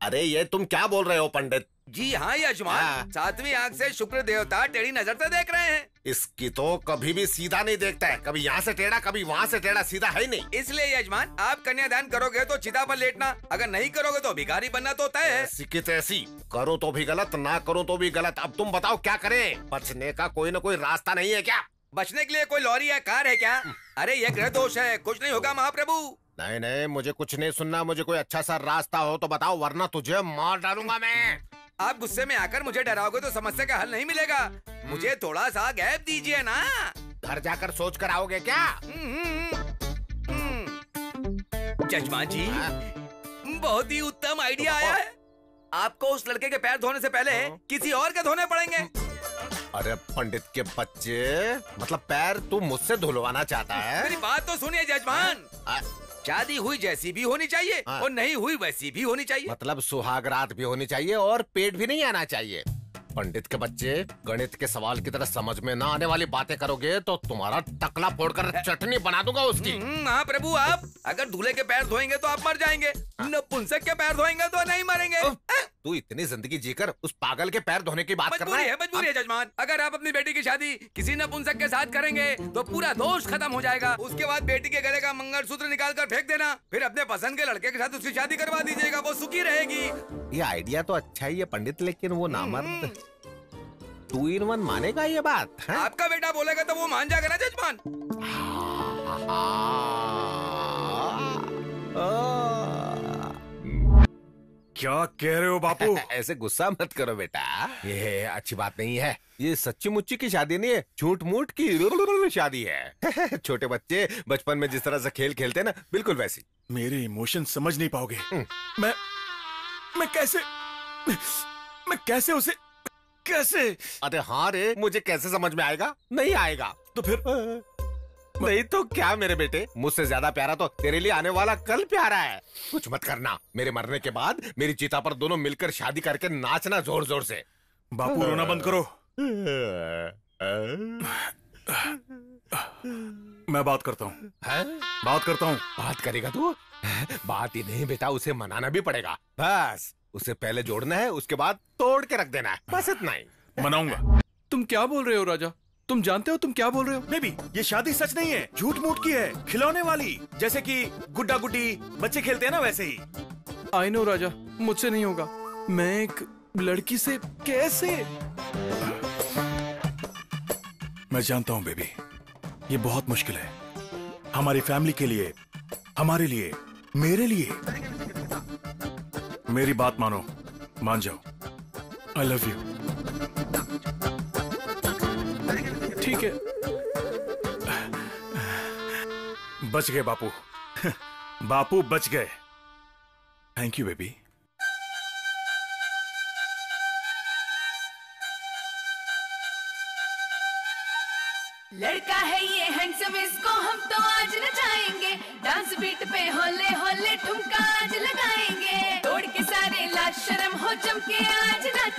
अरे ये तुम क्या बोल रहे हो पंडित? जी हाँ यजमान। सातवीं आँख से शुक्र देवता टेढ़ी नज़र से देख रहे हैं। इसकी तो कभी भी सीधा नहीं देखता है। कभी यहाँ से टेढ़ा कभी वहाँ से टेढ़ा सीधा है ही नहीं। इसलिए यजमान आप कन्यादान करोगे तो चिता पर लेटना। अगर नहीं करोगे तो भिखारी बनना तो तय है। ऐसी तैसी। करो तो भी गलत ना करो तो भी गलत। अब तुम बताओ क्या करें? बचने का कोई ना कोई रास्ता नहीं है क्या? बचने के लिए कोई लॉरी या कार है क्या? अरे ये ग्रह दोष है। कुछ नहीं होगा महाप्रभु। नहीं नहीं मुझे कुछ नहीं सुनना। मुझे कोई अच्छा सा रास्ता हो तो बताओ वरना तुझे मार डालूँगा मैं। आप गुस्से में आकर मुझे डराओगे तो समस्या का हल नहीं मिलेगा। मुझे थोड़ा सा गैप दीजिए ना। घर जाकर सोच कर आओगे क्या? जजमान जी बहुत ही उत्तम आइडिया आया है। आपको उस लड़के के पैर धोने से पहले किसी और के धोने पड़ेंगे। अरे पंडित के बच्चे मतलब पैर तू मुझसे धुलवाना चाहता है? मेरी बात तो सुनिए जजमान। शादी हुई जैसी भी होनी चाहिए हाँ। और नहीं हुई वैसी भी होनी चाहिए। मतलब सुहाग रात भी होनी चाहिए और पेट भी नहीं आना चाहिए। पंडित के बच्चे गणित के सवाल की तरह समझ में ना आने वाली बातें करोगे तो तुम्हारा टकला फोड़कर (laughs) चटनी बना दूँगा उसकी। हाँ प्रभु आप अगर दूल्हे के पैर धोएँगे तो आप मर जाएँगे। नपुंसक के पैर धोएँगे तो नहीं मरेंगे। तू इतनी ज़िंदगी जीकर उस पागल के पैर धोने की बात कर रहा है? है मजबूरी है जजमान। अगर आप अपनी बेटी की शादी किसी नपुंसक के साथ करेंगे तो पूरा दोष खत्म हो जाएगा। उसके बाद बेटी के गले का मंगलसूत्र निकाल कर फेंक देना। फिर अपने पसंद के लड़के के साथ उसकी शादी करवा दीजिएगा वो सुखी रहेगी। ये आइडिया तो अच्छा ही है पंडित लेकिन वो नामर्द। टू इन वन मानेगा ये बात है? आपका बेटा बोलेगा तो वो मान जाएगा ना जजमान। क्या कह रहे हो बापू? (laughs) ऐसे गुस्सा मत करो बेटा। ये अच्छी बात नहीं है। ये सच्ची मुच्ची की शादी नहीं है झूठ मूठ की शादी है। (laughs) छोटे बच्चे बचपन में जिस तरह से खेल खेलते ना बिल्कुल वैसी। मेरे इमोशन समझ नहीं पाओगे। मैं मैं कैसे मैं कैसे उसे कैसे? अरे हाँ रे मुझे कैसे समझ में आएगा? नहीं आएगा। तो फिर? नहीं तो क्या मेरे बेटे? मुझसे ज़्यादा प्यारा तो तेरे लिए आने वाला कल प्यारा है। कुछ मत करना। मेरे मरने के बाद मेरी चिता पर दोनों मिलकर शादी करके नाचना ज़ोर ज़ोर से। बापू रोना बंद करो। मैं बात करता हूँ? बात करता हूँ। बात करेगा तू? बात ही नहीं बेटा उसे मनाना भी पड़ेगा। बस। उसे पहले जोड़ना है उसके बाद तोड़ के रख देना है। बस इतना ही। मनाऊँगा। तुम क्या बोल रहे हो राजा? तुम जानते हो तुम क्या बोल रहे हो? बेबी ये शादी सच नहीं है। झूठ मूठ की है खिलौने वाली। जैसे कि गुड्डा गुड्डी बच्चे खेलते हैं ना वैसे ही। आई नो राजा। मुझसे नहीं होगा। मैं एक लड़की से कैसे? मैं जानता हूँ बेबी ये बहुत मुश्किल है। हमारी फैमिली के लिए हमारे लिए मेरे लिए। मेरी बात मानो। मान जाओ। आई लव यू ठीक है। बच गए बापू। बापू बच गए। थैंक यू बेबी लड़का है ये।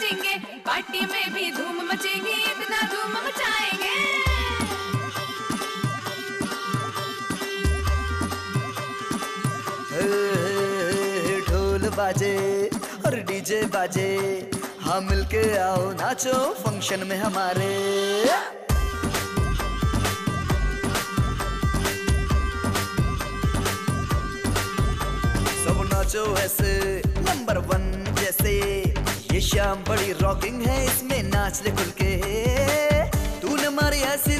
नाचेंगे, पार्टी में भी धूम मचेगी इतना धूम मचाएँगे। ढोल बाजे और डीजे बाजे हाँ मिलके आओ, नाचो फ़ंक्शन में हमारे। सब नाचो ऐसे, नंबर वन जैसे। शाम बड़ी रॉकिंग है इसमें नाच ले खुल के। तू न मारी ऐसी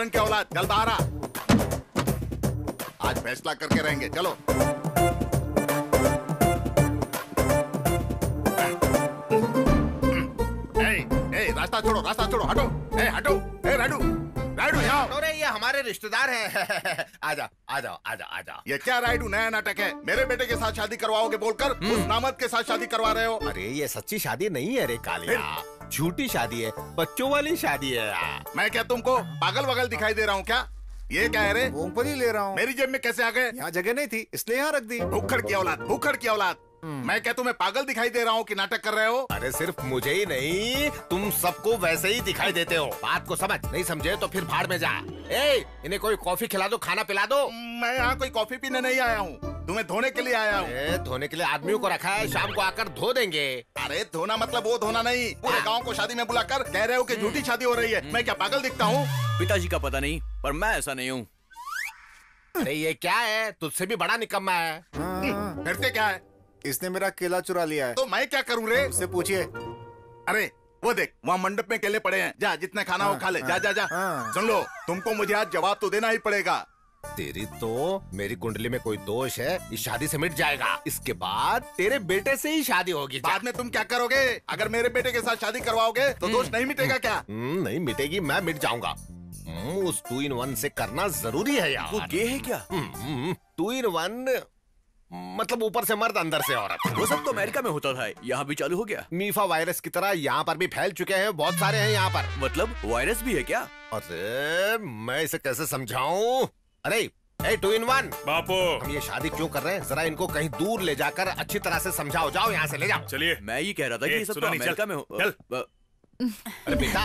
सारण के औलाद? जल्द आ। रहा आज फैसला करके रहेंगे। चलो। रास्ता छोड़ो रास्ता छोड़ो हटो। ए, हटो। ए, राडू। राडू यहाँ अरे ये हमारे रिश्तेदार हैं। (laughs) आजा आजा आजा आजा ये क्या राइडू नया नाटक है? मेरे बेटे के साथ शादी करवाओगे बोलकर हम्म। उस नामद के साथ शादी करवा रहे हो। अरे ये सच्ची शादी नहीं है रे कालिया। झूठी शादी है बच्चों वाली शादी है। यार मैं क्या तुमको पागल वगल दिखाई दे रहा हूँ क्या? ये क्या है रे? मूंगफली ले रहा हूँ। मेरी जेब में कैसे आ गए? यहाँ जगह नहीं थी इसलिए यहाँ रख दी। भूखड़ की औलाद भूखड़ की औलाद। मैं क्या तुम्हें पागल दिखाई दे रहा हूँ कि नाटक कर रहे हो? अरे सिर्फ़ मुझे ही नहीं तुम सबको वैसे ही दिखाई देते हो। बात को समझ नहीं समझे तो फिर भाड़ में जा। ए इन्हें कोई कॉफ़ी खिला दो खाना पिला दो। मैं यहाँ कोई कॉफ़ी पीने नहीं आया हूँ। तुम्हें धोने के लिए आया हूँ। धोने के लिए आदमियों को रखा है शाम को आकर धो देंगे। अरे धोना मतलब वो धोना नहीं। पूरे गाँव को शादी में बुलाकर कह रहे हो कि झूठी शादी हो रही है। मैं क्या पागल दिखता हूँ? पिताजी का पता नहीं पर मैं ऐसा नहीं हूँ। अरे ये क्या है? तुझसे भी बड़ा निकम्मा है। फिर से क्या है? इसने मेरा केला चुरा लिया है। तो मैं क्या करूँ रे? उससे पूछिए। अरे वो देख वहाँ मंडप में केले पड़े हैं। जा जितना खाना हो खा ले। जा जा जा। सुन लो तुमको मुझे आज जवाब तो देना ही पड़ेगा। तेरी तो मेरी कुंडली में कोई दोष है इस शादी से मिट जाएगा। इसके बाद तेरे बेटे से ही शादी होगी। बाद में तुम क्या करोगे? अगर मेरे बेटे के साथ शादी करवाओगे तो दोष नहीं मिटेगा क्या? हम्म, नहीं मिटेगी मैं मिट जाऊँगा। हम्म, उस टू इन वन से करना ज़रूरी है यार। वो गे है क्या? टू इन वन मतलब ऊपर से मर्द अंदर से औरत। वो सब तो अमेरिका में होता था यहाँ भी चालू हो गया। मीफा वायरस की तरह यहाँ पर भी फैल चुके हैं बहुत सारे हैं यहाँ पर। मतलब वायरस भी है क्या? अरे मैं इसे कैसे समझाऊं? अरे ए टू इन वन बापू। हम ये शादी क्यों कर रहे हैं? जरा इनको कहीं दूर ले जाकर अच्छी तरह से समझाओ। जाओ यहाँ से ले जाओ। चलिए। मैं ये कह रहा था कि ये सब तो अमेरिका में हो चल। अरे बेटा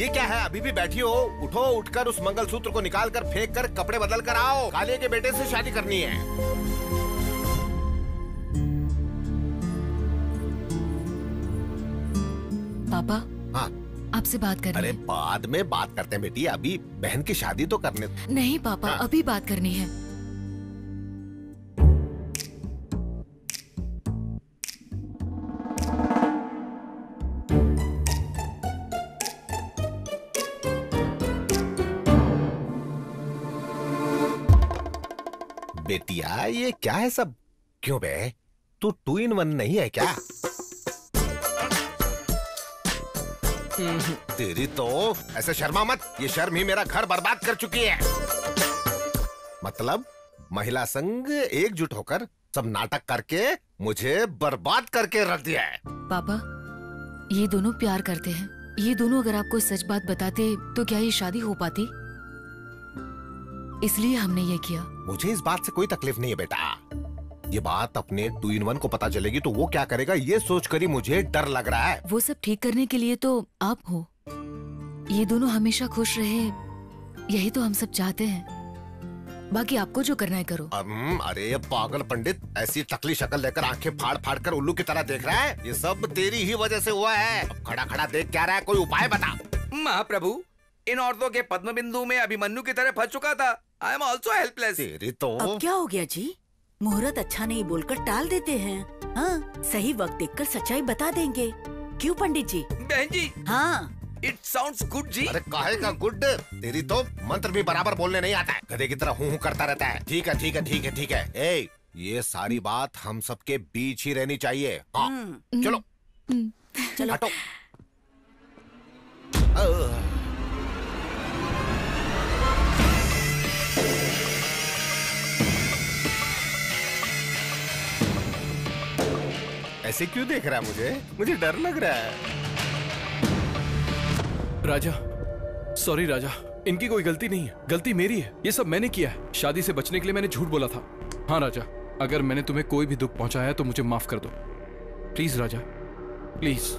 ये क्या है? अभी भी बैठी हो उठो उठकर उस मंगलसूत्र को निकाल कर फेंक कर कपड़े बदल कर आओ। काले के बेटे से शादी करनी है। पापा? हाँ। आपसे बात करनी अरे बाद में बात करते हैं बेटी अभी बहन की शादी तो करने नहीं पापा हाँ। अभी बात करनी है। बेटिया ये क्या है सब? क्यों बे? तू टू इन वन नहीं है क्या? तेरी तो ऐसे शर्मा मत। ये शर्म ही मेरा घर बर्बाद कर चुकी है। मतलब महिला संघ एकजुट होकर सब नाटक करके मुझे बर्बाद करके रख दिया है। पापा ये दोनों प्यार करते हैं। ये दोनों अगर आपको सच बात बताते तो क्या ये शादी हो पाती? इसलिए हमने ये किया। मुझे इस बात से कोई तकलीफ़ नहीं है बेटा। ये बात अपने टू इन वन को पता चलेगी तो वो क्या करेगा? ये सोच कर ही मुझे डर लग रहा है। वो सब ठीक करने के लिए तो आप हो। ये दोनों हमेशा खुश रहे यही तो हम सब चाहते हैं। बाकी आपको जो करना है करो। अम, अरे पागल पंडित ऐसी टकली शक्ल लेकर आँखें फाड़ फाड़ कर उल्लू की तरह देख रहा है? ये सब तेरी ही वजह से हुआ है। अब खड़ा खड़ा देख क्या रहा है कोई उपाय बता। महाप्रभु इन औरतों के पद्म बिंदु में अभिमन्यु की तरह फंस चुका था। आई एम ऑल्सो हेल्पलेस तेरी तो अब क्या हो गया जी? मुहूर्त अच्छा नहीं बोलकर टाल देते हैं। हाँ सही वक्त देखकर सच्चाई बता देंगे। क्यों पंडित जी? बहन जी हाँ। इट साउंड्स गुड जी। अरे काहे का गुड तेरी तो मंत्र भी बराबर बोलने नहीं आता है। गधे की तरह हूँ हूँ करता रहता है। ठीक है ठीक है ठीक है ठीक है। ए ये सारी बात हम सबके बीच ही रहनी चाहिए। हाँ। चलो। चलो। हटो। ऐसे क्यों देख रहा है मुझे? मुझे डर लग रहा है। राजा सॉरी राजा इनकी कोई गलती नहीं है। गलती मेरी है। ये सब मैंने किया है। शादी से बचने के लिए मैंने झूठ बोला था। हाँ राजा अगर मैंने तुम्हें कोई भी दुख पहुँचाया तो मुझे माफ़ कर दो। प्लीज़ राजा प्लीज़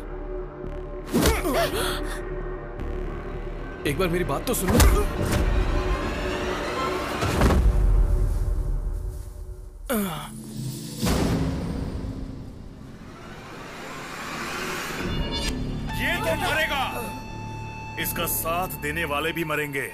एक बार मेरी बात तो सुनो। ये इसका साथ देने वाले भी मरेंगे।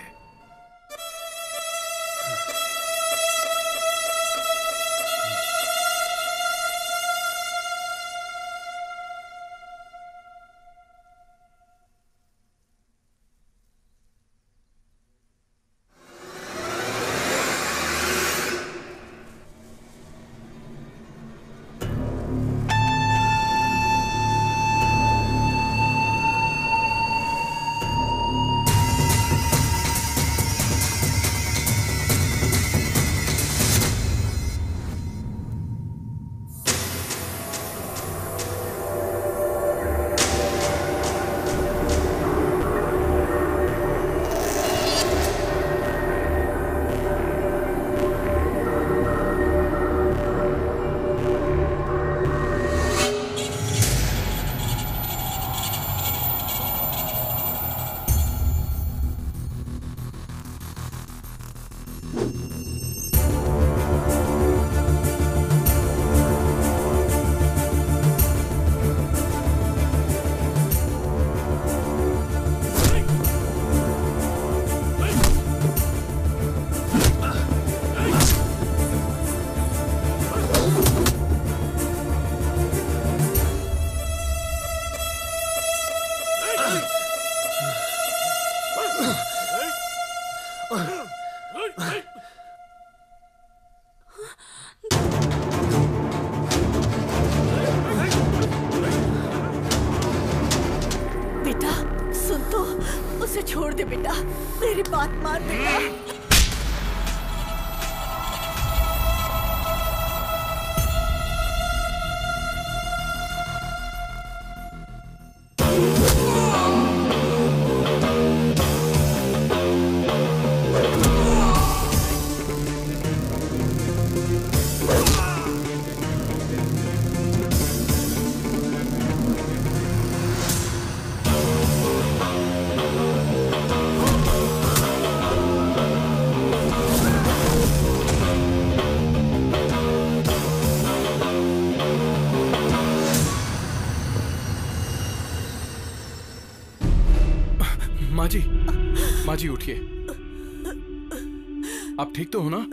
तो हो ना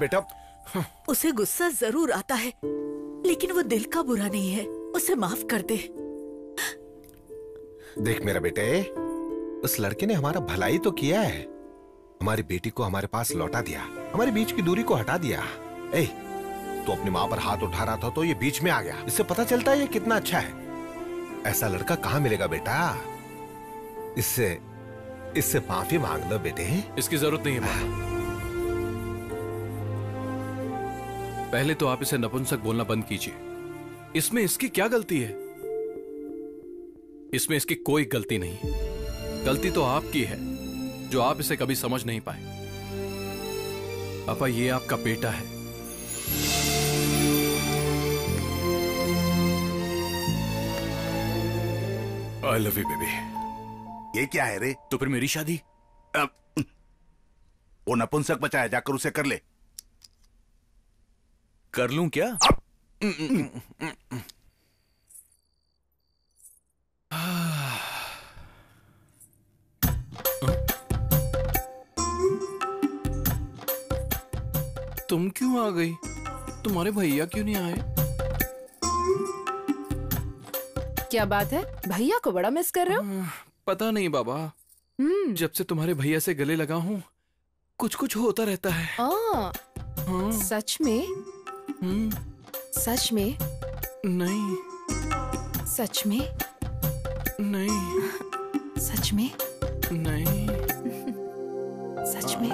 बेटा। उसे गुस्सा ज़रूर आता है लेकिन वो दिल का बुरा नहीं है उसे माफ़ कर दे। देख मेरा बेटे उस लड़के ने हमारा भलाई तो किया है। हमारी बेटी को हमारे पास लौटा दिया हमारे बीच की दूरी को हटा दिया। ए तो अपनी माँ पर हाथ उठा रहा था तो ये बीच में आ गया। इससे पता चलता है ये कितना अच्छा है। ऐसा लड़का कहाँ मिलेगा बेटा? इससे इससे माफ़ी मांग लो बेटे। इसकी ज़रूरत नहीं है। पहले तो आप इसे नपुंसक बोलना बंद कीजिए। इसमें इसकी क्या गलती है? इसमें इसकी कोई गलती नहीं। गलती तो आपकी है जो आप इसे कभी समझ नहीं पाए। पापा ये आपका बेटा है। आई लव यू बेबी ये क्या है रे? तो फिर मेरी शादी? अब वो नपुंसक बचाया जाकर उसे कर ले। कर लूँ क्या? तुम क्यों आ गई? तुम्हारे भैया क्यों नहीं आए? क्या बात है? भैया को बड़ा मिस कर रहे हो? पता नहीं बाबा। जब से तुम्हारे भैया से गले लगा हूँ कुछ कुछ होता रहता है। आ, सच में? सच में नहीं सच में नहीं सच में नहीं सच में